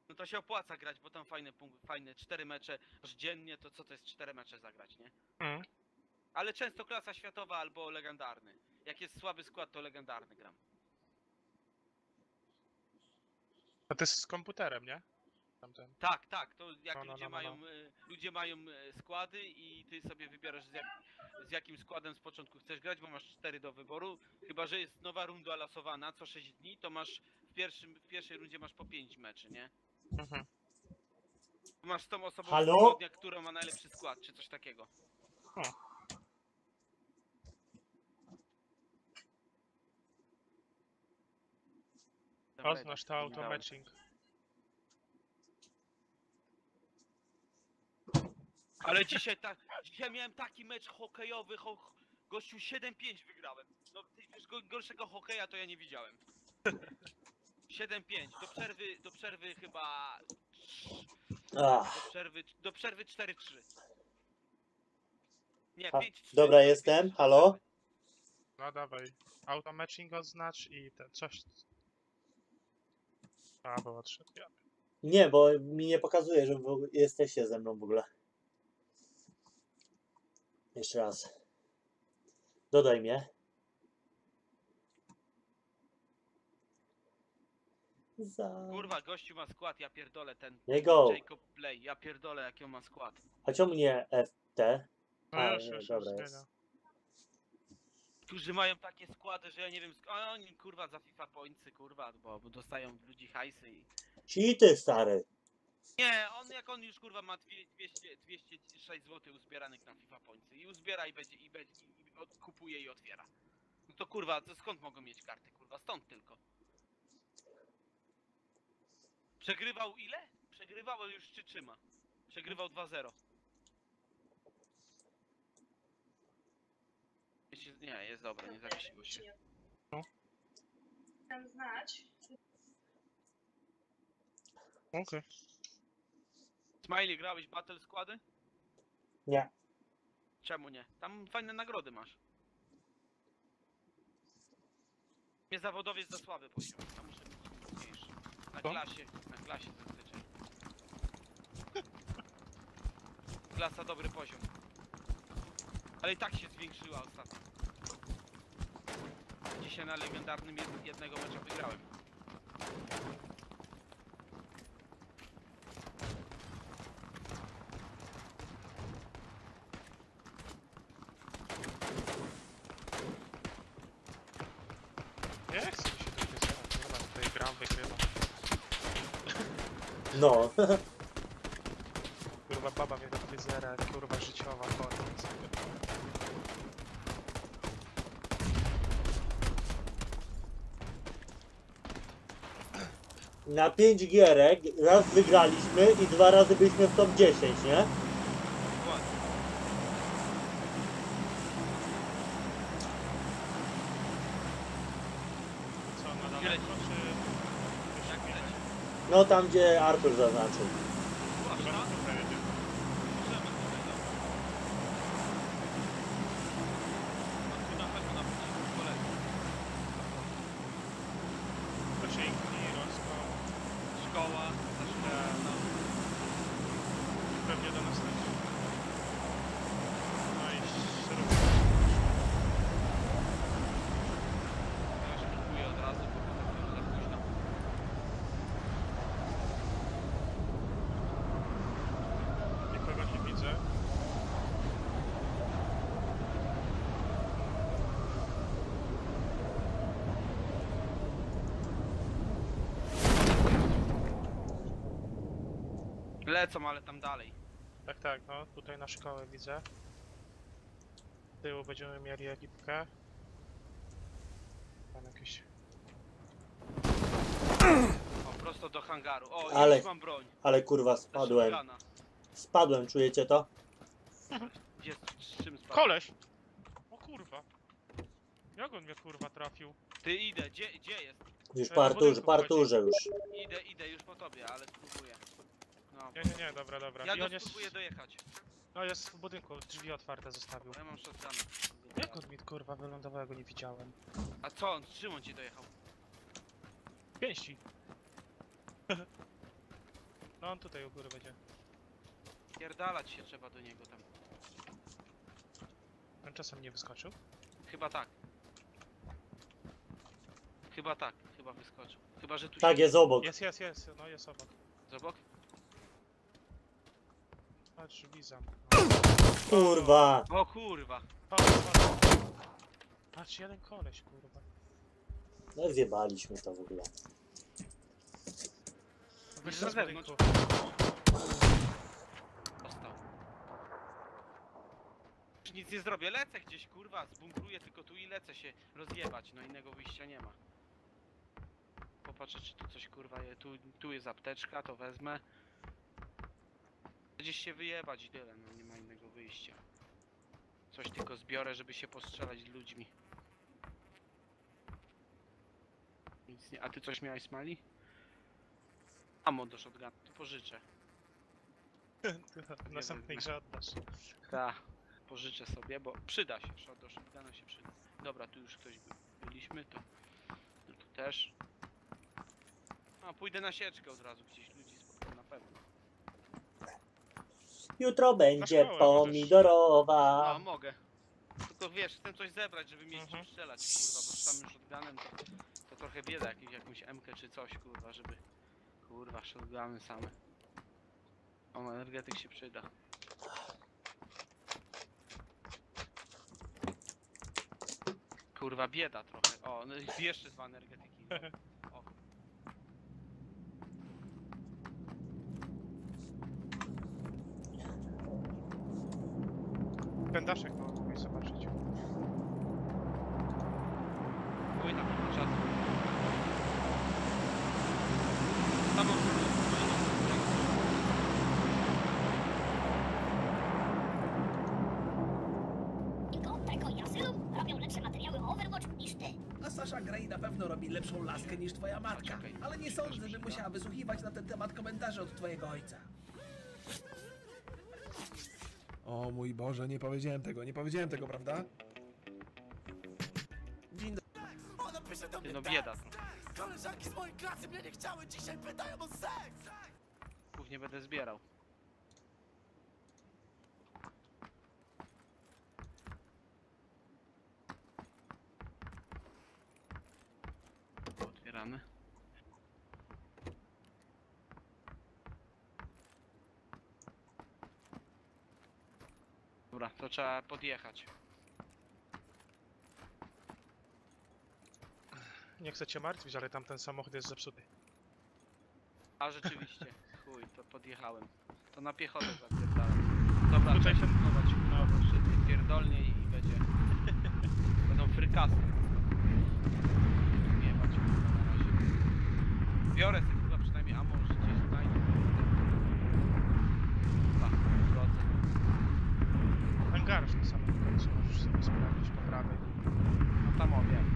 No to się opłaca grać, bo tam fajne punkt, fajne 4 mecze aż dziennie, to co to jest 4 mecze zagrać, nie? Mhm. Ale często klasa światowa albo legendarny. Jak jest słaby skład, to legendarny gram. A to jest z komputerem, nie? Tamten. Tak, tak, to jak No, no, ludzie, no, no, mają, y, ludzie mają y, składy i ty sobie wybierasz z, jak, z jakim składem z początku chcesz grać, bo masz 4 do wyboru. Chyba, że jest nowa runda losowana co 6 dni, to masz w, pierwszym, w pierwszej rundzie masz po 5 meczy, nie? Mhm. Masz z tą osobą tygodnia, która ma najlepszy skład, czy coś takiego. Dobra, Oznacz to auto matching. Ale dzisiaj tak, dzisiaj miałem taki mecz hokejowy, ho, gościu 7-5 wygrałem. No ty wiesz, go- gorszego hokeja to ja nie widziałem. 7-5, do przerwy, do przerwy chyba, Ach, do przerwy, do przerwy 4-3. Nie, Ha, 5-3. dobra, jestem, halo? No dawaj. Auto matching oznacz i te coś. A, bo odszedł. Ja. nie, bo mi nie pokazuje, że jesteście ze mną w ogóle. Jeszcze raz. Dodaj mnie. Za... Kurwa, gościu ma skład, ja pierdolę ten Nie go. Jacob Play, ja pierdolę jaki on ma skład. A czemu nie FT? No A, już, nie, już, dobra już, jest. Którzy mają takie składy, że ja nie wiem, sk- a oni kurwa za FIFA pointsy, kurwa, bo, bo dostają ludzi hajsy i... Cheaty, stary. Nie, on jak on już kurwa ma dwie- 200, 206 zł uzbieranych na FIFA Pointsy i uzbiera i będzie i, będzie, i od, kupuje i otwiera. No to kurwa, to skąd mogą mieć karty kurwa? Stąd tylko. Przegrywał ile? Przegrywał już czy trzyma. Przegrywał 2-0. Jeśli- Nie, jest dobra, nie zawiesiło się. Chcę znać. Okej. Smiley, grałeś Battle Składy? Nie. Czemu nie? Tam fajne nagrody masz. Nie zawodowiec za słaby poziom. Tam muszę być mocniejszy. Na Co? klasie, na klasie zazwyczaj. Klasa dobry poziom. Ale i tak się zwiększyła ostatnio. Dzisiaj na legendarnym jed- jednego mecza wygrałem. Nie chcę mi się tej wyzwania, kurwa, tutaj gram, wygrywam. No. <laughs> Kurwa, baba mnie do fryzjera, kurwa, życiowa, koniec. Na 5 gierek raz wygraliśmy i dwa razy byliśmy w top 10, nie? Dokładnie. Co, na Gdzie daleko, czy... Jak leci? No tam gdzie Artur zaznaczył. Byłaś Chyba tam? tutaj jedzie. Możemy tutaj, dobra. No tu na pewno na pocisku koledzy. Zasięgi, rozkop, Szkoła, ta szkoła, no. pewnie do nas leci. No i śrubka. Ja już kupuję od lecą, ale tam dalej. Tak, tak, no tutaj na szkołę widzę. Z tyłu będziemy mieli ekipkę. Tam jakieś... O, prosto do hangaru. O, Ale- już mam broń. Ale kurwa, spadłem. Spadłem, czujecie to? Gdzie, z czym spadł? Koleś! O kurwa! Jak on mnie kurwa trafił? Ty idę, gdzie, gdzie jest? Już E, po w Arturze, budynku po Arturze już. Idę, idę już po tobie, ale spróbuję. Nie, nie, nie, dobra, dobra. Ja I go on jest, spróbuję dojechać. no jest w budynku, drzwi otwarte zostawił. Ja mam shotguna. Jak on mi kurwa wylądował, ja go nie widziałem. A co on? Z czym on ci dojechał? Pięści! <laughs> No on tutaj u góry będzie. Pierdalać się trzeba do niego tam. On czasem nie wyskoczył. Chyba tak. Chyba tak, chyba wyskoczył. Chyba, że tu Tak, się... jest obok. Jest, jest, jest, no jest obok. Z obok? A drzwi zam. Kurwa. O kurwa. Patrz, patrz. Patrz, jeden koleś, kurwa. No zjebaliśmy to w ogóle. Wyszedł na zewnątrz. Dostał. Już nic nie zrobię, lecę gdzieś kurwa, zbunkruję tylko tu i lecę się rozjebać, no innego wyjścia nie ma. Popatrzę czy tu coś kurwa je, tu, tu jest apteczka, to wezmę. Gdzieś się wyjebać i tyle, no nie ma innego wyjścia. Coś tylko zbiorę, żeby się postrzelać z ludźmi. Nic nie, a ty coś miałeś smali? Amo do shotguna, to pożyczę. <laughs> W następnej grze oddasz. Tak, pożyczę sobie, bo przyda się, shot do shotguna się przyda. Dobra, tu już ktoś by, byliśmy, to no tu też. A, pójdę na sieczkę od razu, gdzieś ludzi spotkam na pewno. Jutro będzie szkołę pomidorowa. No, mogę. Tylko wiesz, chcę coś zebrać, żeby mieć Mhm. czym strzelać, kurwa, bo z samym shotgunem to, to trochę bieda, jakiś, jakąś MK czy coś, kurwa, żeby... Kurwa, shotguny same. O, energetyk się przyda. Kurwa, bieda trochę. O, no i jeszcze dwa energetyki. <laughs> daszek no, mógłbyś zobaczyć. Oj, na pewno czas. Tam mam Tylko tego i Asylum robią lepsze materiały o Overwatch niż ty. A Sasha Grey na pewno robi lepszą laskę niż twoja matka. Poczekaj, Ale nie ci też sądzę, by przyda. musiała wysłuchiwać na ten temat komentarzy od twojego ojca. O mój Boże, nie powiedziałem tego, nie powiedziałem tego, prawda? Dzień Ty, no bieda. Koleżanki z mojej klasy mnie nie chciały, dzisiaj pytają o seks! Głównie będę zbierał. Otwieramy. Dobra, to trzeba podjechać. Nie chcę cię martwić, ale tamten samochód jest zepsuty. A rzeczywiście, <laughs> chuj, to podjechałem. To na piechotę zapierdalam. Dobra, Tutaj trzeba się schować. no. Pierdolnie i będzie. <laughs> Będą frykasy. Biorę sobie chyba przynajmniej ammo, że gdzieś znajdę. Tak, w drodze. Hangarz na samym końcu możesz sobie sprawdzić po prawej. No tam o, wiem.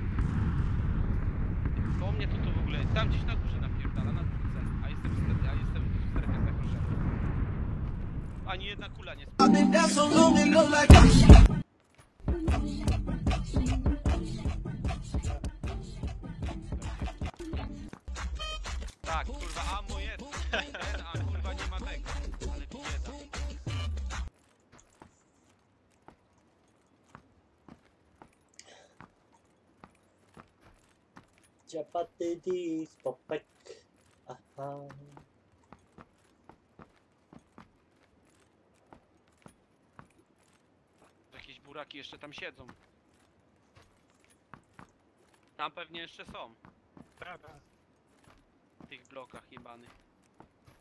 Koło mnie to tu w ogóle, tam gdzieś na górze napierdala, na dwójce. A jestem, w- a jestem w strefie zagrożenia. Ani jedna kula nie spadła. Tak, kurwa, ammo jest. Ciapaty dis popek. Aha. Jakieś buraki jeszcze tam siedzą. Tam pewnie jeszcze są. Tak, tak. W tych blokach jebanych.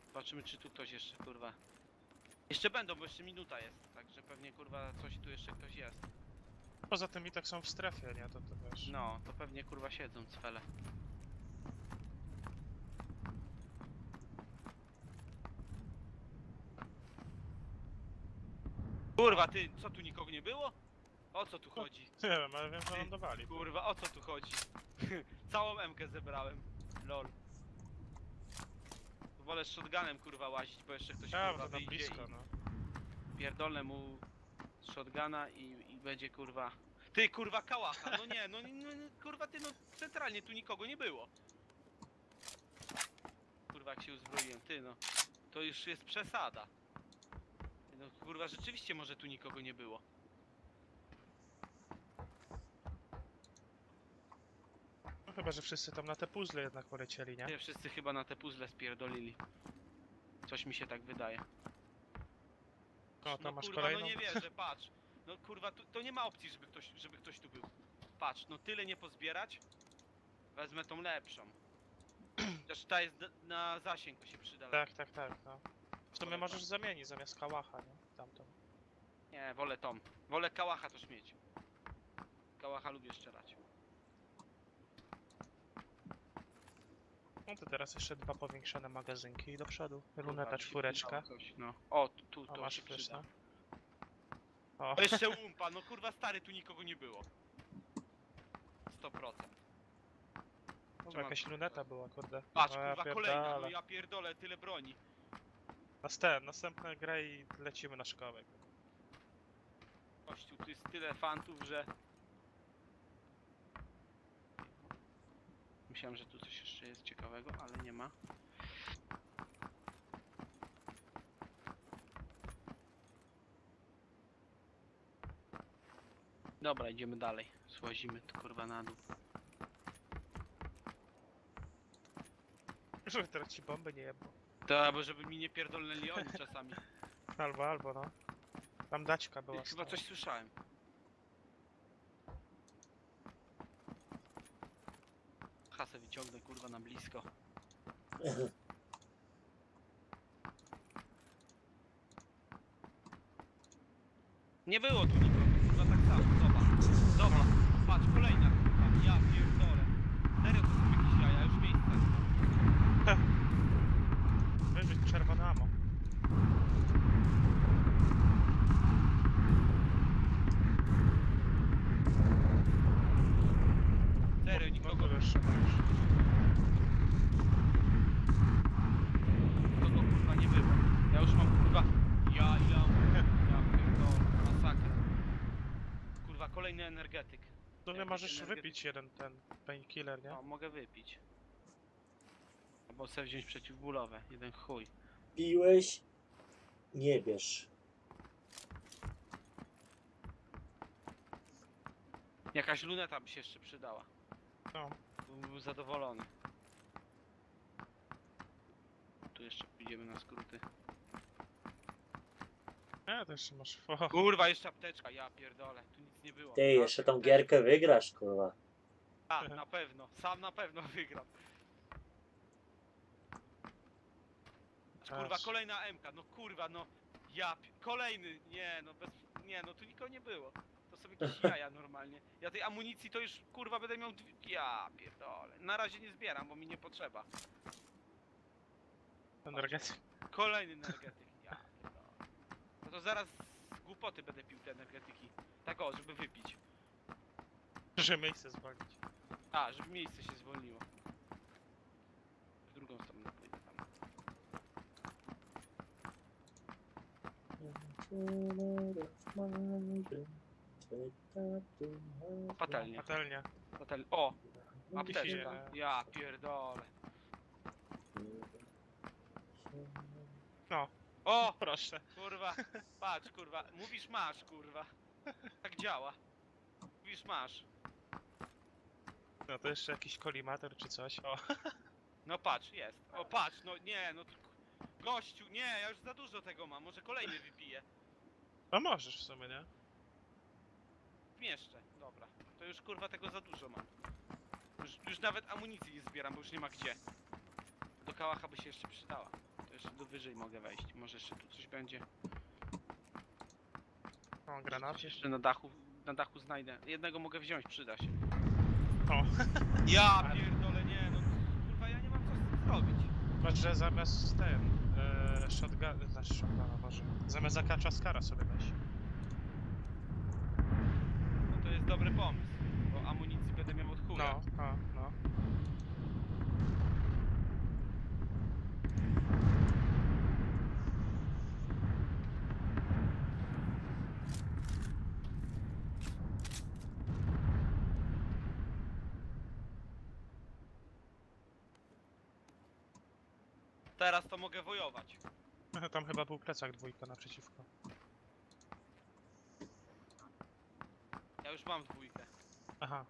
Zobaczymy czy tu ktoś jeszcze kurwa. Jeszcze będą, bo jeszcze minuta jest, także pewnie kurwa coś tu jeszcze ktoś jest. Poza tym i tak są w strefie, nie? To, to wiesz. No, to pewnie kurwa siedzą cfele. Kurwa, ty, co tu nikogo nie było? O co tu chodzi? <laughs> Nie wiem, ale wiem, że lądowali. Kurwa, o co tu chodzi? <laughs> Całą emkę zebrałem. Lol. Wolę z shotgunem kurwa łazić, bo jeszcze ktoś Ja, kurwa to wyjdzie blisko, i no. pierdolę mu z shotguna i będzie kurwa... Ty kurwa kałacha, no nie, no, no nie, kurwa ty no centralnie tu nikogo nie było. Kurwa jak się uzbroiłem, ty no. To już jest przesada. No kurwa rzeczywiście może tu nikogo nie było. no. Chyba, że wszyscy tam na te puzzle jednak polecieli, nie? Nie, wszyscy chyba na te puzzle spierdolili. Coś mi się tak wydaje. O, tam no masz kurwa, kolejną. no nie wierzę, patrz. No kurwa, tu, to nie ma opcji, żeby ktoś, żeby ktoś tu był. Patrz, no tyle nie pozbierać. Wezmę tą lepszą. <clears throat> Też ta jest d- na zasięg się przyda. Tak, tak, tak, no. W sumie możesz zamienić zamiast kałacha, nie? Tamtą. Nie, wolę tą. Wolę kałacha też mieć. Kałacha lubię strzelać. No to teraz jeszcze dwa powiększone magazynki i do przodu. Luneta czwóreczka. Coś, no. O, tu, tu O, to masz się flesza. O, jeszcze umpa, no kurwa stary, tu nikogo nie było. 100%. Kurwa, jakaś luneta była, kurde. Patrz, O, ja kurwa kolejna, no pierdolę. ja pierdolę, tyle broni. Następna, następna gra i lecimy na szkołę. Kościół, tu jest tyle fantów, że... Myślałem, że tu coś jeszcze jest ciekawego, ale nie ma. Dobra, idziemy dalej. Słazimy tu kurwa na dół. Żeby teraz ci bomby nie jebło. To albo żeby mi nie pierdolnęli oni <laughs> czasami. Albo, albo, no. Tam daćka była. Chyba stała. coś słyszałem. Hasę wyciągnę kurwa na blisko. <laughs> Nie było tu nikogo, kurwa tak samo, zobacz. Zobacz, patrz, kolejna kurwa, ja pierdolę. Serio to są jakieś jaja, już miejsca nie ma. Wyżyć czerwone amo. Serio, nikogo, No jeszcze masz. nikogo kurwa nie było. Ja już mam kurwa, ja, ja, ja pierdolę, masakra. Kurwa, kolejny energetyk. W sumie Jakiś możesz energetyk. wypić jeden ten painkiller, nie? No, mogę wypić. Albo sobie wziąć przeciwbólowe, jeden chuj. Piłeś? Nie bierz. Jakaś luneta by się jeszcze przydała. No. Byłbym zadowolony. Tu jeszcze pójdziemy na skróty. Nie, to jeszcze masz. O, Kurwa, jeszcze apteczka, ja pierdolę, tu nic nie było. Ty, A, jeszcze tą gierkę wygrasz, kurwa. A, na pewno, sam na pewno wygram. Kurwa, kolejna MK, no kurwa, no. Ja, pi- kolejny, nie no, bez, nie no, tu nikogo nie było. To są jakieś <laughs> jaja normalnie. Ja tej amunicji to już, kurwa, będę miał dwie, ja pierdolę. Na razie nie zbieram, bo mi nie potrzeba. energetyk. Kolejny energetyk, ja pierdolę. No to zaraz głupoty będę pił te energetyki. Tak o, żeby wypić. Że miejsce zwolnić. A, żeby miejsce się zwolniło. W drugą stronę pójdę tam. Patelnia. Patelnia. Patel... O! Apteczka. Ja pierdolę. No. O! <laughs> Proszę. Kurwa, patrz kurwa, mówisz masz kurwa. <laughs> Tak działa. Mówisz masz. No to jeszcze jakiś kolimator czy coś. O. <laughs> No patrz, jest. O patrz, no nie, no to... Gościu, nie, ja już za dużo tego mam, może kolejny wypiję. No możesz w sumie, nie? Zmieszczę, dobra. To już kurwa tego za dużo mam. Już, już nawet amunicji nie zbieram, bo już nie ma gdzie. Do kałacha by się jeszcze przydała. Jeszcze tu wyżej mogę wejść. Może jeszcze tu coś będzie. O, granat. Coś jeszcze na dachu, na dachu znajdę. Jednego mogę wziąć, przyda się. O, <laughs> Ja pierdolę, nie no. Kurwa, ja nie mam co z tym zrobić. patrz, że zamiast ten... E, shotgun... Znaczy shotguna, może. Zamiast zakacza skara sobie weź. No to jest dobry pomysł. Bo amunicji będę miał od chuja. No, no, no. Teraz to mogę wojować. Tam chyba był plecak dwójka naprzeciwko. Ja już mam dwójkę. Aha.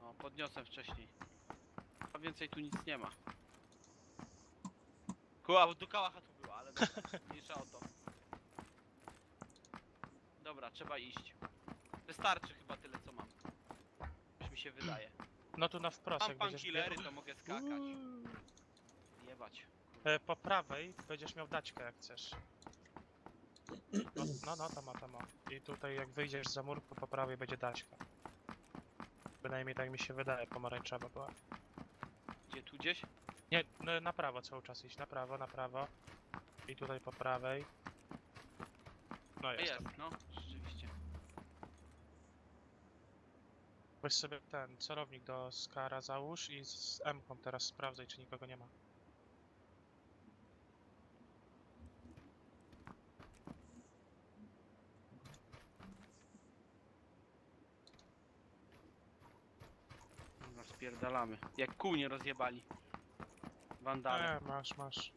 No, podniosłem wcześniej. A więcej tu nic nie ma. Kuła, bo do kałacha tu była, ale dobra, <laughs> mniejsza o to. Dobra, trzeba iść. Wystarczy chyba tyle co mam. Już mi się wydaje. No tu na wprost, Mam jak będziesz pankillery, biegł. to mogę skakać. Jebać. E, po prawej będziesz miał daćkę jak chcesz. No, no, no, to ma, to ma. I tutaj jak wyjdziesz za mur, to po prawej będzie daćka. Bynajmniej tak mi się wydaje, pomarańczowa była. Gdzie tu gdzieś? Nie, no, na prawo cały czas iść, na prawo, na prawo. I tutaj po prawej. No jest. jest, no, rzeczywiście. Weź sobie ten celownik do Skara załóż i z M-ką teraz sprawdzaj, czy nikogo nie ma. Dobra, spierdalamy. Jak kół nie rozjebali. Wandale. Nie, masz, masz.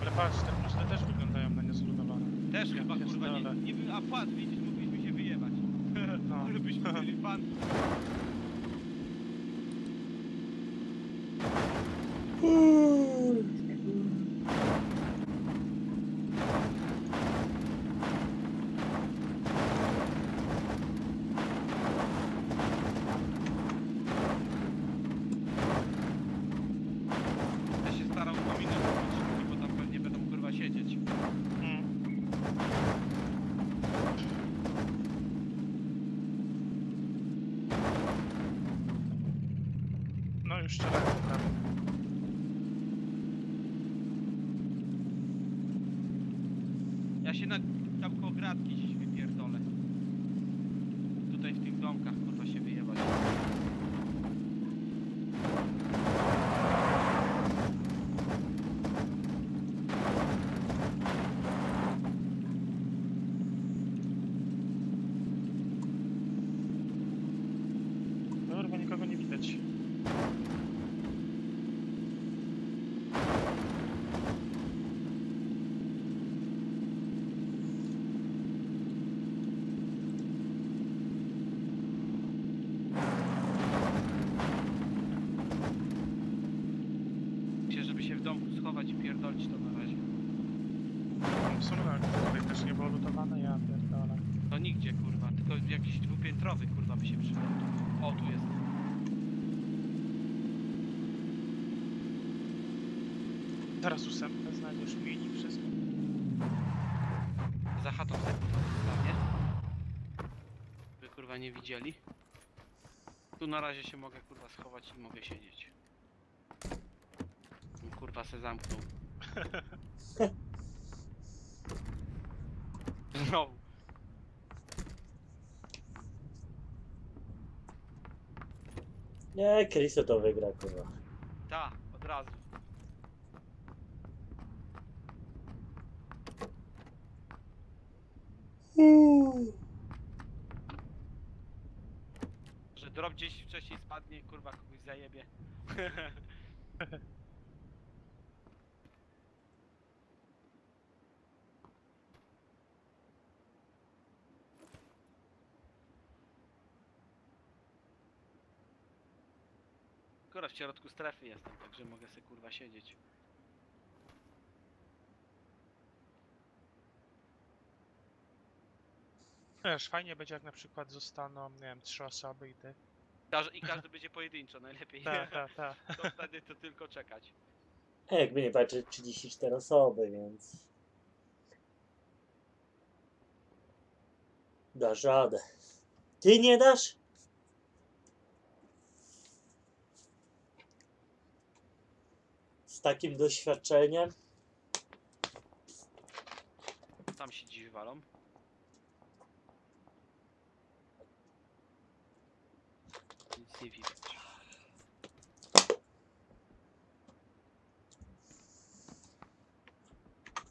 Ale patrz, te różne też wyglądają na niezludowane. Też chyba jest kurwa nie, dole. nie wy... A patrz, widzisz, mogliśmy się wyjebać. <laughs> <laughs> No. Ale byśmy mieli <laughs> fan. Ja się starał kominę zrobić, bo tam pewnie będą kurwa siedzieć. Mm. No już strzelają po prawo. Ja się na tam koło gratki gdzieś wypierdolę. Tutaj w tych domkach kurwa się wyjebać. Kurwa, nikogo nie widać. Myślę, żeby się w domku schować i pierdolić to na razie. W sumie tak, tutaj też nie było lutowane, ja pierdolę. No nigdzie kurwa, tylko jakiś dwupiętrowy kurwa by się przydał. O, tu jest. Teraz ósemkę znajdziesz mini, wszystko. Za chatą zostawię. By kurwa nie widzieli. Tu na razie się mogę kurwa schować i mogę siedzieć. Kurwa se zamknął. <laughs> Znowu. Nie, Chriso to wygra, kurwa. Ta, od razu. Że drop gdzieś wcześniej spadnie, kurwa kogoś zajebie. <laughs> Kurwa w środku strefy jestem, także mogę sobie kurwa siedzieć. Wiesz, fajnie będzie jak na przykład zostaną, nie wiem, trzy osoby i ty. Każ I każdy będzie pojedynczo, najlepiej. Tak, tak, tak. <laughs> To wtedy to tylko czekać. A jakby nie patrzeć 34 osoby, więc... Dasz radę. Ty nie dasz? Z takim doświadczeniem? Tam się dziś walą. Nic nie widać.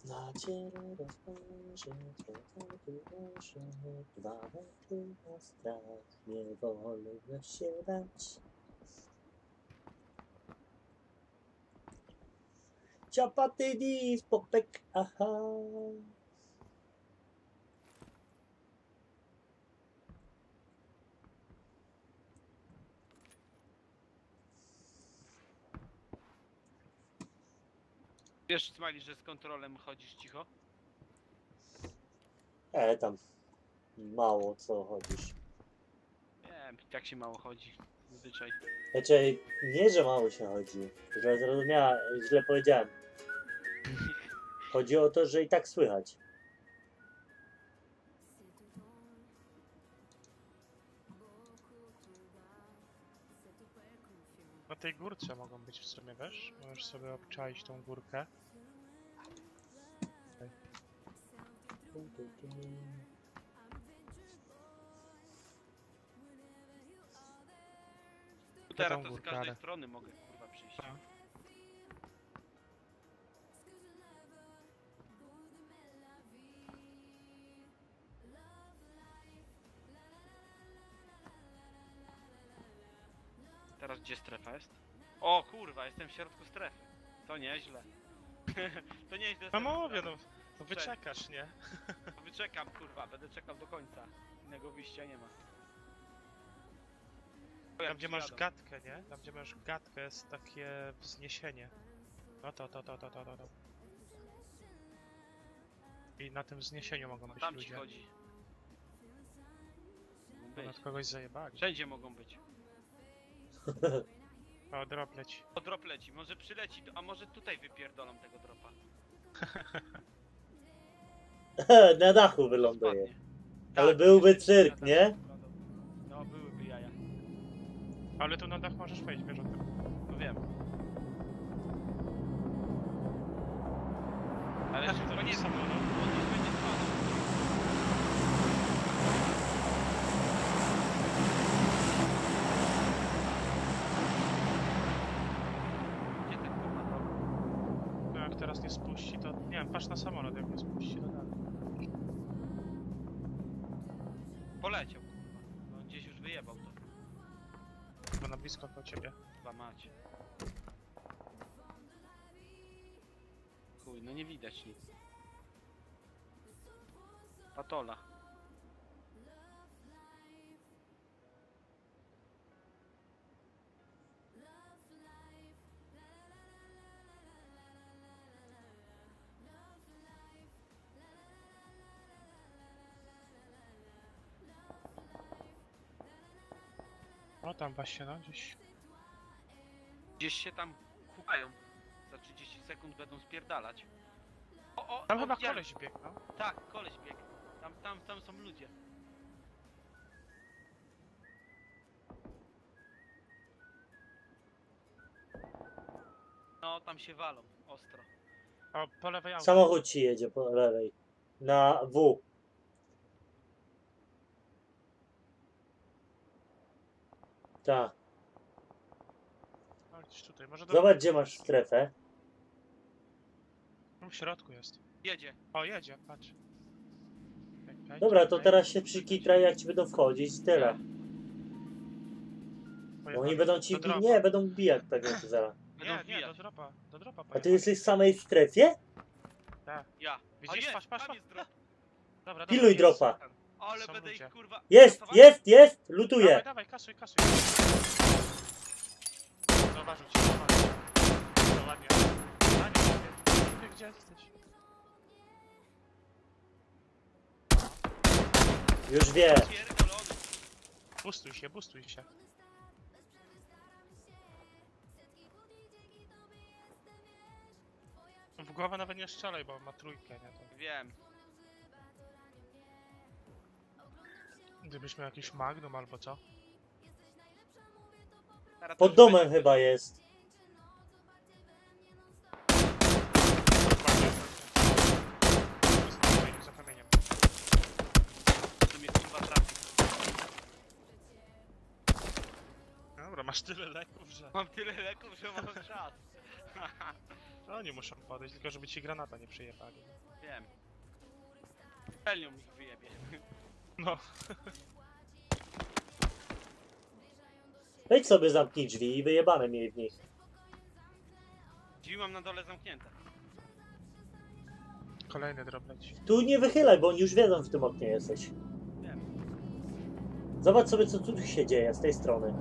Na ciele rozporze, trochę duże, dwa metry na strach, nie wolno się bać. Ciapaty dis, popek, aha. Wiesz, Smiley, że z kontrolem chodzisz cicho? E, tam mało co chodzisz. Nie, tak się mało chodzi. Zwyczaj. Znaczy, nie, że mało się chodzi, że zrozumiała, źle powiedziałem. <laughs> Chodzi o to, że i tak słychać. Na tej górce mogą być w sumie, wiesz? Możesz sobie obczaić tą górkę. Teraz tą to z górkę, każdej ale- strony mogę kurwa przyjść. Tak. Gdzie strefa jest? O kurwa, jestem w środku strefy. To nieźle. <laughs> to nieźle. No mówię, no. No wyczekasz, nie? Wyczekam kurwa, będę czekał do końca. Innego wyjścia nie ma. Tam gdzie masz gadkę, nie? Tam gdzie masz gadkę jest takie wzniesienie. No to, to, to, to, to, to. to. I na tym wzniesieniu mogą No, być tam ci ludzie. chodzi. Mogą Bo nad być. kogoś zajebali. Wszędzie mogą być. O, drop leci. O drop leci, może przyleci, a może tutaj wypierdolą tego dropa. <laughs> Na dachu wyląduje. Spadnie. Ale Tak, byłby jeszcze cyrk, na nie? No byłyby jaja. Ale tu na dach możesz wejść, wiesz o tym. No wiem. Ale <laughs> szybko to nie nie są, samo, no, no. on już będzie spadał. Gdzie ten kurwa drop? No jak teraz nie spuści, patrz na samolot, jak nie spuści, to dalej. Poleciał kurwa. No gdzieś już wyjebał to. Bo na blisko koło ciebie. Chyba macie. Chuj, no nie widać nic. Patola. O, tam właśnie, no, gdzieś. Gdzieś się tam hukają. Za 30 sekund będą spierdalać. O, o, Tam o, chyba widziałem. koleś biegł, no. Tak, koleś biegł. Tam, tam, tam są ludzie. No, tam się walą, ostro. O, po lewej auto. Samochód ci jedzie po lewej. Na W. Tak. O, gdzieś tutaj, może do... Zobacz, gdzie masz strefę. No, w środku jest. Jedzie. O, jedzie, patrz. Czekaj, Dobra, to czekaj. teraz się przykitraj, jak ci będą wchodzić. Tyle. Bo Pojechali. Oni będą ci... Do dropa. Nie, będą bijać pewnie tu zaraz. Będą Nie, nie, wbijać. do dropa, do dropa A ty pojechali. jesteś w samej strefie? Tak. Ja. Widzisz? A Patrz, patrz, patrz. Dobra, dobra. Piluj jest. dropa. Ale Są będę ludzie. ich kurwa... Jest, jest, jest! Dawaj, Lutuję! dawaj, kasuj, kasuj. Zauważył cię, zauważył. No ładnie. Ładnie, ładnie. Ty gdzie jesteś? Już wie. Pierdolony. Bustuj się, bustuj się. głowę nawet nie strzelaj, bo ma trójkę, nie? To Wiem. Gdybyś miał jakiś magnum albo co? Teraz Pod domem chyba jest. Za kamieniem, za kamieniem. To mnie kurwa trafi. Dobra, masz tyle leków, że... Mam tyle leków, że mam czas. <laughs> Oni muszą podejść, tylko żeby ci granata nie przyjechali. Wiem. Pelnią ich wyjebie. No, Wejdź sobie zamknij drzwi i wyjebane miej w nich. Drzwi mam na dole zamknięte. kolejny drop leci. Tu nie wychylaj, bo oni już wiedzą, w tym oknie jesteś. Wiem. Zobacz sobie, co tu się dzieje z tej strony.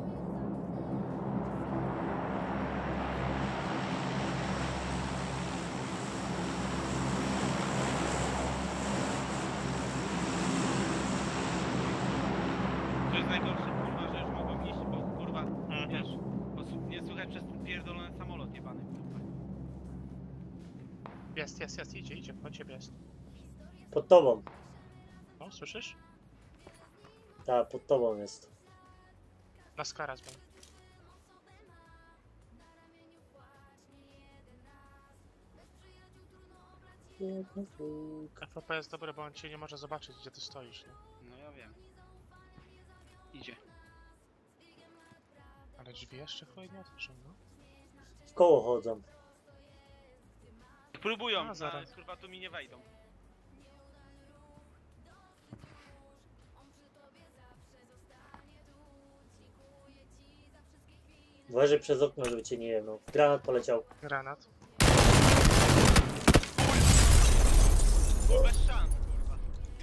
To jest najgorsze kurwa, że już mogą iść, bo kurwa, Mhm. wiesz, bo su- nie słychać przez ten pierdolony samolot jebany. kurwa. Jest, jest, jest, idzie, idzie, po ciebie jest. Pod tobą. No, słyszysz? Tak, pod tobą jest. Na skaraz był. FP jest dobre, bo on cię nie może zobaczyć, gdzie ty stoisz, nie? No ja wiem. Idzie. Ale drzwi jeszcze chuj nie otworzył, no. W koło chodzą. Próbują, A, ale zaraz. kurwa tu mi nie wejdą. Uważaj przez okno, żeby cię nie jedną. Granat poleciał. Granat. Kurwa, bez szans, kurwa.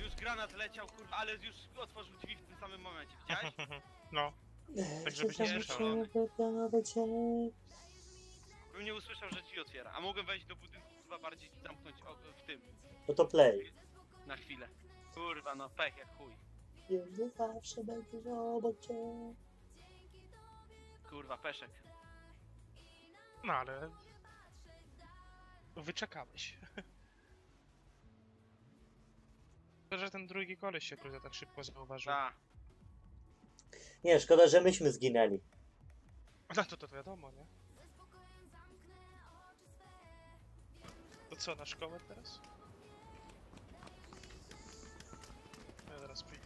Już granat leciał, kurwa, ale już otworzył drzwi w tym samym momencie, widziałeś? <laughs> No, tak żebyś nie słyszał. Bym nie usłyszał, że drzwi otwiera, a mogłem wejść do budynku, kurwa, bardziej zamknąć o, w tym, No to play. na chwilę. Kurwa, no pech jak chuj. Wiem, że zawsze będziesz obok cię. Kurwa, peszek. No ale... Wyczekałeś. <laughs> To, że ten drugi koleś się kurde tak szybko zauważył. Ta. Nie, szkoda, że myśmy zginęli. <laughs> No to to wiadomo, nie? To co, na szkołę teraz? Ja zaraz przyjdę.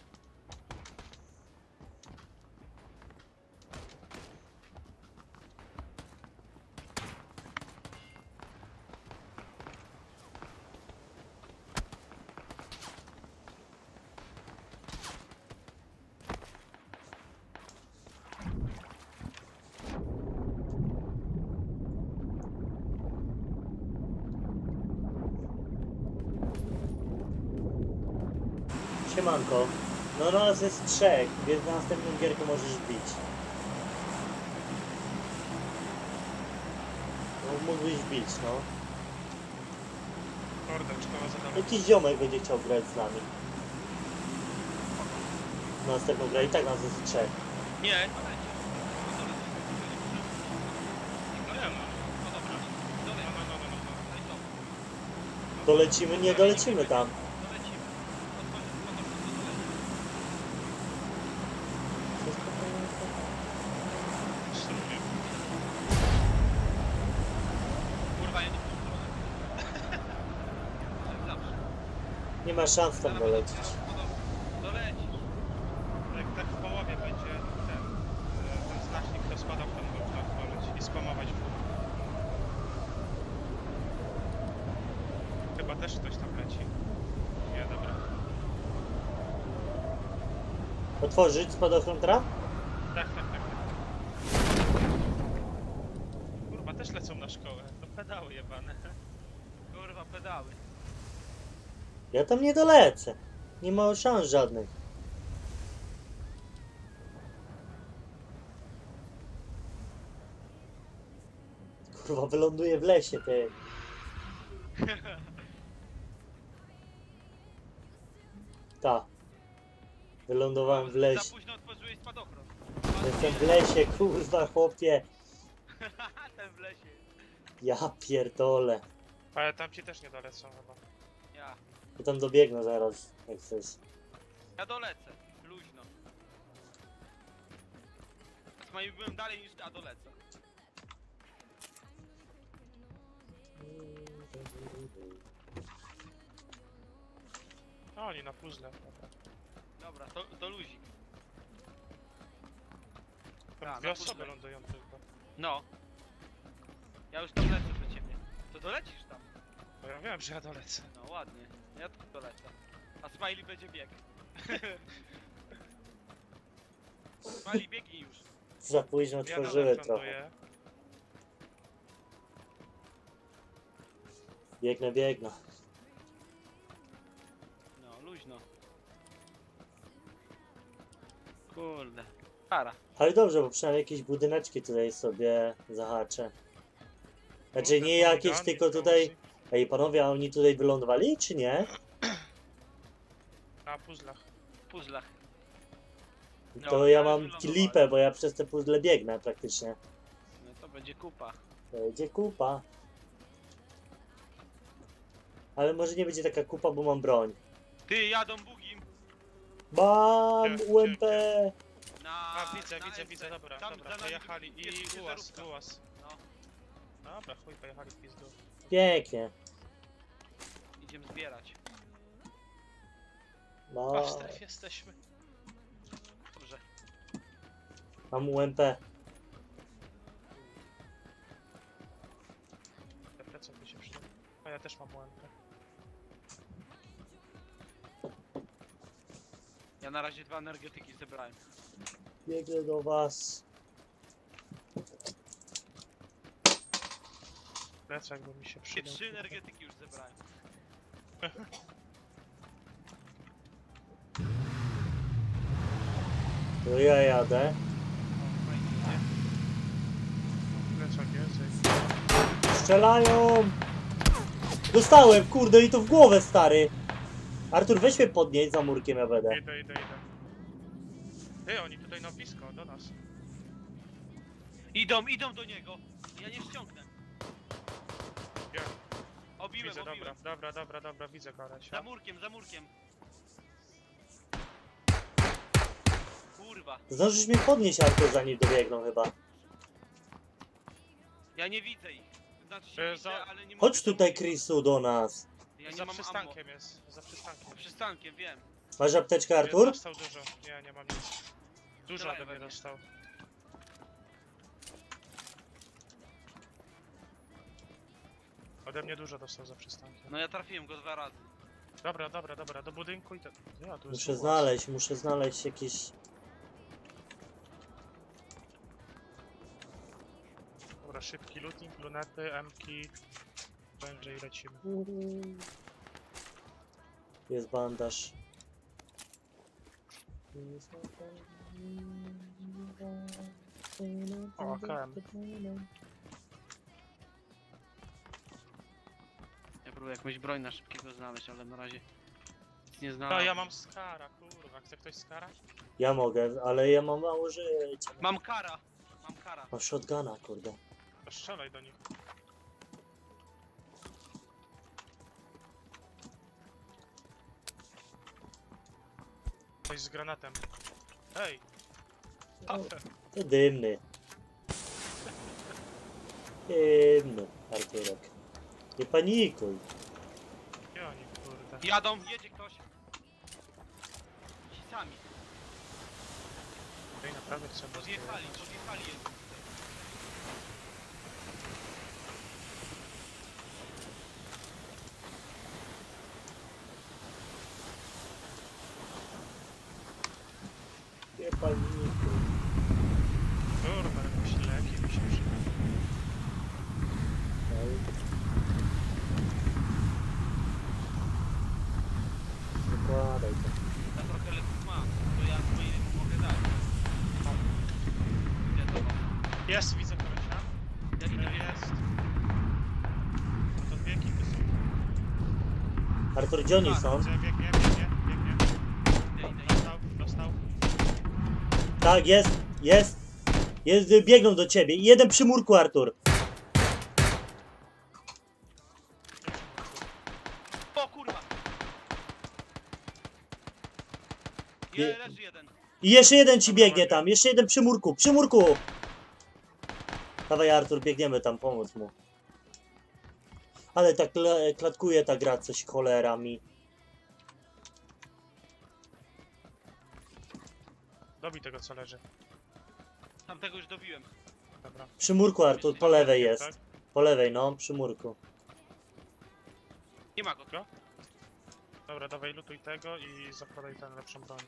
Siemanko. No nas jest trzech, więc na następną gierkę możesz bić. No mógłbyś bić, no. Kurde, szkoła za daleko. Jakiś ziomek będzie chciał grać z nami. Na następną grę i tak nas jest trzech. Nie, to leci. To leci. No nie no. No dobra, No, doleci. no, no, no, no. No i co? Dolecimy? Nie dolecimy tam. Dolecimy. Otworzysz motor, to doleci. Strumień. Kurwa, ja nie wiem, Ale zawsze. Nie ma szans tam dolecieć. Doleci. Jak tak w połowie będzie ten, ten znacznik, to spadał tam i spamować w górę. Chyba też ktoś tam leci. Nie, dobra. Otworzyć spadochron traf? Tak, tak, tak. tak. Kurwa, też lecą na szkołę. To pedały jebane. Kurwa, pedały. Ja tam nie dolecę. Nie ma szans żadnych. Kurwa, wyląduję w lesie, ty. <laughs> Ta. Wylądowałem w lesie. Za późno otworzyłeś spadochron. Jestem w lesie, kurwa chłopie. <laughs> Ten w lesie. Ja pierdolę. Ale tam ci też nie dolecą chyba. Ja. Tam dobiegnę zaraz, jak chcesz. Ja dolecę. Luźno. Z moim byłem dalej niż a dolecę. No oni na puzzle. Dobra. Dobra, to, to luzik. Tam A, dwie na osoby puzzle. lądują tylko. No. Ja już tam lecę do ciebie. To dolecisz tam. No ja wiem, że ja dolecę. No ładnie. Ja tu dolecę. A Smiley będzie bieg. <laughs> Smiley biegnij już. Za późno Ja otworzyły ląd trochę. ląduję. Biegnę, biegnę. No, luźno. Kurde. Para. Ale dobrze, bo przynajmniej jakieś budyneczki tutaj sobie zahaczę. Znaczy Kurde, nie jakieś, tylko tutaj... Ej, panowie, a oni tutaj wylądowali, czy nie? Na puzzlach. Puzzlach. No, To ja ale mam wylądowali. lipę, bo ja przez te puzzle biegnę praktycznie. No to będzie kupa. Będzie kupa. Ale może nie będzie taka kupa, bo mam broń. Ty, jadą bugim. Mam Gdzie, UMP! Na. A widzę, na widzę, widzę, dobra, Tam dobra, za nami pojechali jest i ułaz, ciężarówka. ułaz. No, Dobra, chuj, pojechali w pizdu. Pięknie. idziemy zbierać. No, w strefie jesteśmy. Dobrze. mam UMP. Te plecak by się przydał. A ja też mam łękę. Ja na razie dwa energetyki zebrałem. Biegnę do was. Plecak by mi się Trzy, przydał. trzy energetyki już zebrałem. <laughs> To ja jadę. O, fajnie, nie? Plecak jest. Strzelają! Dostałem, kurde, i to w głowę, stary. Artur, weź mnie podnieść za murkiem, ja będę. Idę, idę, idę. Ty, oni tutaj na blisko, do nas. Idą, idą do niego. Ja nie ściągnę. Obiłem, Widzę, obiłem. dobra, dobra, dobra, dobra, widzę kolesia. Za murkiem, za murkiem. Kurwa. Zdążysz mnie podnieść, Artur, zanim dobiegną chyba. Ja nie widzę ich. Znaczy się E, widzę, za- ale nie Chodź tutaj, Chrisu, do nas. Ja nie za mam przystankiem jest, za przystankiem. ammo. Przystankiem, wiem. Masz apteczkę, Nie, Artur? Dostał dużo, nie, nie mam nic. Dużo Strzelaj ode we mnie mnie. dostał. Ode mnie dużo dostał za przystankiem. No ja trafiłem go dwa razy. Dobra, dobra, dobra, do budynku i to... Ja, tu jest Muszę znaleźć, muszę znaleźć jakieś... Dobra, szybki looting, lunety, emki. Będzie i lecimy. Jest bandaż. O, AKM. Próbuję jakąś broń na szybkiego znaleźć, ale na razie nic nie No, znalazłem. ja mam skara, kurwa. Chce ktoś skara? Ja mogę, ale ja mam mało życia. Mam kara. Mam kara. Mam shotguna, kurde. To strzelaj do nich. Ktoś z granatem. Hej! To dymny. Dymny, Arturek. Nie panikuj. Gdzie oni, kurde? Jadą, jedzie ktoś. Ci sami. Ej, naprawdę trzeba Odjechali, odjechali jedni. Nie panikuj. Kurwa, jakieś leki mi się przyda. Ej. Wykładaj to. Ja trochę leków mam, to ja swoje mogę dać. Gdzie to mam? Jest, widzę kolesia. Ja idę, E, Jest. No to dwie ekipy są. Artur, gdzie oni są? Biegnie, biegnie, biegnie. Dostał, dostał. Tak, jest, jest. Jest, biegną do ciebie. Jeden przy murku, Artur. O kurwa! Je, leży jeden. I jeszcze jeden ci biegnie tam, jeszcze jeden przy murku, przy murku! Dawaj Artur, biegniemy tam, pomóc mu. Ale tak kla- klatkuje ta gra coś cholera mi. Dobij tego co leży. Tamtego już dobiłem. Dobra. Przy murku Artur, po lewej Tak? jest. Po lewej, no, przy murku. Nie ma go. Go? Dobra, dawaj lutuj tego i zakładaj ten lepszą broń.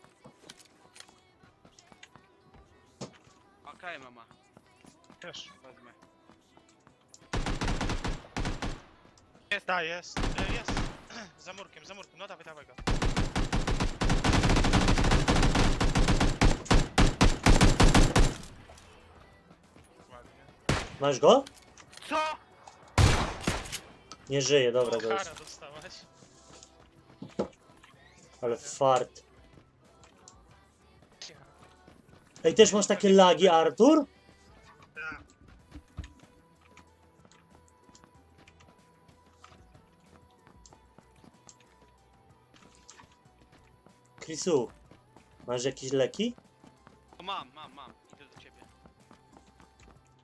Okej, mama. Też. Wezmę. Jest, da, jest, e, jest. <clears throat> za murkiem, za murkiem, no dawaj, dawaj go. Ładnie. Masz go? Co? Nie żyje, dobra, go Kara jest. dostałaś. Ale fart. Ej, też masz takie lagi, Artur? Krisu, masz jakieś leki? O, mam, mam, mam. Idę do ciebie.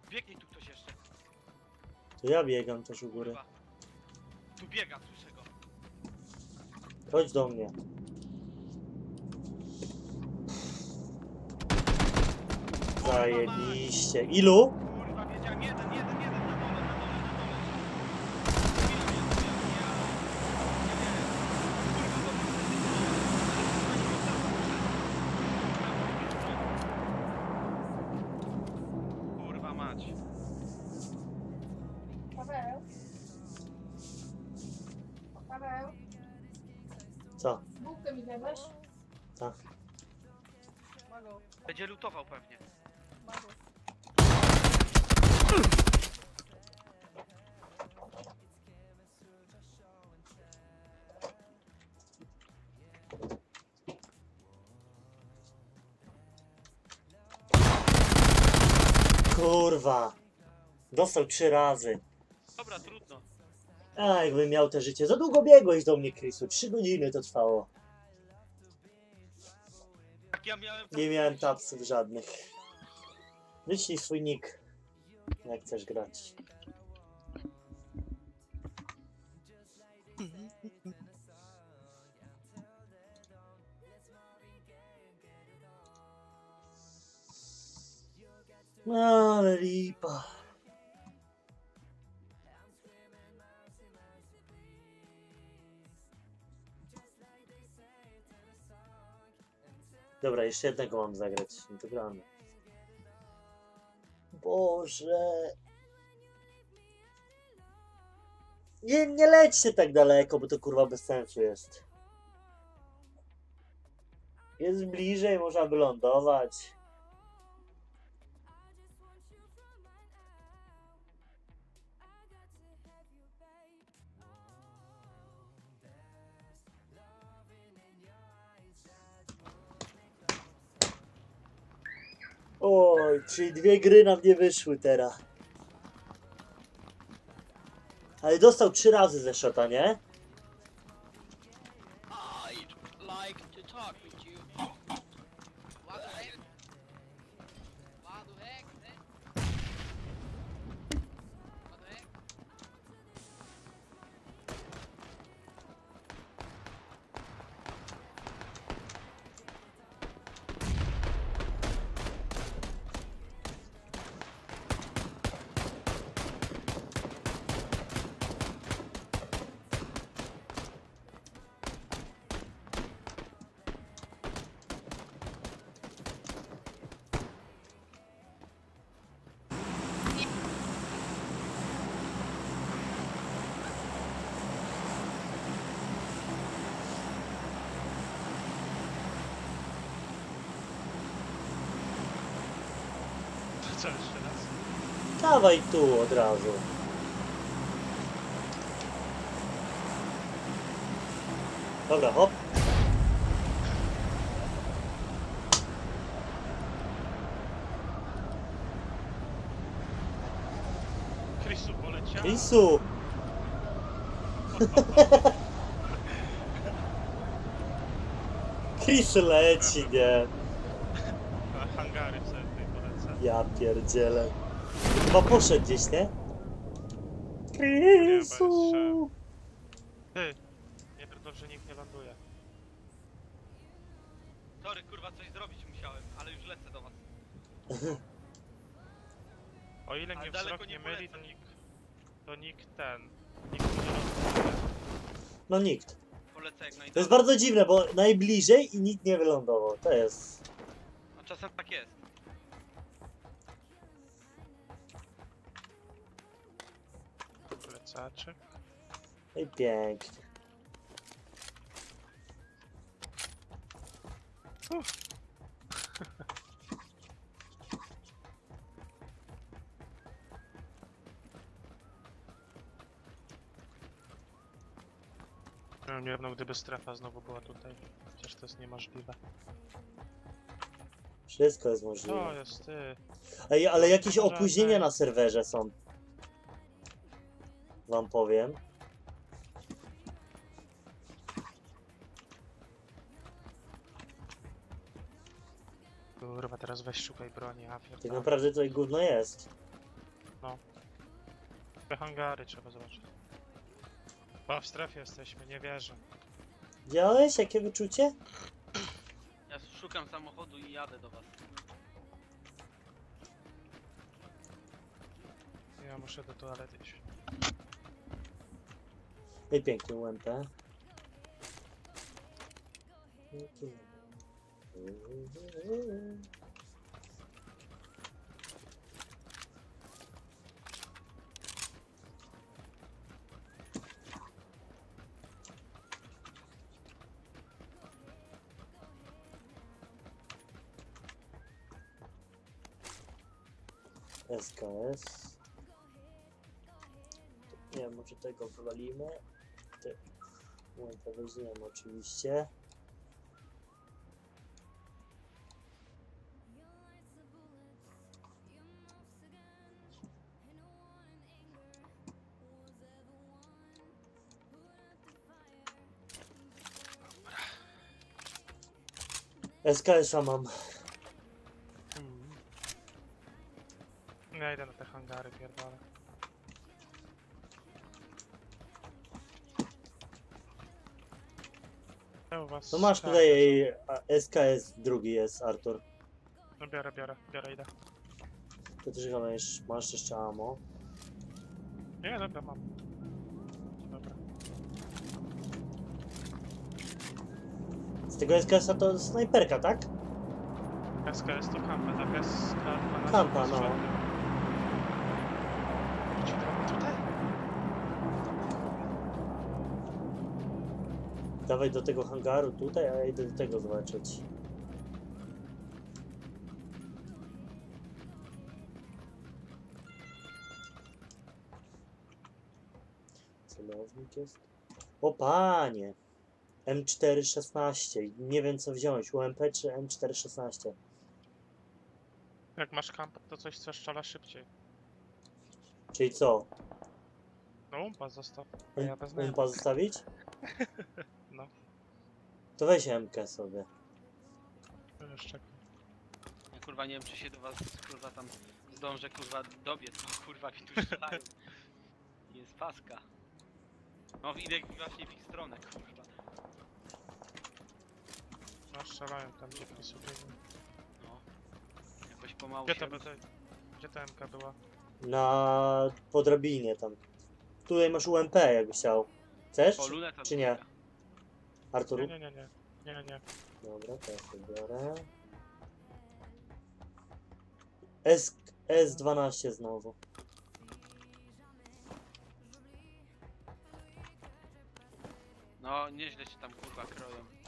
Biegnij tu ktoś jeszcze. To ja biegam też u góry. Kurwa. Tu biega, słyszę go. Chodź do mnie. Zajebiście. Ilu? Kurwa, wiedziałem. Jeden, jeden, jeden na dole, na dole, na dole. Chwila mnie zabija, ja... Nie, nie. Kurwa, bo... Kurwa mać. Paweł? Paweł? Co? Bułkę mi weź. Tak. Będzie lutował pewnie. Kurwa. Dostał trzy razy. Dobra, trudno. A, jakbym miał te życie. Za długo biegłeś do mnie, Krisu. Trzy godziny to trwało. Jak ja miałem... Nie miałem tapsów żadnych. Wyślij swój nick. Jak chcesz grać. Ale lipa. Dobra, jeszcze jednego mam zagrać. No to gramy. Boże. Nie, nie lećcie tak daleko, bo to kurwa bez sensu jest. Jest bliżej, można by lądować. Oj, czyli dwie gry nam nie wyszły teraz. Ale dostał trzy razy ze szota, nie? Dawaj tu od razu. Dobra, hop. Chrisu poleciał. Isu! Chris <laughs> leci, nie? Hangary sobie tutaj polecę. Ja pierdzielę. Chyba poszedł gdzieś, nie? Szef. Ty, nie pierdol, że nikt nie ląduje. Sorry, kurwa, coś zrobić musiałem, ale już lecę do was. O ile Ale mnie daleko wzrok nie nie myli, to polecam. nikt... To nikt ten... Nikt nie ląduje. No nikt. Polecę jak najdalej. To jest bardzo dziwne, bo najbliżej i nikt nie wylądował. To jest... A czasem tak jest. I pięknie. Miałem jedną, gdyby strefa znowu była tutaj. Chociaż to jest niemożliwe. Wszystko jest To możliwe. jest ty. Ej, ale jakieś opóźnienia na serwerze są. Wam powiem. Kurwa, teraz weź szukaj broni, a Tak pierdolę. naprawdę tutaj gówno jest. Te hangary trzeba zobaczyć. Bo w strefie jesteśmy, nie wierzę. Widziałeś jakie wyczucie? Ja szukam samochodu i jadę do was. Ja muszę do toalety iść. No i pięknie UMP. SKS. Nie może tego wywalimy. Ty. Weźmiemy oczywiście. SKS-a mam. Ja idę na te hangary, pierdolę. Ja u was No masz skarżę, tutaj a, SKS drugi jest, Artur. No biorę, biorę, biorę, idę. To też chyba masz, masz jeszcze ammo. Nie, dobra, mam. Tego SKS-a to snajperka, tak? SKS to kampa, tak jest kampa no. Tutaj? Dawaj do tego hangaru tutaj, a ja idę do tego zobaczyć. Celownik jest. O panie! M416. Nie wiem co wziąć. UMP czy M416? Jak masz kampa, to coś co strzela szybciej. Czyli co? No umpa zostaw. A ja wezmę Umpa zostawić? <laughs> No. To weź MK sobie. Jeszcze. Ja kurwa nie wiem czy się do was kurwa tam zdążę kurwa dobiec, bo kurwa mi tu strzelają. <laughs> Jest paska. No idę właśnie w ich stronę kurwa. No strzelają tam gdzie sobie. No. Jakoś pomału Gdzie się... będzie? Gdzie ta MK była? Na podrabinie tam. Tutaj masz UMP jakbyś chciał. Chcesz? O, luneta Czy nie? dwójka. Artur? Nie, nie, nie, nie. Nie, nie, nie. Dobra, to ja sobie biorę. S, S12 znowu. No nieźle się tam kurwa kroją.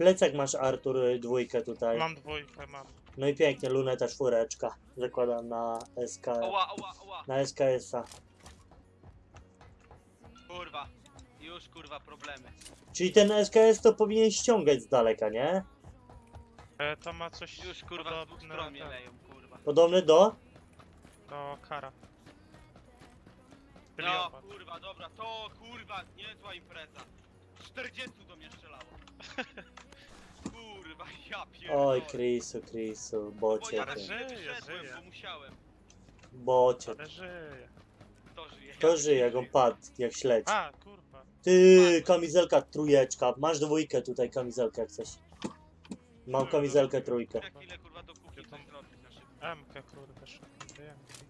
Plecak masz Artur dwójkę tutaj. Mam dwójkę, mam. No i pięknie, luneta czwóreczka. Zakładam na SK, Oła, oła, oła! na SKS-a. Kurwa. Już kurwa problemy. Czyli ten SKS to powinien ściągać z daleka, nie? E, to ma coś Już kurwa z dwóch podobne stron mnie tak, leją, kurwa. Podobny do? do kara. Czyli No kurwa, dobra, to kurwa, niezła impreza. 40 do mnie strzelało. <laughs> kurwa, ja pierdolę. Oj, Krisu, Krisu, Bo bocie ja nie wyszedłem, żyje. bo musiałem. Bocie. Ale żyje. To żyje. To żyje, jak on padł, jak śledź. A, kurwa. Ty, kamizelka trójeczka. Masz dwójkę tutaj, kamizelkę jak coś. Mam kamizelkę trójkę. Na chwilę kurwa do kuchni coś zrobić na szybko. Kurwa.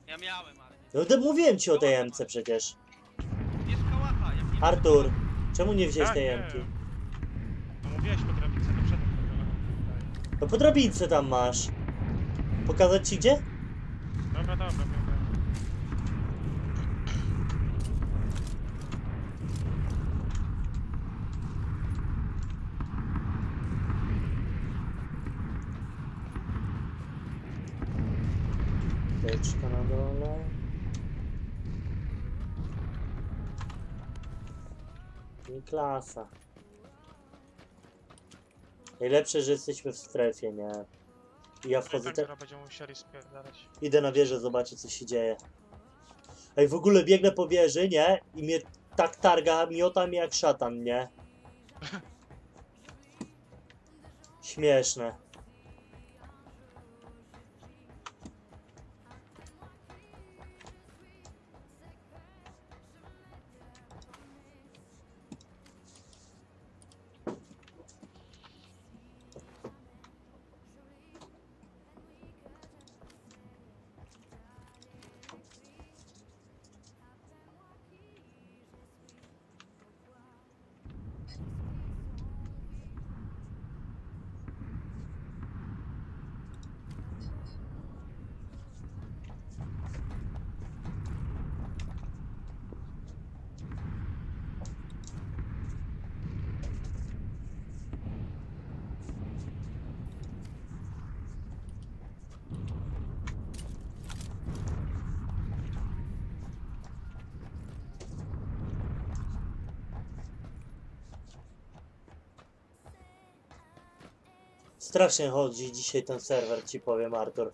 Ja miałem, ale nie. No to mówiłem ci o tej MC przecież. Jest kałacha, Artur, czemu nie wziąłeś Tak, tej nie. MK? Mówiłeś po drabince kurwa. No po drabince tam masz. Pokazać ci gdzie? Dobra, dobra, wiem, wiem. Teczka na dole. I klasa. Najlepsze, że jesteśmy w strefie, nie? I ja wchodzę te... teraz będziemy musieli spierdalać. Idę na wieżę, zobaczę co się dzieje. Ej, w ogóle biegnę po wieży, nie? I mnie tak targa, miota mnie jak szatan, nie? <laughs> Śmieszne. Strasznie chodzi dzisiaj ten serwer, ci powiem, Artur.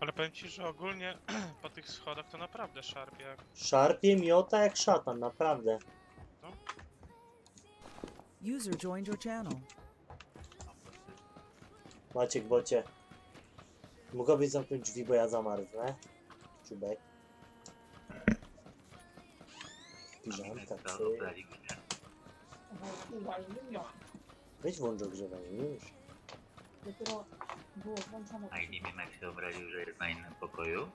Ale powiem ci, że ogólnie <clears throat> po tych schodach to naprawdę szarpie. Jak... Szarpie miota jak szatan, naprawdę. User joined your channel. Maciek, bocie. Mogłabyś zamknąć drzwi, bo ja zamarznę. Czubek. Piżamka, ty. Weź włącz ogrzewanie, już. Dopiero było włączone. A nie wiem jak się obraził, że jest na innym pokoju.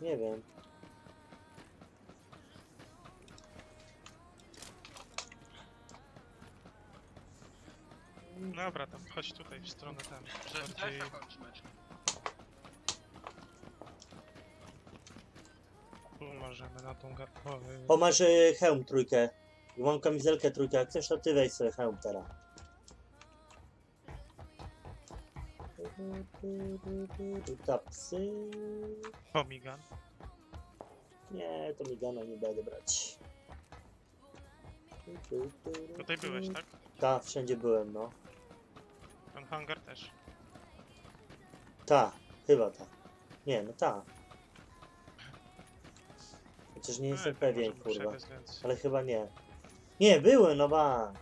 Nie wiem. Dobra, tam chodź tutaj w stronę tam. Że Bardziej... Tu możemy na tą gar... O, y, O, masz y, hełm trójkę. Mam kamizelkę trójkę, jak chcesz to ty weź sobie hełm teraz. Tapsy. Pomigan. Nie, to migana nie będę brać. Tutaj byłeś, tak? Ta, wszędzie byłem, no. Ten hangar też. Ta, chyba ta. Nie, no ta. Chociaż nie jestem to pewien, kurwa. Ale chyba nie. Nie, były, no bank.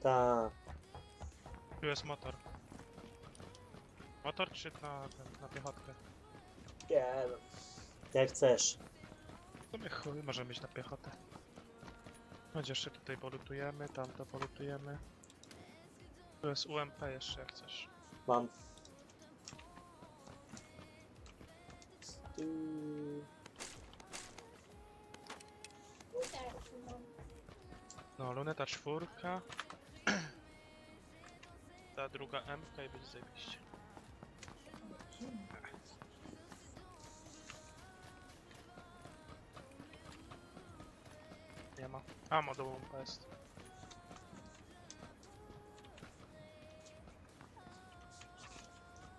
Ta. Tu jest motor. Motor czy na, na piechotkę? Nie Jak chcesz. W sumie chuj, możemy mieć na piechotę. Chodź jeszcze tutaj polutujemy, tam to polutujemy. Tu jest UMP jeszcze jak chcesz. Mam. No, luneta czwórka. <clears throat> Ta druga MK i będzie zajebiście. Nie ma. A, do UMP jest.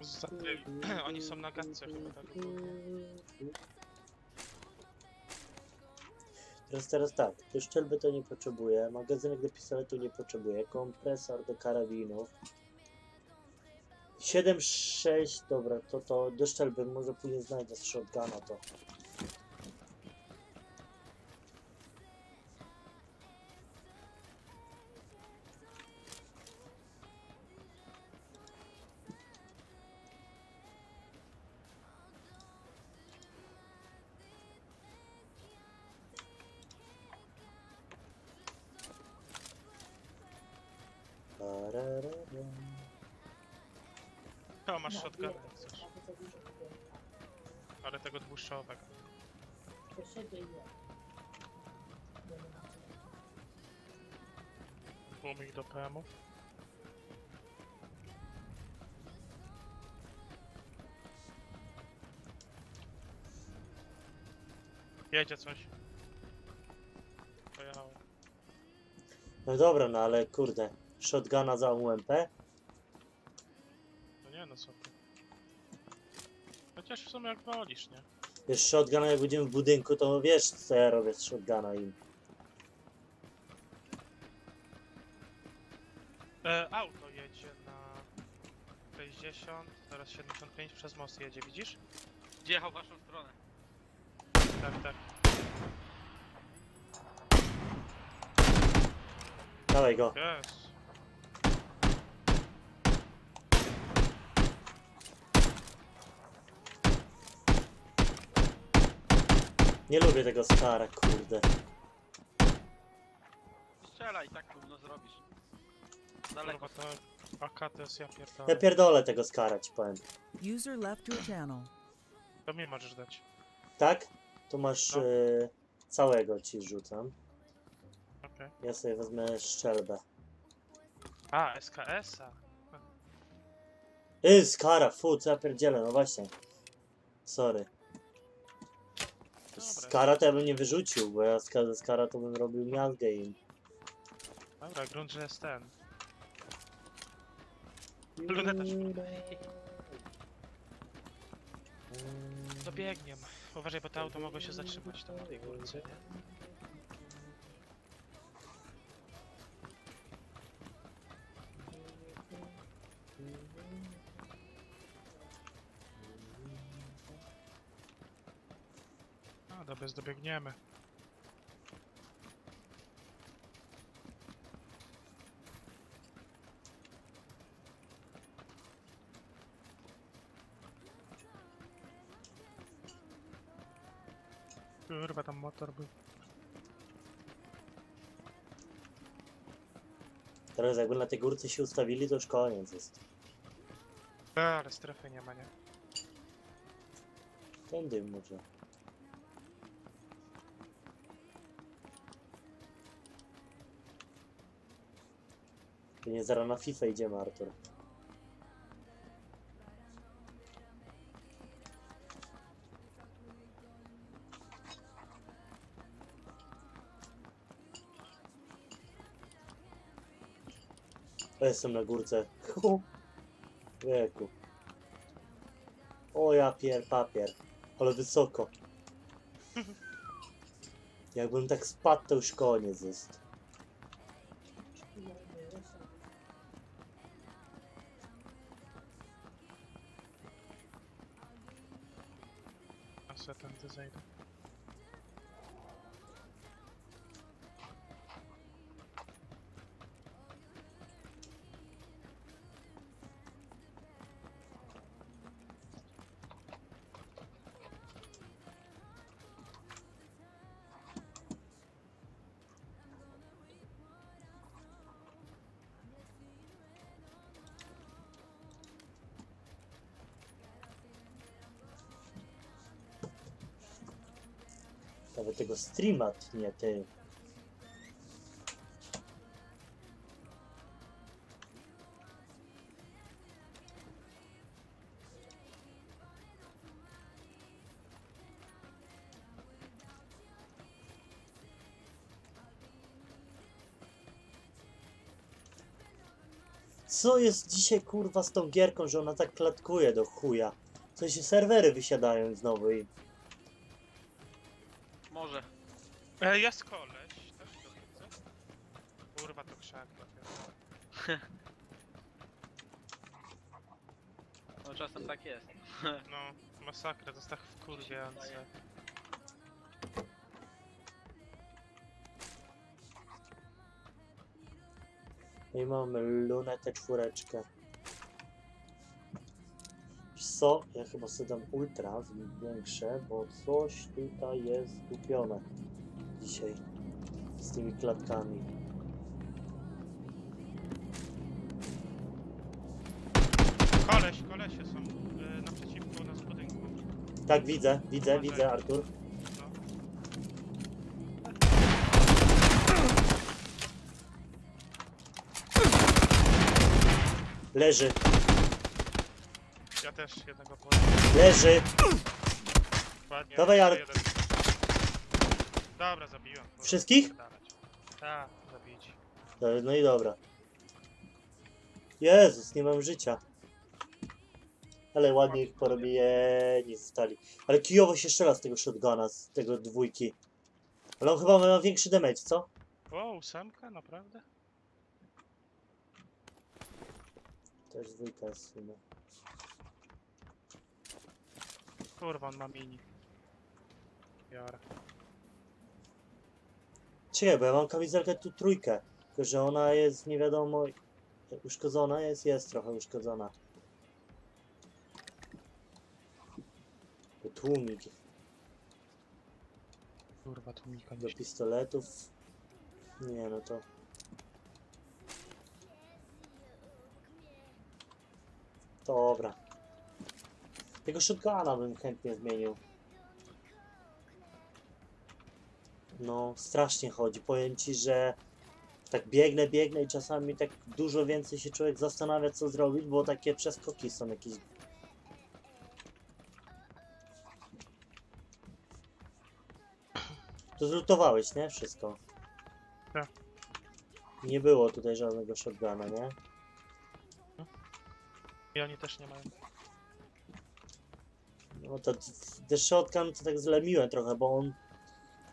Za tymi. <clears throat> Oni są na gadce chyba tak. Teraz, teraz tak, do szczelby to nie potrzebuję, magazynek do pistoletu nie potrzebuję, kompresor do karabinów. 7-6, dobra, to to do szczelby może później znajdę z shotguna to. Jedzie coś. Pojechałem. No dobra, no ale kurde, shotguna za UMP? No nie no co ty. Chociaż w sumie jak wolisz, nie? Wiesz, shotguna jak będziemy w budynku, to wiesz co ja robię z shotguna im. E, auto jedzie na 60, teraz 75 przez most jedzie, widzisz? Gdzie jechał w waszą stronę? Tak, tak. Dawaj go. Nie lubię tego skara, kurde. Strzelaj, tak gówno zrobisz. Daleko. Kurwa, to AK to jest ja Ja pierdolę. pierdolę tego skara, ci powiem. User left your channel. To mi możesz dać. Tak? Tu masz No. e, całego ci rzucam. Okej. Ja sobie wezmę szczelbę. A, SKS-a. Yy, skara, fu, co ja pierdzielę, no właśnie. Sorry. Skara to ja bym nie wyrzucił, bo ja ska- ze skara to bym robił miazgę im. Dobra, grunt, że jest ten. Luneta. Dobiegiem. Uważaj, bo to auto mogło się zatrzymać tam na tej górce, nie? A, dobra, zdobiegniemy. Kurwa, tam motor był. Teraz jakby na tej górce się ustawili, to już koniec jest. E, ale strefy nie ma, nie? Ten dym może. To nie zaraz na FIFA idziemy, Artur. Jestem na górce. <laughs> Wieku. O ja pier papier. Ale wysoko. <laughs> Jakbym tak spadł, to już koniec jest. Tego streama tnie, ty. Co jest dzisiaj kurwa z tą gierką, że ona tak klatkuje do chuja? Coś się serwery wysiadają znowu i... E, jest koleś, też go widzę. Kurwa, to krzak. <laughs> No czasem tak jest. <laughs> No, masakra, to jest tak wkurwiające. I mamy lunetę czwóreczkę. Co? Ja chyba sobie dam ultra w- większe, bo coś tutaj jest kupione dzisiaj z tymi klatkami. Koleś, kolesie są y, naprzeciwko nas budynku. Tak, widzę, widzę, widzę, Artur. Leży, Ja też jednego podam. leży. Ładnie. Dawaj, jeszcze Ar- jeden. Dobra, zabiłem. kurwa, Wszystkich? spierdalać. Tak, zabić. No, no i dobra. Jezus, nie mam życia. Ale ładnie ich porobieni zostali. Ale kijowo się strzela z tego shotguna, z tego dwójki. Ale on chyba ma większy damage, co? O, ósemka, naprawdę? Też dwójka jest w sumie. Kurwa, on ma mini. Biorę. Czekaj, bo ja mam kamizelkę tu trójkę. Tylko, że ona jest nie wiadomo... Uszkodzona jest? Jest trochę uszkodzona. Tłumik Kurwa, tu Mika do pistoletów. Nie no to... Dobra. Tego shotguna bym chętnie zmienił. No, strasznie chodzi. Powiem ci, że tak biegnę, biegnę i czasami tak dużo więcej się człowiek zastanawia, co zrobić, bo takie przeskoki są jakieś. To zlutowałeś, nie? Wszystko. Tak. Nie było tutaj żadnego shotguna, nie? I oni też nie mają. No to The Shotgun to tak zlemiłem trochę, bo on...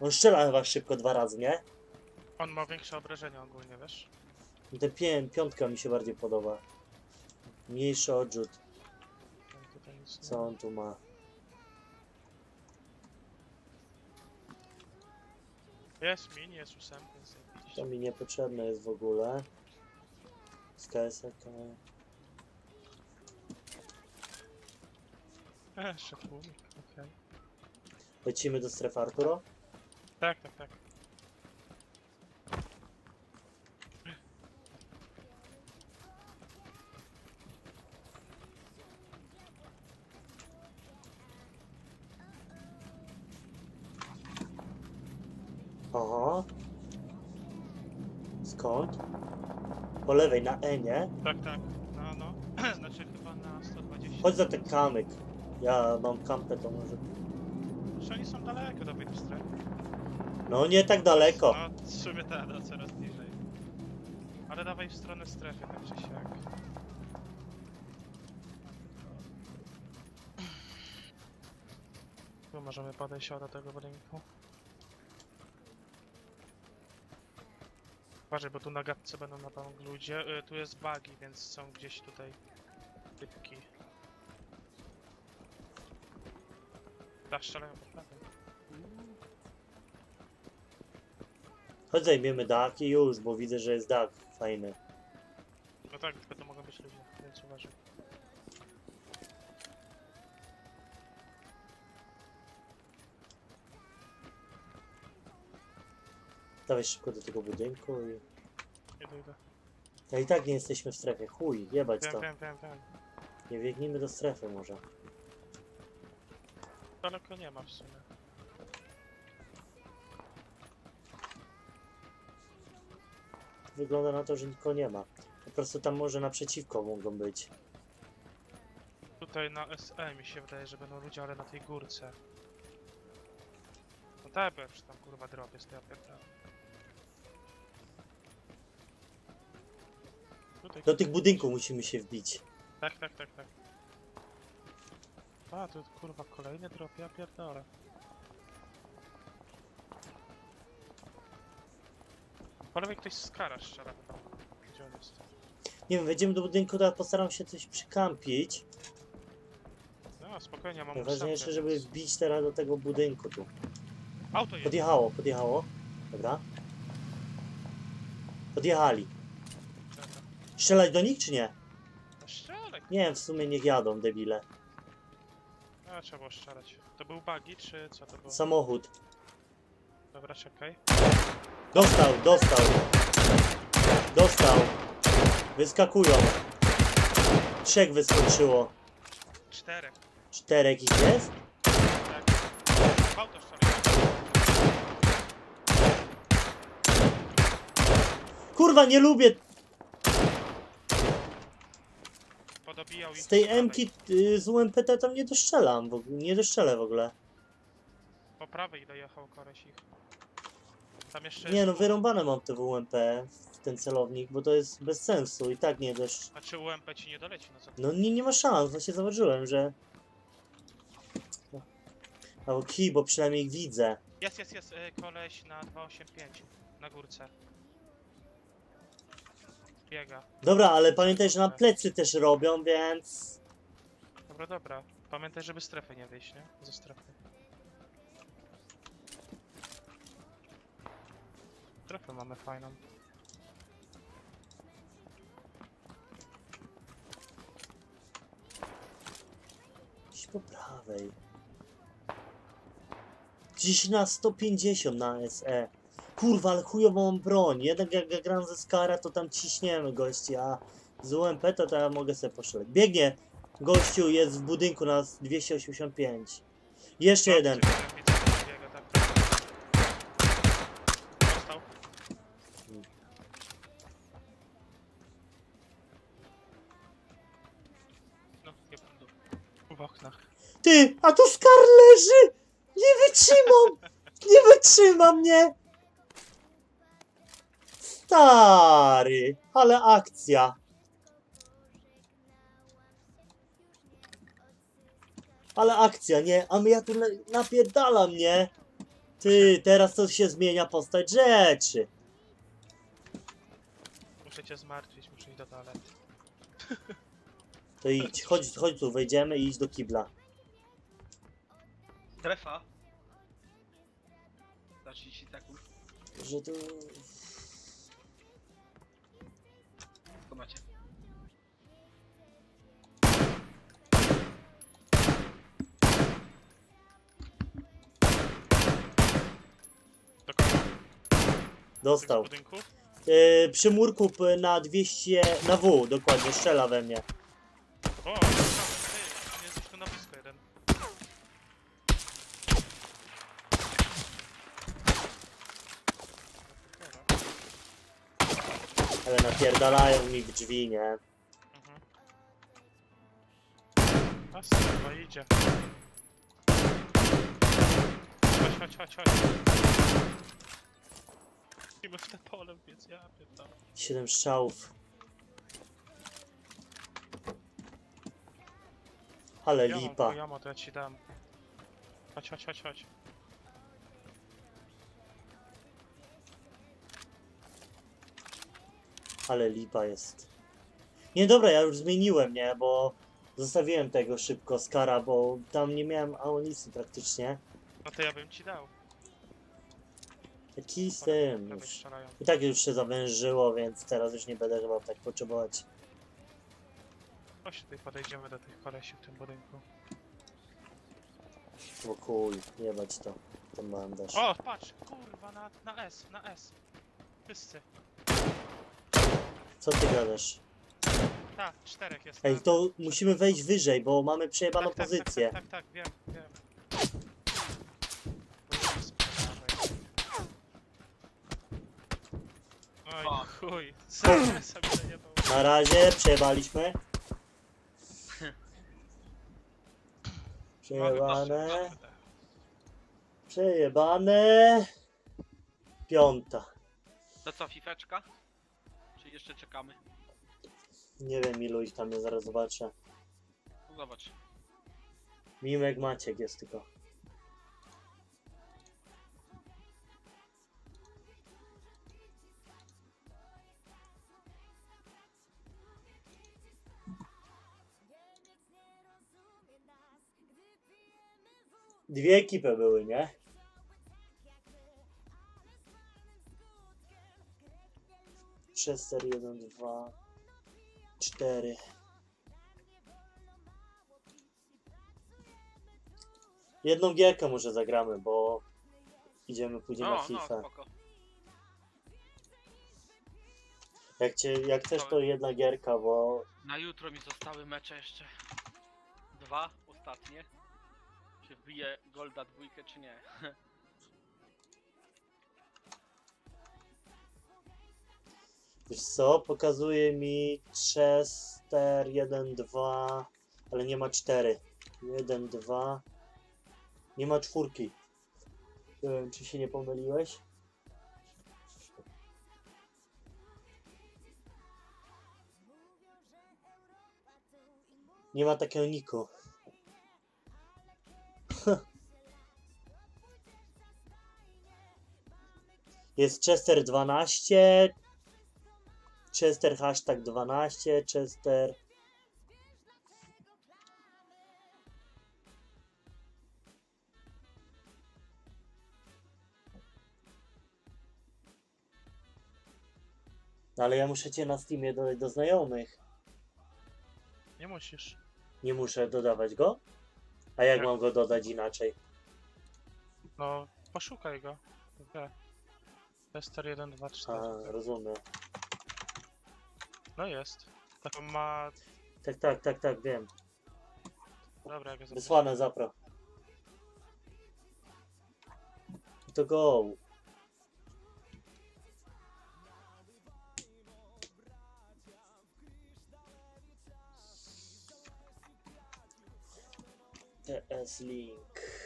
On strzela chyba szybko dwa razy, nie? On ma większe obrażenia ogólnie, wiesz? Ten pię piątka mi się bardziej podoba. Mniejszy odrzut. Co on tu ma? Jest mini, jest ósemka. To mi niepotrzebne jest w ogóle. Z KSK. E, Jeszcze tłumik, okej. Lecimy do strefy Arturo? Tak, tak, tak. Aha. Skąd? Po lewej, na E, nie? Tak, tak. No, no. <clears throat> znaczy chyba na 120. Chodź za ten kamyk. Ja mam kampę, to może... Że oni są daleko do tej strefy. No nie tak daleko. No, tak, no coraz bliżej. Ale dawaj w stronę strefy, tak czy siak. Tu możemy podejść do tego budynku. Uważaj, bo tu na gadce będą na pewno ludzie. Y, tu jest bugi, więc są gdzieś tutaj typki. Tak, strzelają po prawej. Chodź zajmiemy dach i już, bo widzę, że jest dach fajny. No tak, tylko to mogą być ludzie, więc uważaj. Dawaj szybko do tego budynku i... Idę, idę. Ja i tak nie jesteśmy w strefie. Chuj, jebać Wiem, to. wiem, wiem, wiem. Nie biegnijmy do strefy może. Daleko nie ma w sumie. Wygląda na to, że nikogo nie ma. Po prostu tam może naprzeciwko mogą być. Tutaj na SE mi się wydaje, że będą ludzie, ale na tej górce. No tak, bo już tam kurwa drop jest, to ja pierdolę. Tutaj, Do tych budynków musimy się wbić. tak, tak, tak, tak. A, tu kurwa kolejny drop, ja pierdolę. Po lewej ktoś z kara strzela. Gdzie on jest? Nie wiem, wejdziemy do budynku, teraz postaram się coś przykampić. No spokojnie, mam Najważniejsze, żeby wbić teraz do tego budynku tu. Auto jest. Podjechało, podjechało. Dobra. Podjechali. Strzelać do nich czy nie? No strzelaj. Nie wiem, w sumie niech jadą, debile. A, trzeba było strzelać. To był buggy, czy co to było? Samochód. Dobra, czekaj. Dostał, dostał. Dostał. Wyskakują. Trzech wyskoczyło. Czterech. Czterech ich jest? Tak. Auto. Kurwa, nie lubię z tej. Mki y, z UMPT tam nie ogóle, nie dostrzelę w ogóle. Po prawej dojechał koleś ich. Tam jeszcze Nie no, wyrąbane mam te WMP w ten celownik, bo to jest bez sensu i tak nie dość. A czy UMP ci nie doleci? No co? No nie, nie ma szans, właśnie zauważyłem, że... Albo kij, bo przynajmniej ich widzę. Jest, jest, jest y, koleś na 285 na górce. Biega. Dobra, ale pamiętaj, że na plecy też robią, więc... Dobra, dobra. Pamiętaj, żeby strefy nie wyjść, nie? Ze strefy. Strefę mamy fajną. Gdzieś po prawej. Gdzieś na 150 na SE. Kurwa, ale chujową broń. Jednak jak ja gram ze Skara, to tam ciśniemy gości, a z UMP to, to ja mogę sobie poszaleć. Biegnie! Gościu jest w budynku na 285. Jeszcze jeden. Leży! Nie wytrzymam! Nie wytrzymam, nie! Stary, ale akcja. Ale akcja, nie? A my ja tu na- napierdalam, nie? Ty, teraz to się zmienia postać rzeczy. Muszę cię zmartwić, muszę iść do toalety. To idź, chodź, chodź tu, wejdziemy i idź do kibla. Strefa. Za 30 sekund. Że to... Macie. Do kogo? Dostał. W budynku? Yy, przy murku p- na 200, na W dokładnie, strzela we mnie. O, tam, ty, jest gdzieś tu na blisko jeden. Ale napierdalają mi w drzwi, nie? A chyba idzie. Chodź, chodź, chodź, chodź. Musimy w te pole więc ja pierdolę. 7 strzałów. Ale Ja mam, lipa. Ja mam, to ja ci dam. Chodź, chodź, chodź, chodź. Ale lipa jest. Nie dobra, ja już zmieniłem, nie? Bo zostawiłem tego szybko Skara, bo tam nie miałem amunicji praktycznie. No to ja bym ci dał. Taki z tym już. I tak już się zawężyło, więc teraz już nie będę chyba tak potrzebować. Chodź tutaj podejdziemy do tych kolesi w tym budynku. Bo kuj, jebać to. Ten bandaż. O, patrz, kurwa, na, na S, na S. Wszyscy. Co ty gadasz? Tak, czterech jest. Ej, to musimy wejść wyżej, bo mamy przejebaną tak, tak, pozycję. Tak, tak, tak, tak, wiem, wiem. Prawej. Oj, chuj. Sam sobie zajebał. Na razie przejebaliśmy. Przejebane. Przejebane. Piąta. To co, fifeczka? czy jeszcze czekamy? Nie wiem ilu ich tam jest, zaraz zobaczę. No zobacz. Mimek Maciek jest tylko. Dwie ekipy były, nie? Chester 1, 2, 4. Jedną gierkę może zagramy, bo idziemy później No, na no, FIFA. spoko. jak, cię, jak chcesz, to jedna gierka, bo Na jutro mi zostały mecze jeszcze. Dwa, ostatnie. Czy wbije Golda dwójkę, czy nie? <laughs> wiesz co, pokazuje mi Chester 1, 2, ale nie ma 4. 1, 2. Nie ma czwórki. Nie wiem, czy się nie pomyliłeś? Nie ma takiego niku. <laughs> Jest Chester 12, Chester hashtag 12, Chester... No ale ja muszę cię na Steamie dodać do znajomych. Nie musisz. Nie muszę dodawać go? A jak Nie. mam go dodać inaczej? No, poszukaj go. Wie. Tester 1, 2, 4. A, rozumiem. No jest. Taką ma... Tak, tak, tak, tak, wiem. Dobra, jak ja zapytam. Wysłane zapro. To go. TS Link.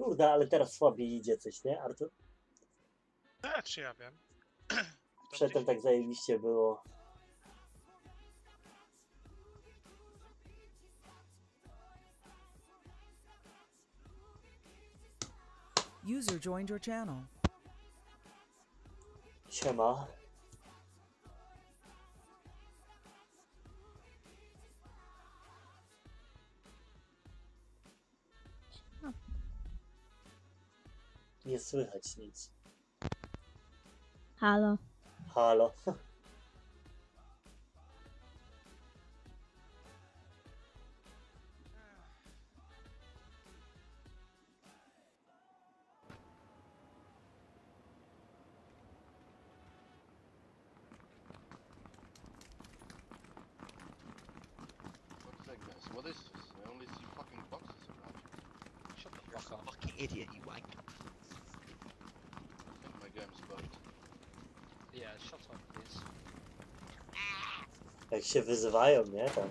Kurde, ale teraz słabiej idzie coś, nie, Artur? E, czy ja wiem. <clears throat> Przedtem tak zajebiście było. User joined your channel. Siema. Nie słychać nic. Halo. Halo. <laughs> się wyzywają, nie? Tam.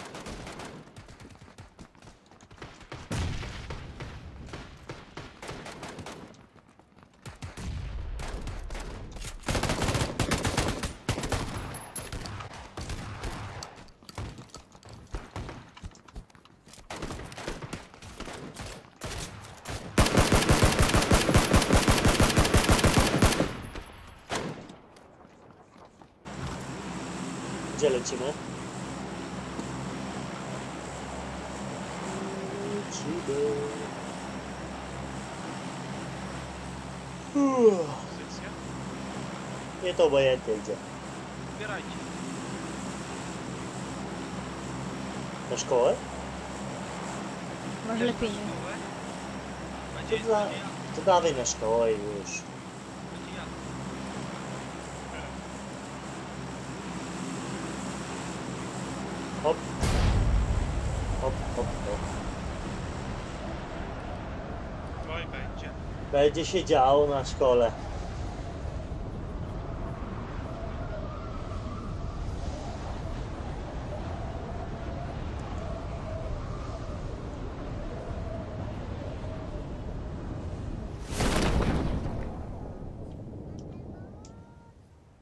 Gdzie lecimy? Uff. Pozycja? Nie to obojętnie gdzie. Zbierajcie. Na szkołę? Może lepiej nie. To, dla, dawaj na szkołę i już. Hop. Hop, hop, hop. Oj, będzie. Będzie się działo na szkole.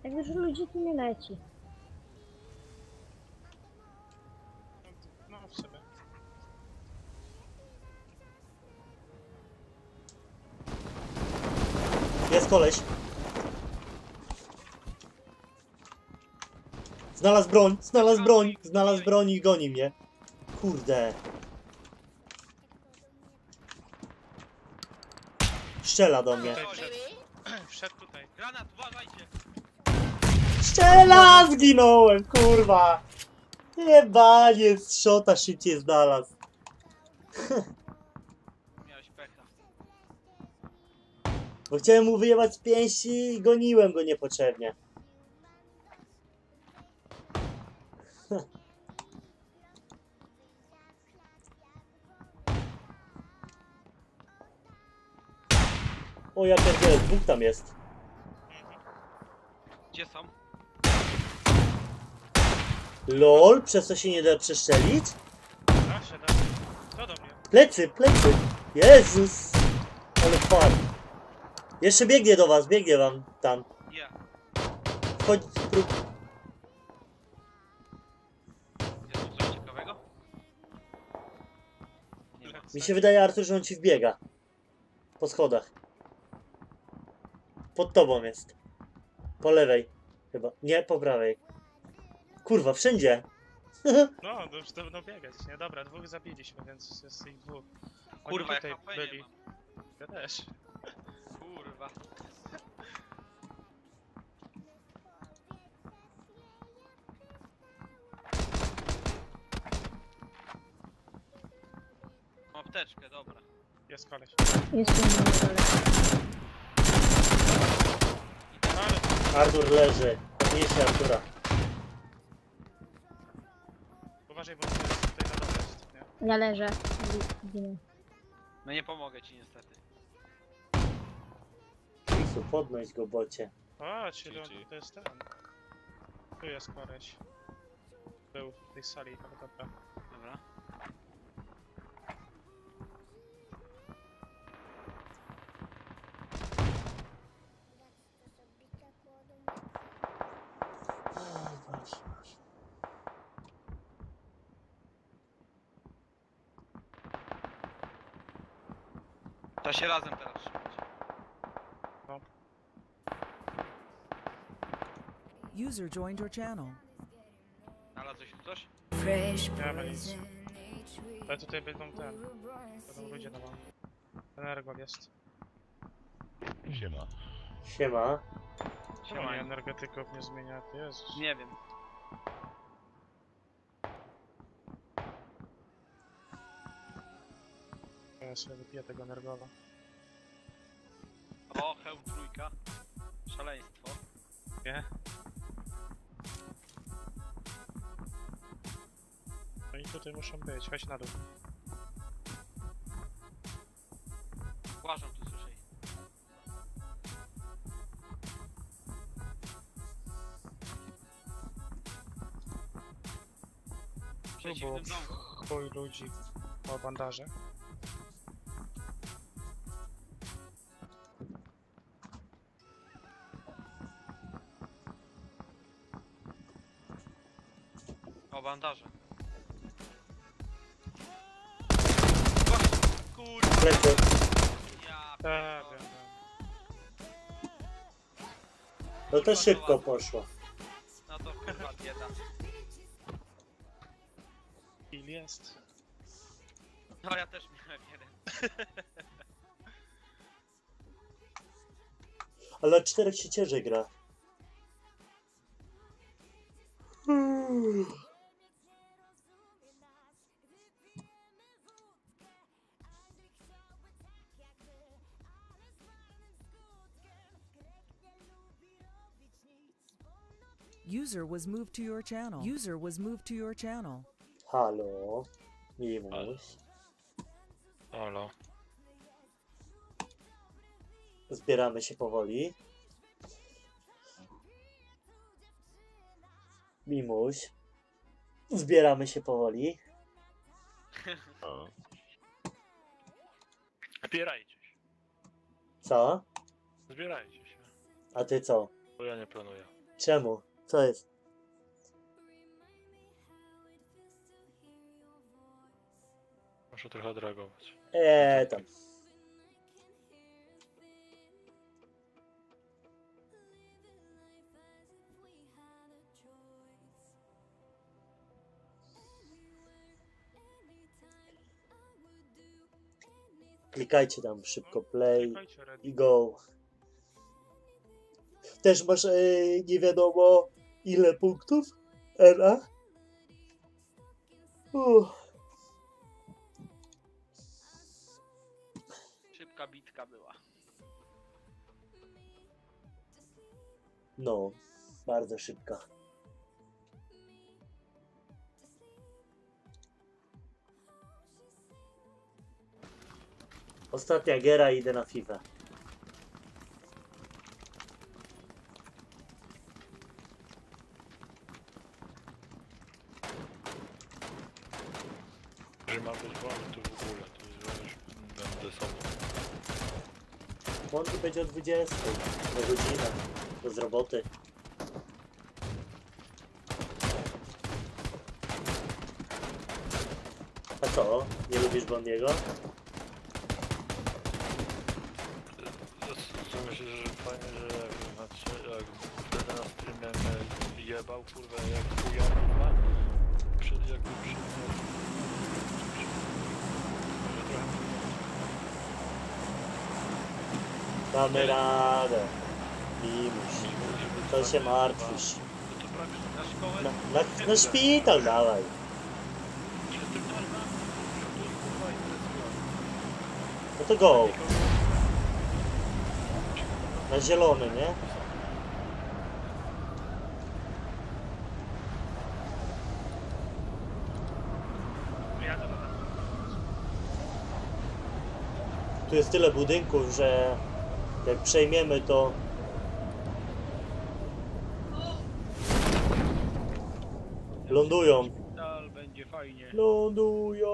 Tak dużo ludzi tu nie leci. No, w sobie. Jest koleś. Znalazł broń, znalazł broń, znalazł broń i goni mnie. Kurde. Strzela do mnie. Tutaj wszedł. Wszedł tutaj. Granat, uważajcie! Strzela! Zginąłem, kurwa! Jebanie, z szota szybciej znalazł. Miałeś pecha. Bo chciałem mu wyjebać z pięści i goniłem go niepotrzebnie. <laughs> O ja pierdzielę, dwóch tam jest. Gdzie są? LOL, przez co się nie da przestrzelić? Da się, da. To do mnie. Plecy, plecy! Jezus! Ale fuck. Jeszcze biegnie do was, biegnie wam tam. Ja. Chodź, prób... Jest coś ciekawego? Nie. Mi się wydaje, Artur, że on ci wbiega. Po schodach. Pod tobą jest. Po lewej. Chyba. Nie, po prawej. Kurwa, wszędzie. <laughs> No, to już będą biegać, nie? Dobra, dwóch zabiliśmy, więc jest ich dwóch. Oni Kurwa, jak tutaj HP nie byli. mam. Ja też. Kurwa. Mam apteczkę, dobra. Jest koleś. Jest tu na dole. Ale Artur leży. Podnieście Artura. Uważaj, bo jest tutaj na dole jest, nie? Ja leżę. Zginę. No nie pomogę ci niestety. Lisu, podnoś go, bocie. O, czyli on to jest ten. Tu jest koleś. Był w tej sali, ale dobra. Dobra. To się razem teraz trzymać. User joined your channel. Znalazłeś tu coś? Nie ma nic. Ale tutaj będą ten. Będą ludzie na mam. Energol jest. Siema. Siema. Oni energetyków nie zmienia? Jezus. Nie wiem. Sobie wypiję tego energola. O, hełm trójka. Szaleństwo. Nie? Oni tutaj muszą być, chodź na dół. Łażą tu słyszej. W Tu przeciwnym domku. chuj ludzi o bandaże. To szybko poszło. No to kurwa bieda. Il jest. No ja też miałem jeden. Ale czterech się cieży gra. User was moved to your channel. User was moved to your channel. Halo. Mimuś. Halo. Zbieramy się powoli. Mimuś. Zbieramy się powoli. O. Zbierajcie się. Co? Zbierajcie się. A ty co? Bo ja nie planuję. Czemu? Co jest? Muszę trochę dragować. Eee, tam. Klikajcie tam szybko play i go. Też masz yy, nie wiadomo ile punktów? Era? Uff. Szybka bitka była. No, bardzo szybka. Ostatnia giera idę na FIFA. Ma być wolny to w ogóle, to już będę sobą. Monty będzie o 20 do godziny, bez roboty. A co? Nie lubisz Bondiego? Myślę, że fajnie, że znaczy, jak wtedy na streamie mnie jebał, kurwa, jak chuja, kurwa. Przed jakby przy Może trochę Damy radę. Mimuś. To się martwisz. Na? Na, na, szpital dawaj. No to go. Na zielony, nie? Tu jest tyle budynków, że jak przejmiemy to... Lądują. Szpital, będzie fajnie. Lądują.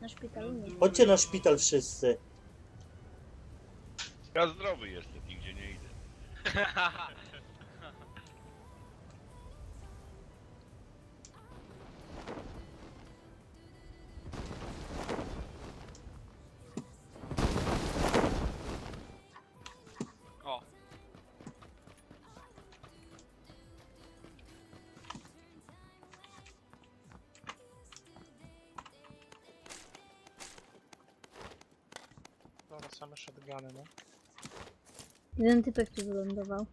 Na szpitalu nie. Chodźcie na szpital wszyscy. Ja zdrowy jestem, nigdzie nie idę. <laughs> shotguny, no. Jeden typek tu wylądował.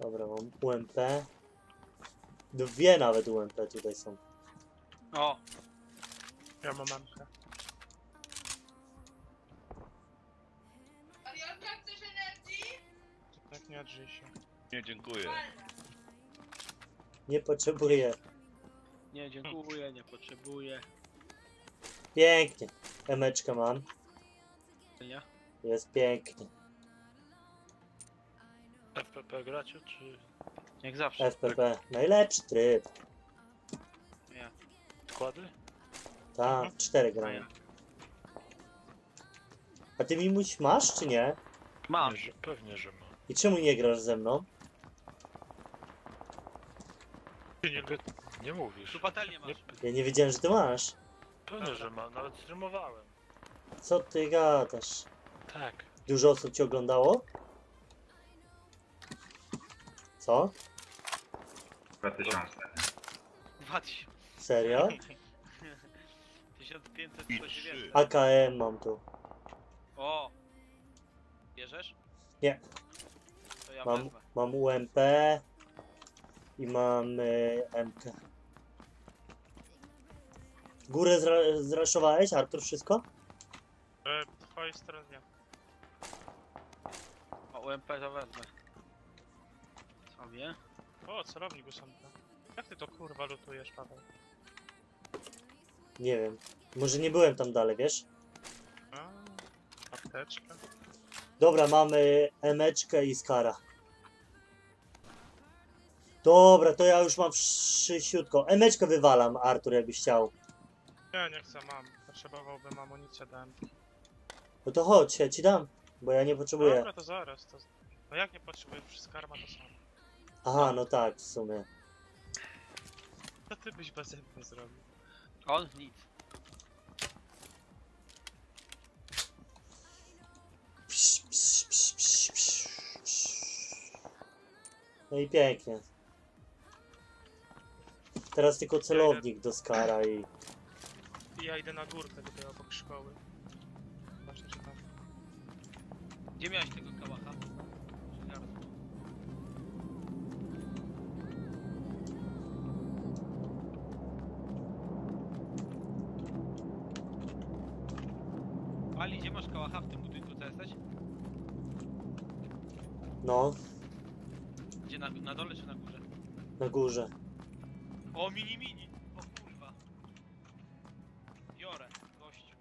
Dobra, mam UMP. Dwie nawet UMP tutaj są. O. Ja mam mamkę. Nie drzyj się. Nie, dziękuję. Nie potrzebuję. Nie, dziękuję, nie potrzebuję. Pięknie. Emeczkę mam. Nie? Jest pięknie. FPP gracie, czy... Jak zawsze. FPP. Najlepszy tryb. Nie. Składy? Tak, cztery gramy. A ty Mimuś masz czy nie? Mam. Pewnie, że, pewnie, że ma. I czemu nie grasz ze mną? Ty nie, nie mówisz. Tu patelnię masz. Ja nie wiedziałem, że ty masz. Pewnie, że ma, nawet streamowałem. Co ty gadasz? Tak. Dużo osób ci oglądało? Co? 2000. 2000. Serio? <laughs> 1500 I coś trzy. więcej. AKM mam tu. O! Bierzesz? Nie. To ja Mam, wezmę. mam UMP i mam y, MK. Górę zra zraszowałeś, Artur, wszystko? E, twojej stronie. O, UMP to wezmę. Sobie. O, celownik usunął. Jak ty to kurwa lutujesz, Paweł? Nie wiem. Może nie byłem tam dalej, wiesz? A, apteczka. Dobra, mamy emeczkę i skara. Dobra, to ja już mam wszyściutko. Emeczkę wywalam, Artur, jakbyś chciał. Nie, nie chcę, mam. Potrzebowałbym amunicję do MP. No to chodź, ja ci dam, bo ja nie potrzebuję. Dobra, to zaraz. To... No jak nie potrzebujesz? Wszystko arma to samo. Aha, no tak, w sumie. Co ty byś bez zrobił? On? Nic. Psz, psz, psz, psz, psz. No i pięknie. Teraz tylko celownik do Skara i... Ja idę na górkę tutaj obok szkoły. Zobaczę, że tam... Gdzie miałeś tego kałacha? No, Gdzie, na, na dole czy na górze? na górze. O, mini mini! O kurwa! Biorę, gościu.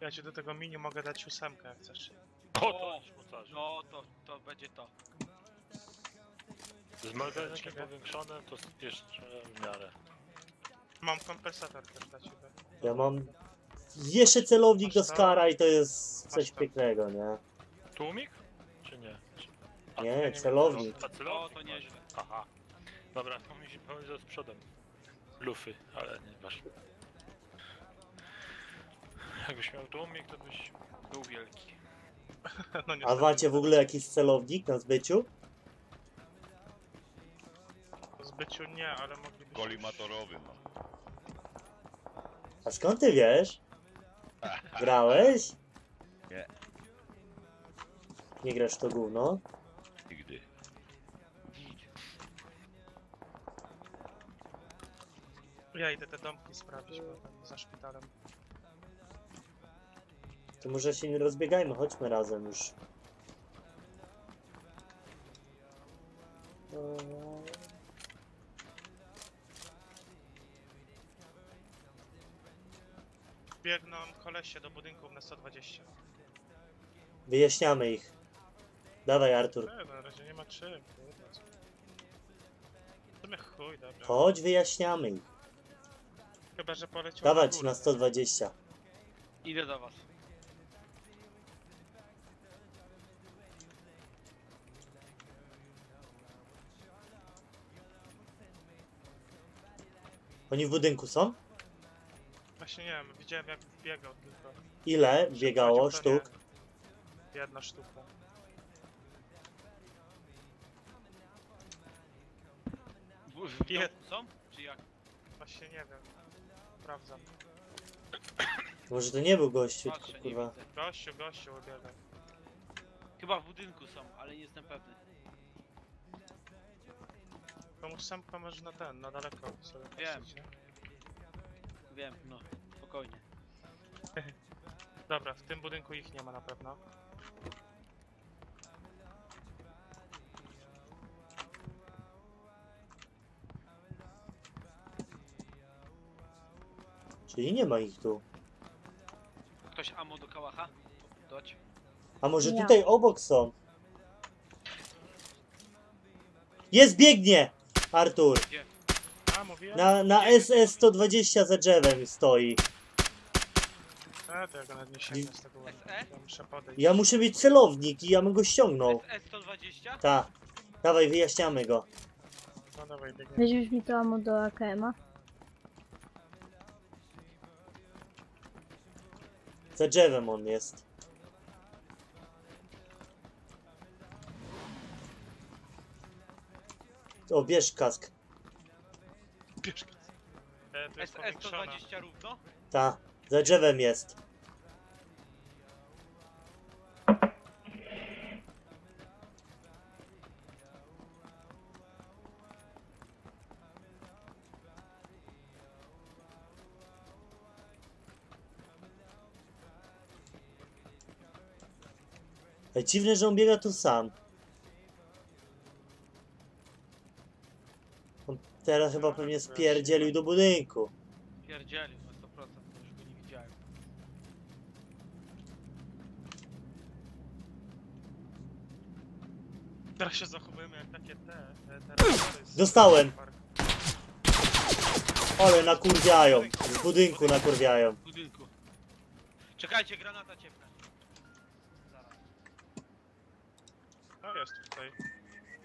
Ja ci do tego mini mogę dać ósemkę jak chcesz. O, to jest mocarze. No, to, to będzie to. Z magazynem powiększone to jeszcze w miarę. Mam kompensator też dla ciebie. Ja mam jeszcze celownik do skara i to jest coś pięknego, nie? Tłumik? Czy nie? Czy- Nie, nie celownik. A celownik O, to nieźle. Aha. Dobra, to mi się pomyliło z przodem. Lufy, ale nie masz. Jakbyś miał tłumik, to byś był wielki. <laughs> No A niestety. macie w ogóle jakiś celownik na zbyciu? W zbyciu nie, ale moglibyśmy... Kolimatorowy ma. A skąd ty wiesz? Grałeś? Nie, Nie grasz w to gówno? nigdy. Ja idę te domki sprawdzić, bo tam za szpitalem. To może się nie rozbiegajmy, chodźmy razem już. Eee, Biegną kolesie do budynków na 120. Wyjaśniamy ich. Dawaj Artur. Nie, na razie nie ma czym, W sumie chuj, dobra. Chodź, wyjaśniamy ich. Chyba, że poleciał Dawać górę. na 120. Idę do was. Oni w budynku są? Właśnie nie wiem, widziałem jak biegał tylko. Ile biegało sztuk? Jedna sztuka. W, w Je- domku są? Czy jak? Właśnie nie wiem. Sprawdzam. Może to nie był gościu, Patrzę, tylko nie kurwa. widzę. Gościu, gościu, ubiegaj. Chyba w budynku są, ale nie jestem pewny. Tą ósemkę może na ten, na daleko sobie Wiem. patrzeć, nie? Wiem, no, spokojnie. <laughs> Dobra, w tym budynku ich nie ma na pewno. Czyli nie ma ich tu. Ktoś ammo do kałacha? Dać. A może Ja. tutaj obok są? Jest, biegnie! Artur. Gdzie? A, mówiłem? Na, na SS-120 za drzewem stoi. A, to ja go nawet nie sięgnę z tego ładnie. SE? Ja muszę podejść. Ja muszę mieć celownik i ja bym go ściągnął. S120? Ta. Dawaj, wyjaśniamy go. No dawaj, biegnie. Weźmiesz mi to ammo do AKM-a? Za drzewem on jest. O, bierz kask. Bierz go. E, to jest powiększona. S120 równo? Ta. Za drzewem jest. Ej, Dziwne, że on biega tu sam. On teraz chyba pewnie spierdzielił do budynku. Teraz się zachowujemy jak takie te... te, te Dostałem! Ale nakurwiają. Z budynku nakurwiają. W budynku. Czekajcie, granata ciepła. Zaraz. No jest tutaj.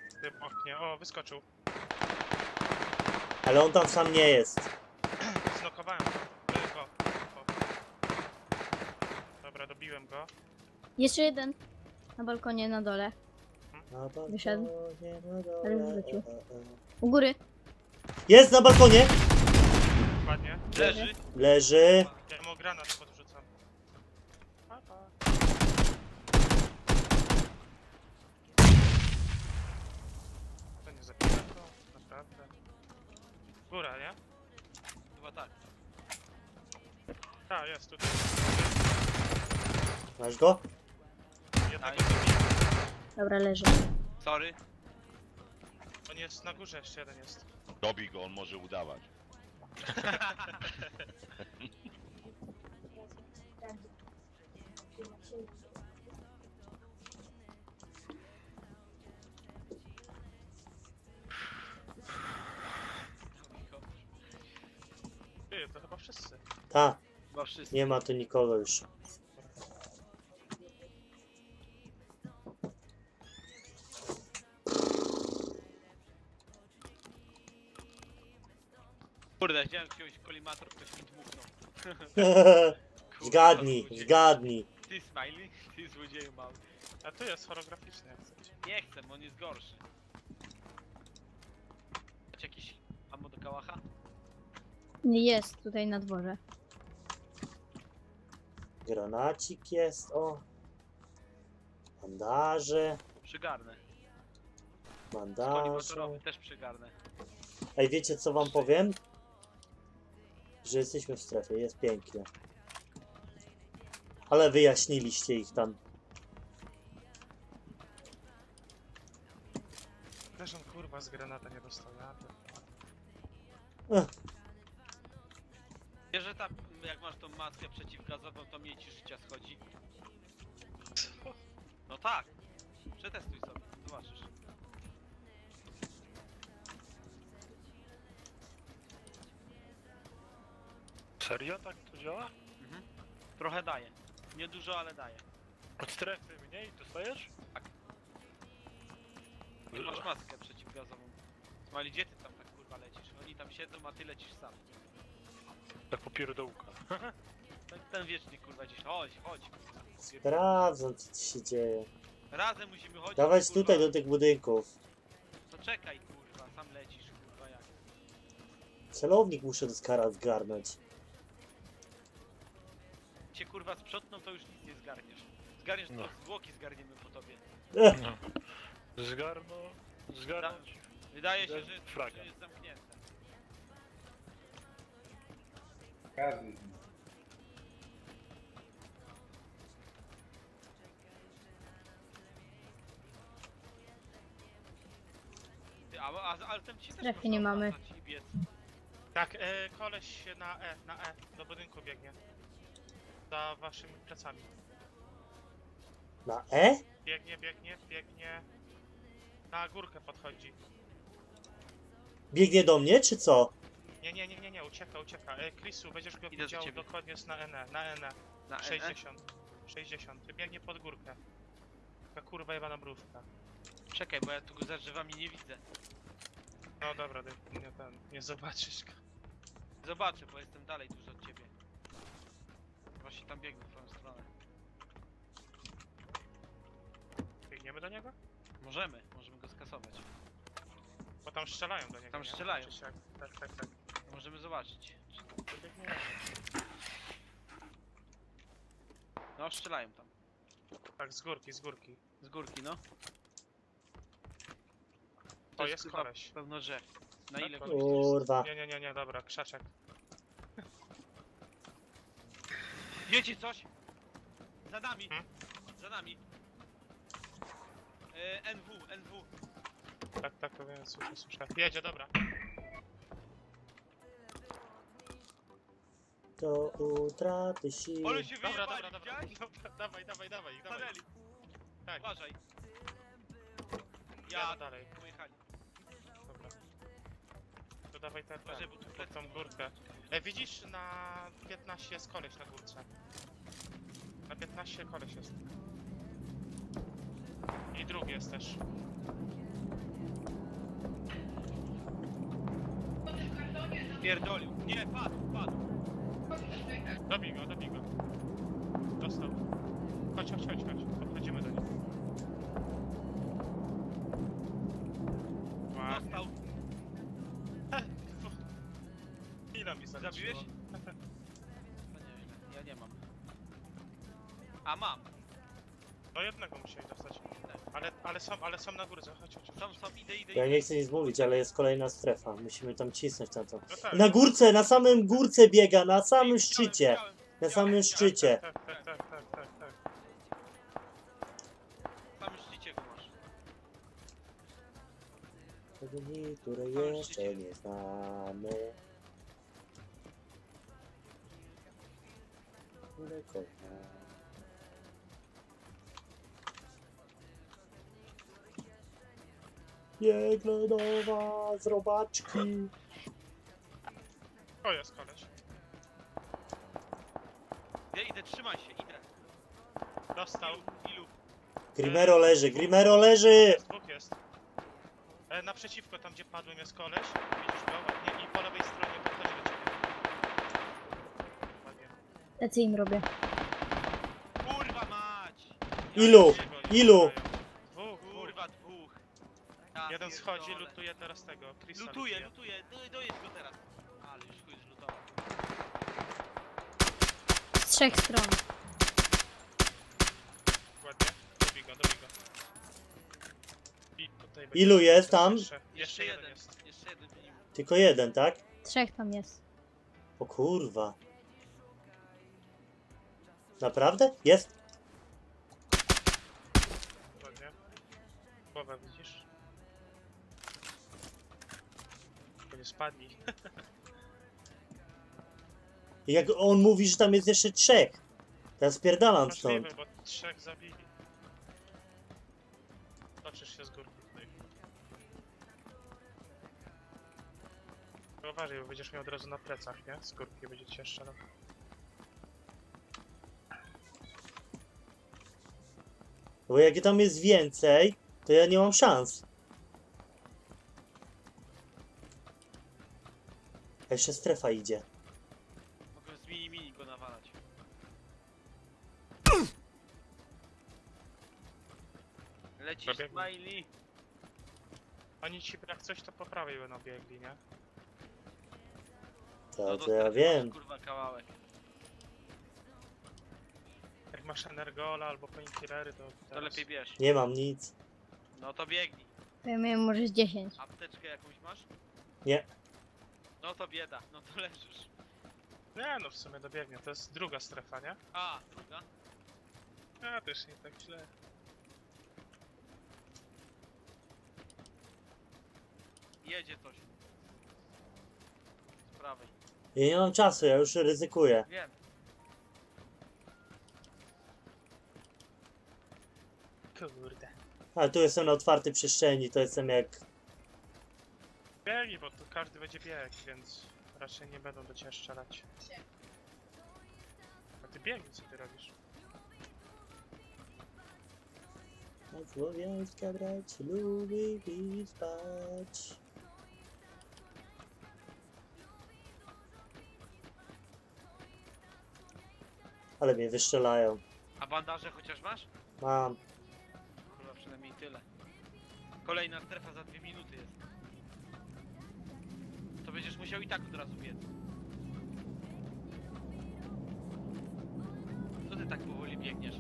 W tym oknie. O, wyskoczył. Ale on tam sam nie jest. Znokowałem go. go. Dobra, dobiłem go. Jeszcze jeden. Na balkonie na dole. Na Wyszedł. dole, Ale wrócił. e, e, e. U góry. Jest na balkonie! Ładnie. Leży. Leży. Ja mu granat podrzucam. Pa, pa. To nie zabiłem go, naprawdę. Góra, nie? Chyba tak. A, jest tutaj. Masz go? Jednego zabiłem. Dobra, leży. Sorry. On jest na górze, jeszcze jeden jest. Dobij go, on może udawać. Ty, to chyba wszyscy. Ta, Chyba wszyscy. nie ma tu nikogo już. Kurde, chciałem wziąć kolimator, ktoś mi dmuchnął. <laughs> zgadnij, zgadnij. Ty smiley, ty złodzieju mały. A tu jest holograficzny, jak chcecie. Nie chcę, on jest gorszy. Macie jakiś ammo do kałacha? Jest tutaj na dworze. Granacik jest, o. Bandaże, Przygarnę. bandaże. Kolimatorowy też przygarnę. Ej, wiecie co wam powiem? Że jesteśmy w strefie, jest pięknie. Ale wyjaśniliście ich tam. Też on kurwa z granata nie dostał, ja to... Wiesz, że tam jak masz tą maskę przeciwgazową, to mniej ci życia schodzi? No tak. Przetestuj sobie, zobaczysz. Serio tak to działa? Mhm. Trochę daje. Nie dużo, ale daje. Od strefy mniej dostajesz? Tak. Ty masz maskę przeciwgazową. Smali, gdzie ty tam tak kurwa lecisz? Oni tam siedzą, a ty lecisz sam. <laughs> Tak popierdołka. Ten, ten wiecznie kurwa gdzieś. Chodź, chodź. Sprawdzam co tu się dzieje. Razem musimy chodzić. Dawać kurwa. tutaj do tych budynków. To czekaj kurwa, sam lecisz kurwa jak. Celownik muszę do skara zgarnąć. Cię kurwa sprzątną, to już nic nie zgarniesz. Zgarniesz No. to zwłoki zgarniemy po tobie. No. <laughs> Zgarno, zgarnąć. Wydaje się, że, fraga. jest zamknięte. Każdy z nich. Ty, a, a, ale tam ci też Strefy można nie mamy. obracać i biec. Tak, e, koleś na E, na E, do budynku biegnie. Za waszymi plecami. Na E? Biegnie, biegnie, biegnie. Na górkę podchodzi. Biegnie do mnie, czy co? Nie, nie, nie, nie, nie, ucieka, ucieka. E, Chrisu, będziesz go Idę do widział ciebie. dokładnie z na NE, na NE. Na NE? 60. 60. Biegnie pod górkę. Taka kurwa jebana mrówka. Czekaj, bo ja tu go za drzewami nie widzę. No dobra, ty nie, ten, nie zobaczysz go. Zobaczę, bo jestem dalej dużo od ciebie. Właśnie tam biegnę w twoją stronę. Biegniemy do niego? Możemy, możemy go skasować. Bo tam strzelają do niego. Tam nie? strzelają. Czy? Tak, tak, tak. Możemy zobaczyć. To biegniemy. No, strzelają tam. Tak, z górki, z górki. Z górki, no. To jest chyba koleś. Pełno drzew. Na Tak, ile koleś. Kurwa. Nie, nie, nie, nie, dobra, krzaczek. Wiecie coś? Za nami! Hmm? Za nami! E, NW, NW. Tak, tak, to wiem, słyszę, słyszę. Jedzie, dobra. Do utraty sił. Ale się Dobra, wyjebali, dobra, dobra. widziałeś? dobra. Dawaj, dawaj, dawaj, dawaj. Stanęli. Tak, Uważaj. ja Ja dalej. Dawaj ten, Uważaj, ten, tu pod tą górkę. E, widzisz, na 15 jest koleś na górce. Na 15 koleś jest. I drugi jest też. Pierdolił. Nie, padł, padł. Dobij go, dobij go. Dostał. Chodź, chodź, chodź, chodź. Podchodzimy do nich. Ile mi zaliczyło? Zabiłeś? To nieźle. Ja nie mam. A mam. Do jednego musieli dostać. Ale, ale są, ale są na górze, chodź, chodź. Są, są, idę, idę, Ja idę. nie chcę nic mówić, ale jest kolejna strefa. Musimy tam cisnąć na to. No tak. Na górce, na samym górce biega, na samym szczycie. Na samym szczycie. Tak, tak, tak, tak, tak, tak. Tam szczycie go masz. Tego dni, które jeszcze nie znamy. Kochamy. Biegnę do was, robaczki. O, jest koleś. Ja idę, trzymaj się, idę. Dostał. Ilu? Grimero leży, Grimero leży! Dwóch jest. E, naprzeciwko, tam gdzie padłem jest koleś. Widzisz go ładnie. I po lewej stronie podchodzi do ciebie. Ładnie. Lecę im robię. Kurwa mać! Ilu? Ilu? Dwóch, Kurwa, dwóch. Ja Jeden schodzi, lutuje teraz tego. Chrisa Lutuje, lutuje. lutuje, do, dojedź go teraz. Ale już chuj zlutował. Z trzech stron. Ładnie. Dobij go, dobij go. Tutaj będzie Ilu jest tam? Jeszcze, jeszcze jeden jest. Jeszcze jeden minimum. Tylko jeden, tak? Trzech tam jest. O kurwa. Naprawdę? Jest? Ładnie. Głowę widzisz? To nie spadnij. Jak on mówi, że tam jest jeszcze trzech. Teraz spierdalam Możliwe, stąd. bo trzech zabili. Toczysz się z górki tutaj. Uważaj, bo będziesz miał od razu na plecach, nie? Z górki będzie cię strzelał. Bo jak tam jest więcej, to ja nie mam szans. A jeszcze strefa idzie. Mogę z mini mini go nawalać. Lecisz, Dobiegł. Smiley. Oni ci jak coś to po prawej będą biegli, nie? To, No to ja dostaniesz, wiem. Kurwa kawałek. Jak masz Energola albo Painkillery, to To teraz... lepiej bierz. Nie mam nic. No to biegnij. Ja miałem może z 10. Apteczkę jakąś masz? Nie. No to bieda, no to leżysz. Nie no, w sumie dobiegnie. To jest druga strefa, nie? A, druga. A, też nie tak źle. Jedzie coś. Z prawej. Ja nie mam czasu, ja już ryzykuję. Wiem. Kurde. Ale tu jestem na otwartej przestrzeni, to jestem jak... Biegnij, bo tu każdy będzie biegł, więc raczej nie będą do ciebie strzelać. A ty biegnij, co ty robisz? A Słowiańska brać lubi i spać. Ale mnie wyszczelają. A bandaże chociaż masz? Mam. Tyle. Kolejna strefa za dwie minuty jest. To będziesz musiał i tak od razu biec. Co ty tak powoli biegniesz?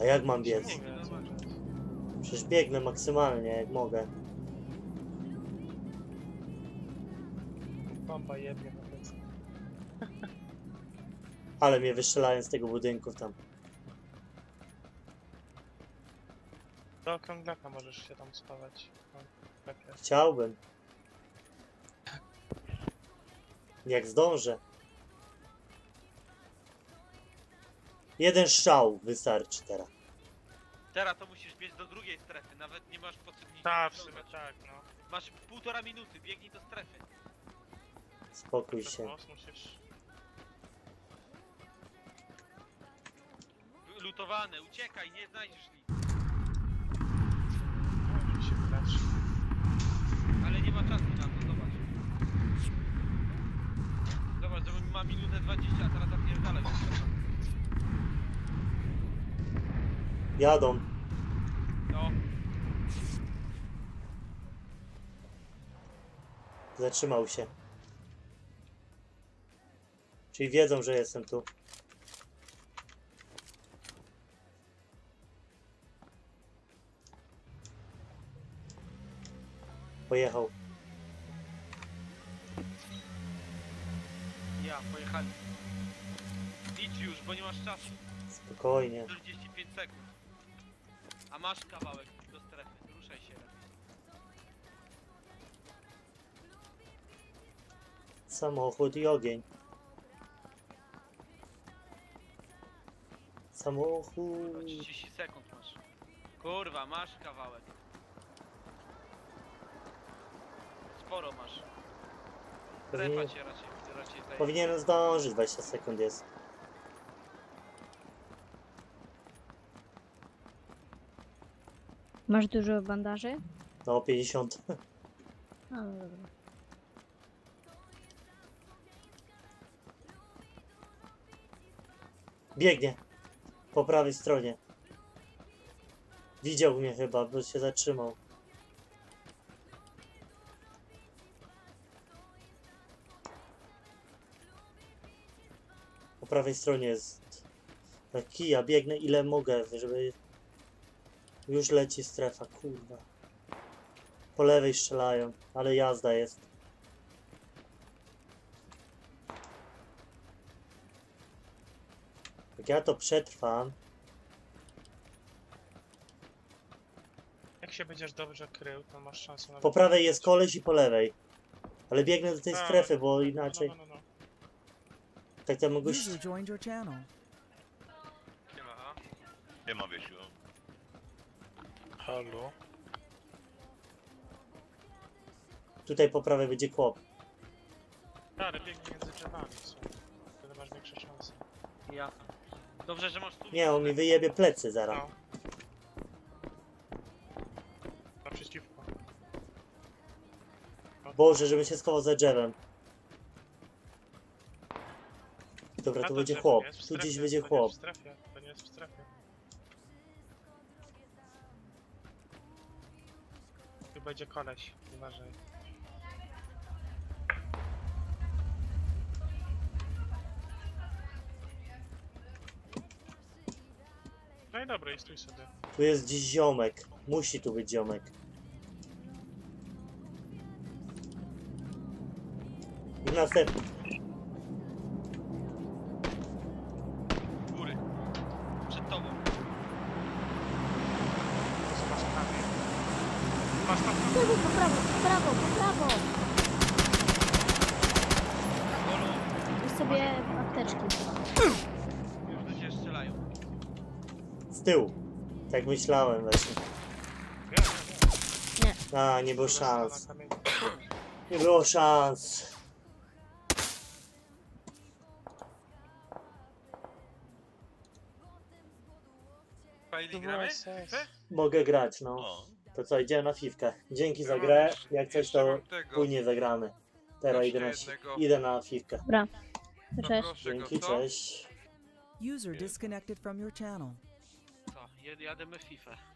A jak mam biec? Przecież biegnę maksymalnie, jak mogę. Bomba jebnie na plecy. Ale mnie wyszczelają z tego budynku tam. Do okrąglaka możesz się tam spawać. No, tak jest. Chciałbym. Jak zdążę. Jeden strzał wystarczy teraz. Teraz to musisz biec do drugiej strefy, nawet nie masz po co nic Tak, w sumie tak, no. Masz półtora minuty, biegnij do strefy. Spokój Przez się. most musisz... Lutowane, uciekaj, nie znajdziesz nic. Się wydać. Ale nie ma czasu na to, zobacz. Zobacz, że ma minutę 20, a teraz zapierdalaj. Jadą. No, Zatrzymał się. Czyli wiedzą, że jestem tu. Pojechał. Ja, pojechali. Idź już, bo nie masz czasu. Spokojnie. 45 sekund. A masz kawałek do strefy, ruszaj się. Samochód i ogień. Samochód. 30 sekund masz. Kurwa, masz kawałek. Sporo masz. Powinien, Strefa cię raczej, raczej zajmie. powinienem zdążyć, 20 sekund jest. Masz dużo bandaży? No, 50. <laughs> A, no dobra. Biegnie. Po prawej stronie. Widział mnie chyba, bo się zatrzymał. Prawej stronie jest na kija. Biegnę ile mogę, żeby... Już leci strefa, kurwa. Po lewej strzelają, ale jazda jest. Jak ja to przetrwam, jak się będziesz dobrze krył, to masz szansę na po prawej jest koleś i po lewej. Ale biegnę do tej strefy, bo inaczej... no, no, no. Tak to mogę... User joined your channel. Nie ma, a? Nie ma Wiesiu. Halo? Tutaj po prawej będzie. Tak, ale biegnie między drzewami, co? Wtedy masz większe szanse. Ja. Dobrze, że masz tu. Nie, on mi wyjebie plecy zaraz. No. Naprzeciwko. Boże, żebym się schował za drzewem. Dobra, A to będzie chłop. nie Tu gdzieś będzie to nie chłop. jest w strefie, to nie jest w strefie. Tu będzie koleś, uważaj. No i dobra, i stój sobie. Tu jest gdzieś ziomek. Musi tu być ziomek. I następny. Góry. Przed tobą. Zobacz prawie. Masz tam Po prawo, po prawo, po prawo, po prawo! Weź sobie apteczki chyba. Już do ciebie strzelają. Z tyłu. Tak myślałem właśnie. Nie. A, nie było szans. Nie było szans. Gramy? Mogę grać, no. To co, idziemy na fifkę. Dzięki za grę. Jak coś, jeszcze to mam tego. później zagramy. Teraz Jeszcze idę na, jednego. idę na fifkę. Dobra. To Cześć. Proszę go, Dzięki, cześć. User disconnected from your channel. Jademy FIFA.